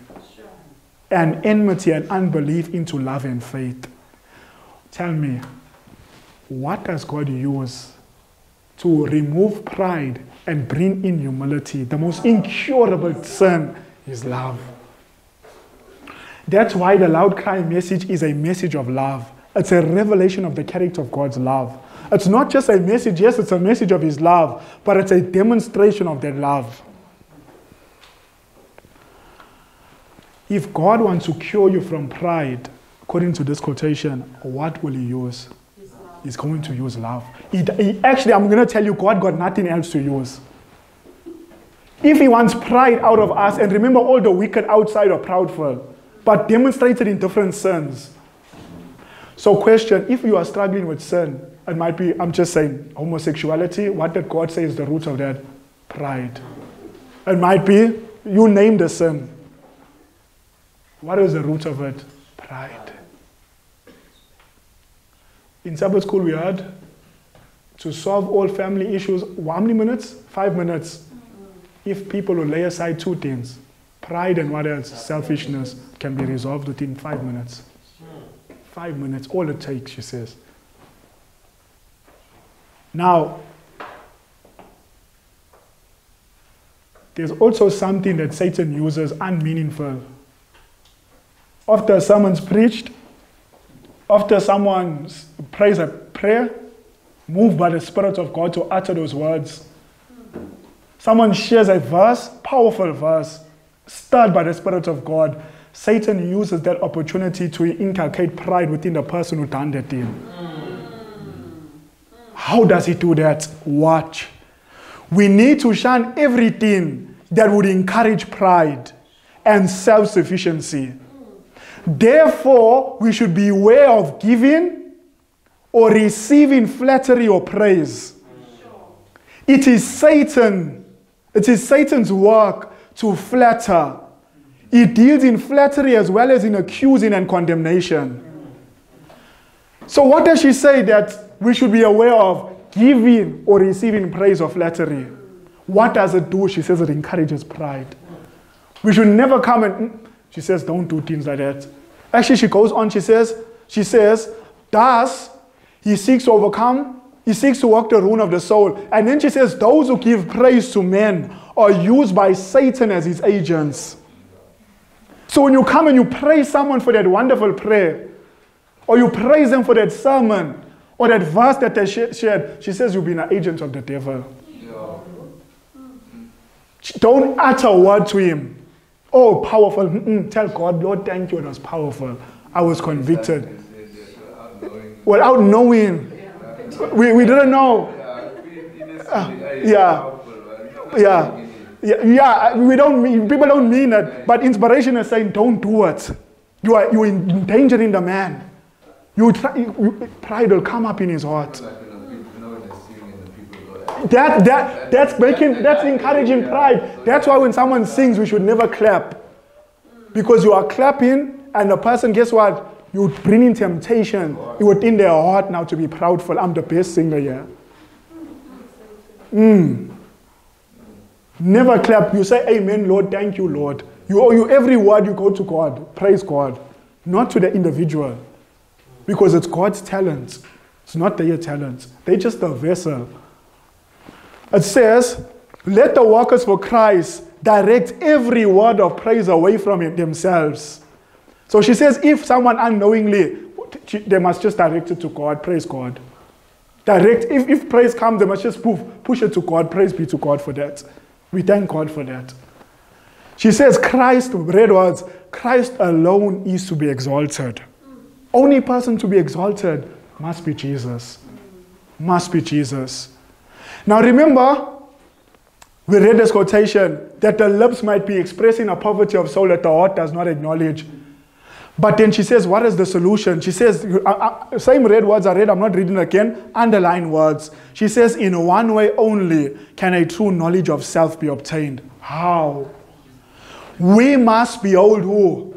and enmity and unbelief into love and faith. Tell me, what does God use to remove pride and bring in humility? The most incurable sin is love. That's why the loud cry message is a message of love. It's a revelation of the character of God's love. It's not just a message, yes, it's a message of His love, but it's a demonstration of that love. If God wants to cure you from pride, according to this quotation, what will He use? He's going to use love. He, he, actually, I'm going to tell you, God got nothing else to use. If He wants pride out of us, and remember all the wicked outside are proudful, but demonstrated in different sins. So, question if you are struggling with sin, it might be, I'm just saying, homosexuality, what did God say is the root of that? Pride. It might be, you name the sin. What is the root of it? Pride. In Sabbath school, we had to solve all family issues, how many minutes? Five minutes. If people will lay aside two things, pride and what else? Selfishness, can be resolved within five minutes. Five minutes, all it takes, she says. Now, there's also something that Satan uses unmeaningful. After someone's preached, after someone prays a prayer, moved by the Spirit of God to utter those words, someone shares a verse, powerful verse, stirred by the Spirit of God, Satan uses that opportunity to inculcate pride within the person who done that thing. How does he do that? Watch. We need to shun everything that would encourage pride and self sufficiency. Therefore, we should be aware of giving or receiving flattery or praise. It is Satan, it is Satan's work to flatter it deals in flattery as well as in accusing and condemnation. So, what does she say that we should be aware of giving or receiving praise or flattery? What does it do? She says it encourages pride. We should never come and mm, she says, don't do things like that. Actually, she goes on, she says, she says, thus he seeks to overcome, he seeks to work the ruin of the soul. And then she says, those who give praise to men are used by Satan as his agents. So when you come and you praise someone for that wonderful prayer, or you praise them for that sermon, or that verse that they shared, she says you've been an agent of the devil. Don't utter a word to him. Oh, powerful. Mm-mm. Tell God, Lord, thank you. It was powerful. I was convicted. Without knowing. We, we didn't know. Uh, yeah. Yeah. Yeah, yeah, we don't mean, people don't mean it, but inspiration is saying, don't do it. You are you endangering the man. You, try, you pride will come up in his heart. That, that, that's making, that's encouraging pride. That's why when someone sings, we should never clap. Because you are clapping, and the person, guess what? You bring in temptation within their heart now to be proudful. I'm the best singer here. Mm. Never clap. You say, Amen, Lord. Thank you, Lord. You owe you every word you go to God. Praise God. Not to the individual. Because it's God's talent. It's not their talent. They're just a vessel. It says, Let the workers for Christ direct every word of praise away from themselves. So she says, if someone unknowingly, they must just direct it to God. Praise God. Direct, if, if praise comes, they must just poof, push it to God. Praise be to God for that. We thank God for that. She says, Christ, red words, Christ alone is to be exalted. Only person to be exalted must be Jesus. Must be Jesus. Now remember, we read this quotation that the lips might be expressing a poverty of soul that the heart does not acknowledge. But then she says, What is the solution? She says, Same red words I read, I'm not reading again, underline words. She says, In one way only can a true knowledge of self be obtained. How? We must behold who?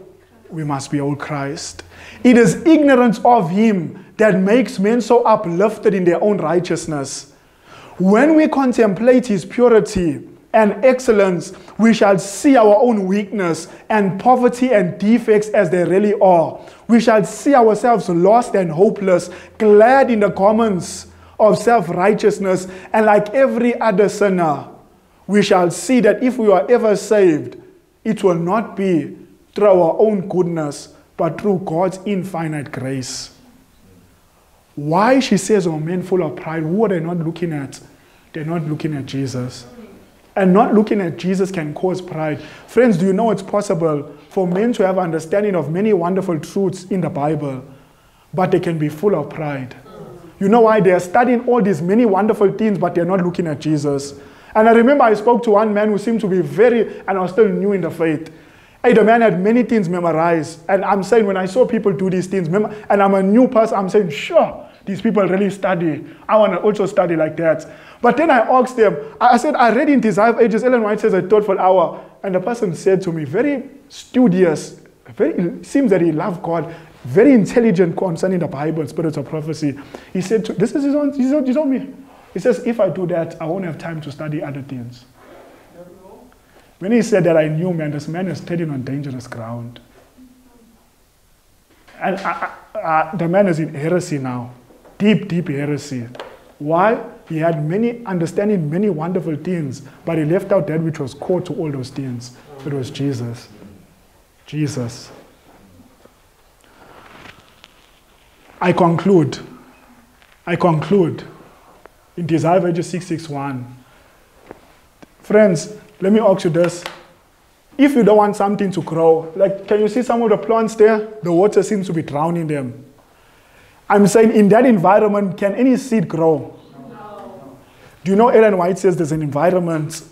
We must behold Christ. It is ignorance of Him that makes men so uplifted in their own righteousness. When we contemplate His purity, and excellence, we shall see our own weakness and poverty and defects as they really are. We shall see ourselves lost and hopeless, glad in the commons of self righteousness, and like every other sinner, we shall see that if we are ever saved, it will not be through our own goodness, but through God's infinite grace. Why she says, Oh, men full of pride, who are they not looking at? They're not looking at Jesus. And not looking at Jesus can cause pride. Friends, do you know it's possible for men to have understanding of many wonderful truths in the Bible, but they can be full of pride? You know why? They are studying all these many wonderful things, but they're not looking at Jesus. And I remember I spoke to one man who seemed to be very, and I was still new in the faith. Hey, the man had many things memorized. And I'm saying, when I saw people do these things, and I'm a new person, I'm saying, sure, these people really study. I want to also study like that. But then I asked them, I said, I read in Desire Ages, Ellen White says a thoughtful hour. And the person said to me, very studious, very, seems that he loved God, very intelligent concerning the Bible, spirits of prophecy. He said, to, this is his own, his own, his own me. He says, if I do that, I won't have time to study other things. When he said that, I knew, man, this man is treading on dangerous ground. And I, I, I, the man is in heresy now, deep, deep heresy. Why? He had many understanding, many wonderful things, but he left out that which was core to all those things. It was Jesus. Jesus. I conclude. I conclude in Desire Verse 661. Friends, let me ask you this. If you don't want something to grow, like can you see some of the plants there? The water seems to be drowning them. I'm saying in that environment, can any seed grow? No. Do you know Ellen White says there's an environment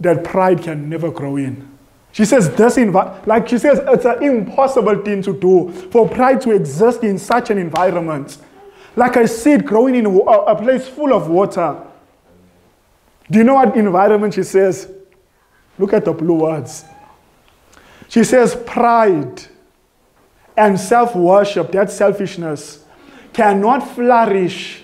that pride can never grow in? She says this envi- like she says it's an impossible thing to do for pride to exist in such an environment. Like a seed growing in a place full of water. Do you know what environment she says? Look at the blue words. She says pride and self worship, that selfishness, cannot flourish.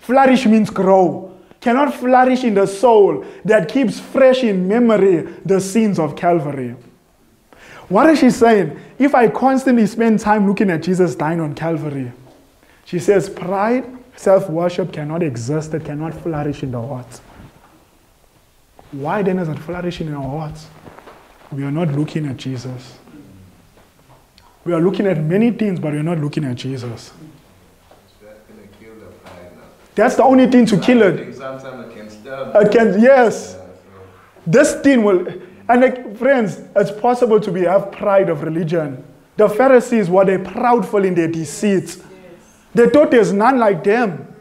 Flourish means grow. Cannot flourish in the soul that keeps fresh in memory the sins of Calvary. What is she saying? If I constantly spend time looking at Jesus dying on Calvary, she says pride, self worship cannot exist, it cannot flourish in the heart. Why then is it flourishing in our hearts? We are not looking at Jesus. We are looking at many things, but we're not looking at Jesus. That's the only thing to kill it. It can. Yes. This thing will, and like, friends, it's possible to be have pride of religion. The Pharisees were they proudful in their deceit. They thought there's none like them,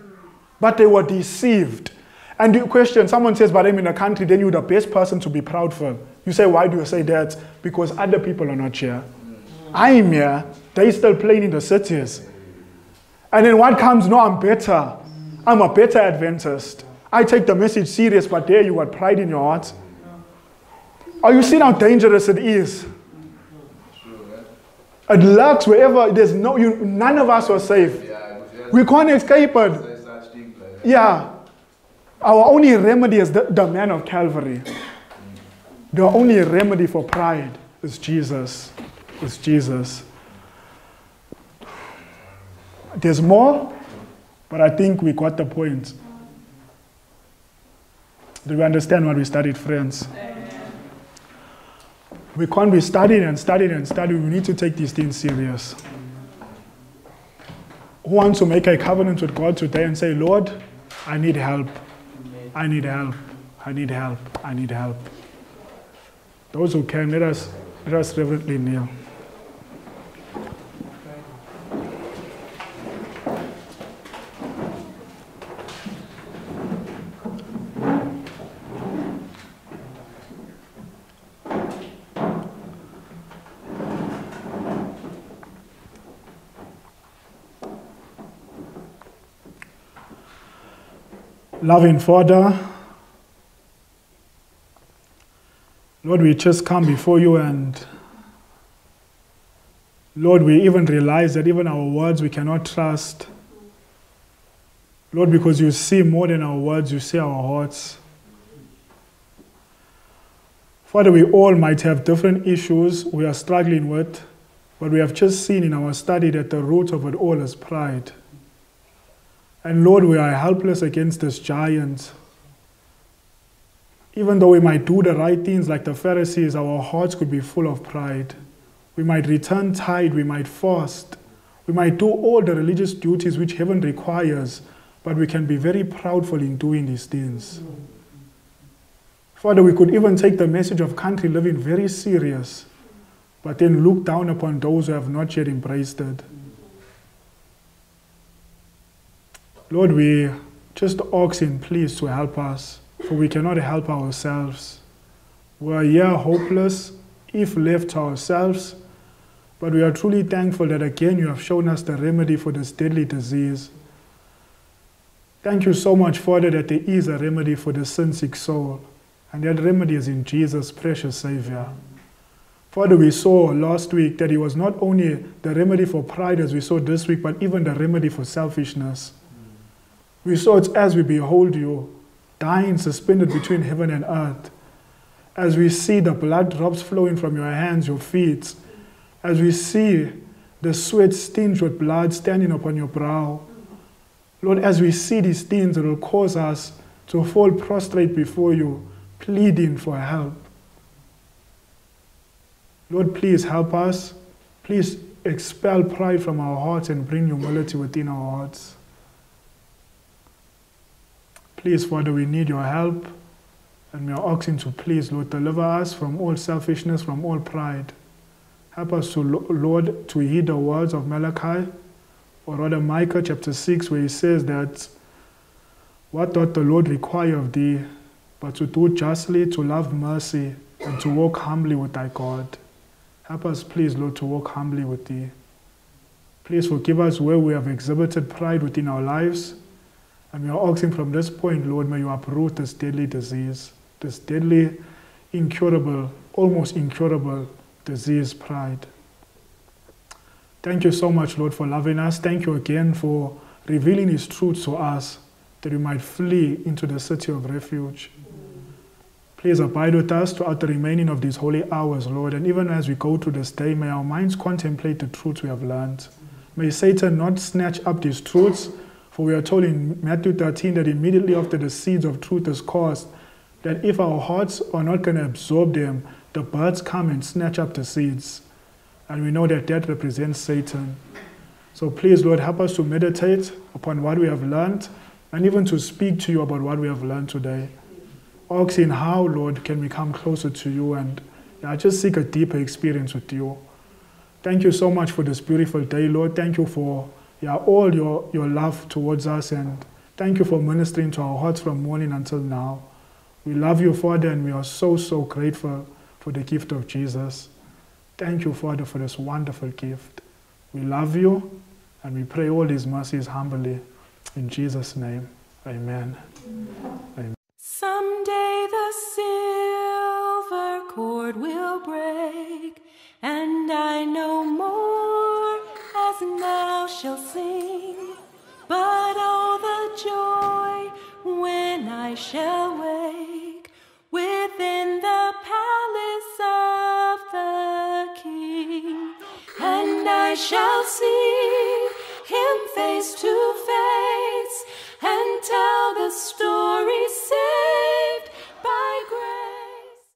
but they were deceived. And the question, someone says, but I'm in a country, then you're the best person to be proud for. You say, why do you say that? Because other people are not here. I'm here, they still playing in the cities. And then what comes? No, I'm better. I'm a better Adventist. I take the message serious, but there you got pride in your heart. Are you seeing how dangerous it is? It lurks wherever there's no, you, none of us are safe. We can't escape it. Yeah. Our only remedy is the, the man of Calvary. The only remedy for pride is Jesus is Jesus. There's more, but I think we got the point. Do we understand what we studied, friends? We can't be studying and studying and studying. We need to take these things serious. Who wants to make a covenant with God today and say, Lord, I need help. I need help. I need help. I need help. Those who can, let us, let us reverently kneel. Loving Father, Lord, we just come before you and Lord, we even realize that even our words we cannot trust. Lord, because you see more than our words, you see our hearts. Father, we all might have different issues we are struggling with, but we have just seen in our study that the root of it all is pride. And Lord, we are helpless against this giant. Even though we might do the right things like the Pharisees, our hearts could be full of pride. We might return tithe, we might fast, we might do all the religious duties which heaven requires, but we can be very proudful in doing these things. Father, we could even take the message of country living very serious, but then look down upon those who have not yet embraced it. Lord, we just asking, please, to help us, for we cannot help ourselves. We are here hopeless if left to ourselves, but we are truly thankful that again you have shown us the remedy for this deadly disease. Thank you so much, Father, that there is a remedy for the sin sick soul, and that remedy is in Jesus, precious Savior. Father, we saw last week that He was not only the remedy for pride as we saw this week, but even the remedy for selfishness. We saw it as we behold you, dying suspended between heaven and earth. As we see the blood drops flowing from your hands, your feet, as we see the sweat tinged with blood standing upon your brow. Lord, as we see these things, it will cause us to fall prostrate before you, pleading for help. Lord, please help us. Please expel pride from our hearts and bring humility within our hearts. Please, Father, we need your help. And we are asking to please, Lord, deliver us from all selfishness, from all pride. Help us to, Lord, to heed the words of Malachi, or rather Micah chapter 6, where he says that, What doth the Lord require of thee, but to do justly, to love mercy, and to walk humbly with thy God? Help us, please, Lord, to walk humbly with thee. Please forgive us where we have exhibited pride within our lives and we are asking from this point, Lord, may you uproot this deadly disease, this deadly, incurable, almost incurable disease, pride. Thank you so much, Lord, for loving us. Thank you again for revealing His truth to us that we might flee into the city of refuge. Please abide with us throughout the remaining of these holy hours, Lord. And even as we go through this day, may our minds contemplate the truths we have learned. May Satan not snatch up these truths for we are told in Matthew 13 that immediately after the seeds of truth is cast, that if our hearts are not going to absorb them, the birds come and snatch up the seeds. And we know that that represents Satan. So please, Lord, help us to meditate upon what we have learned and even to speak to you about what we have learned today. Asking how, Lord, can we come closer to you and yeah, just seek a deeper experience with you. Thank you so much for this beautiful day, Lord. Thank you for yeah, all your, your love towards us. And thank you for ministering to our hearts from morning until now. We love you, Father, and we are so, so grateful for the gift of Jesus. Thank you, Father, for this wonderful gift. We love you, and we pray all these mercies humbly. In Jesus' name, amen. amen. Someday the silver cord will break, and I no more as now shall sing, but all the joy when I shall wake within the palace of the King, and I shall see him face to face and tell the story saved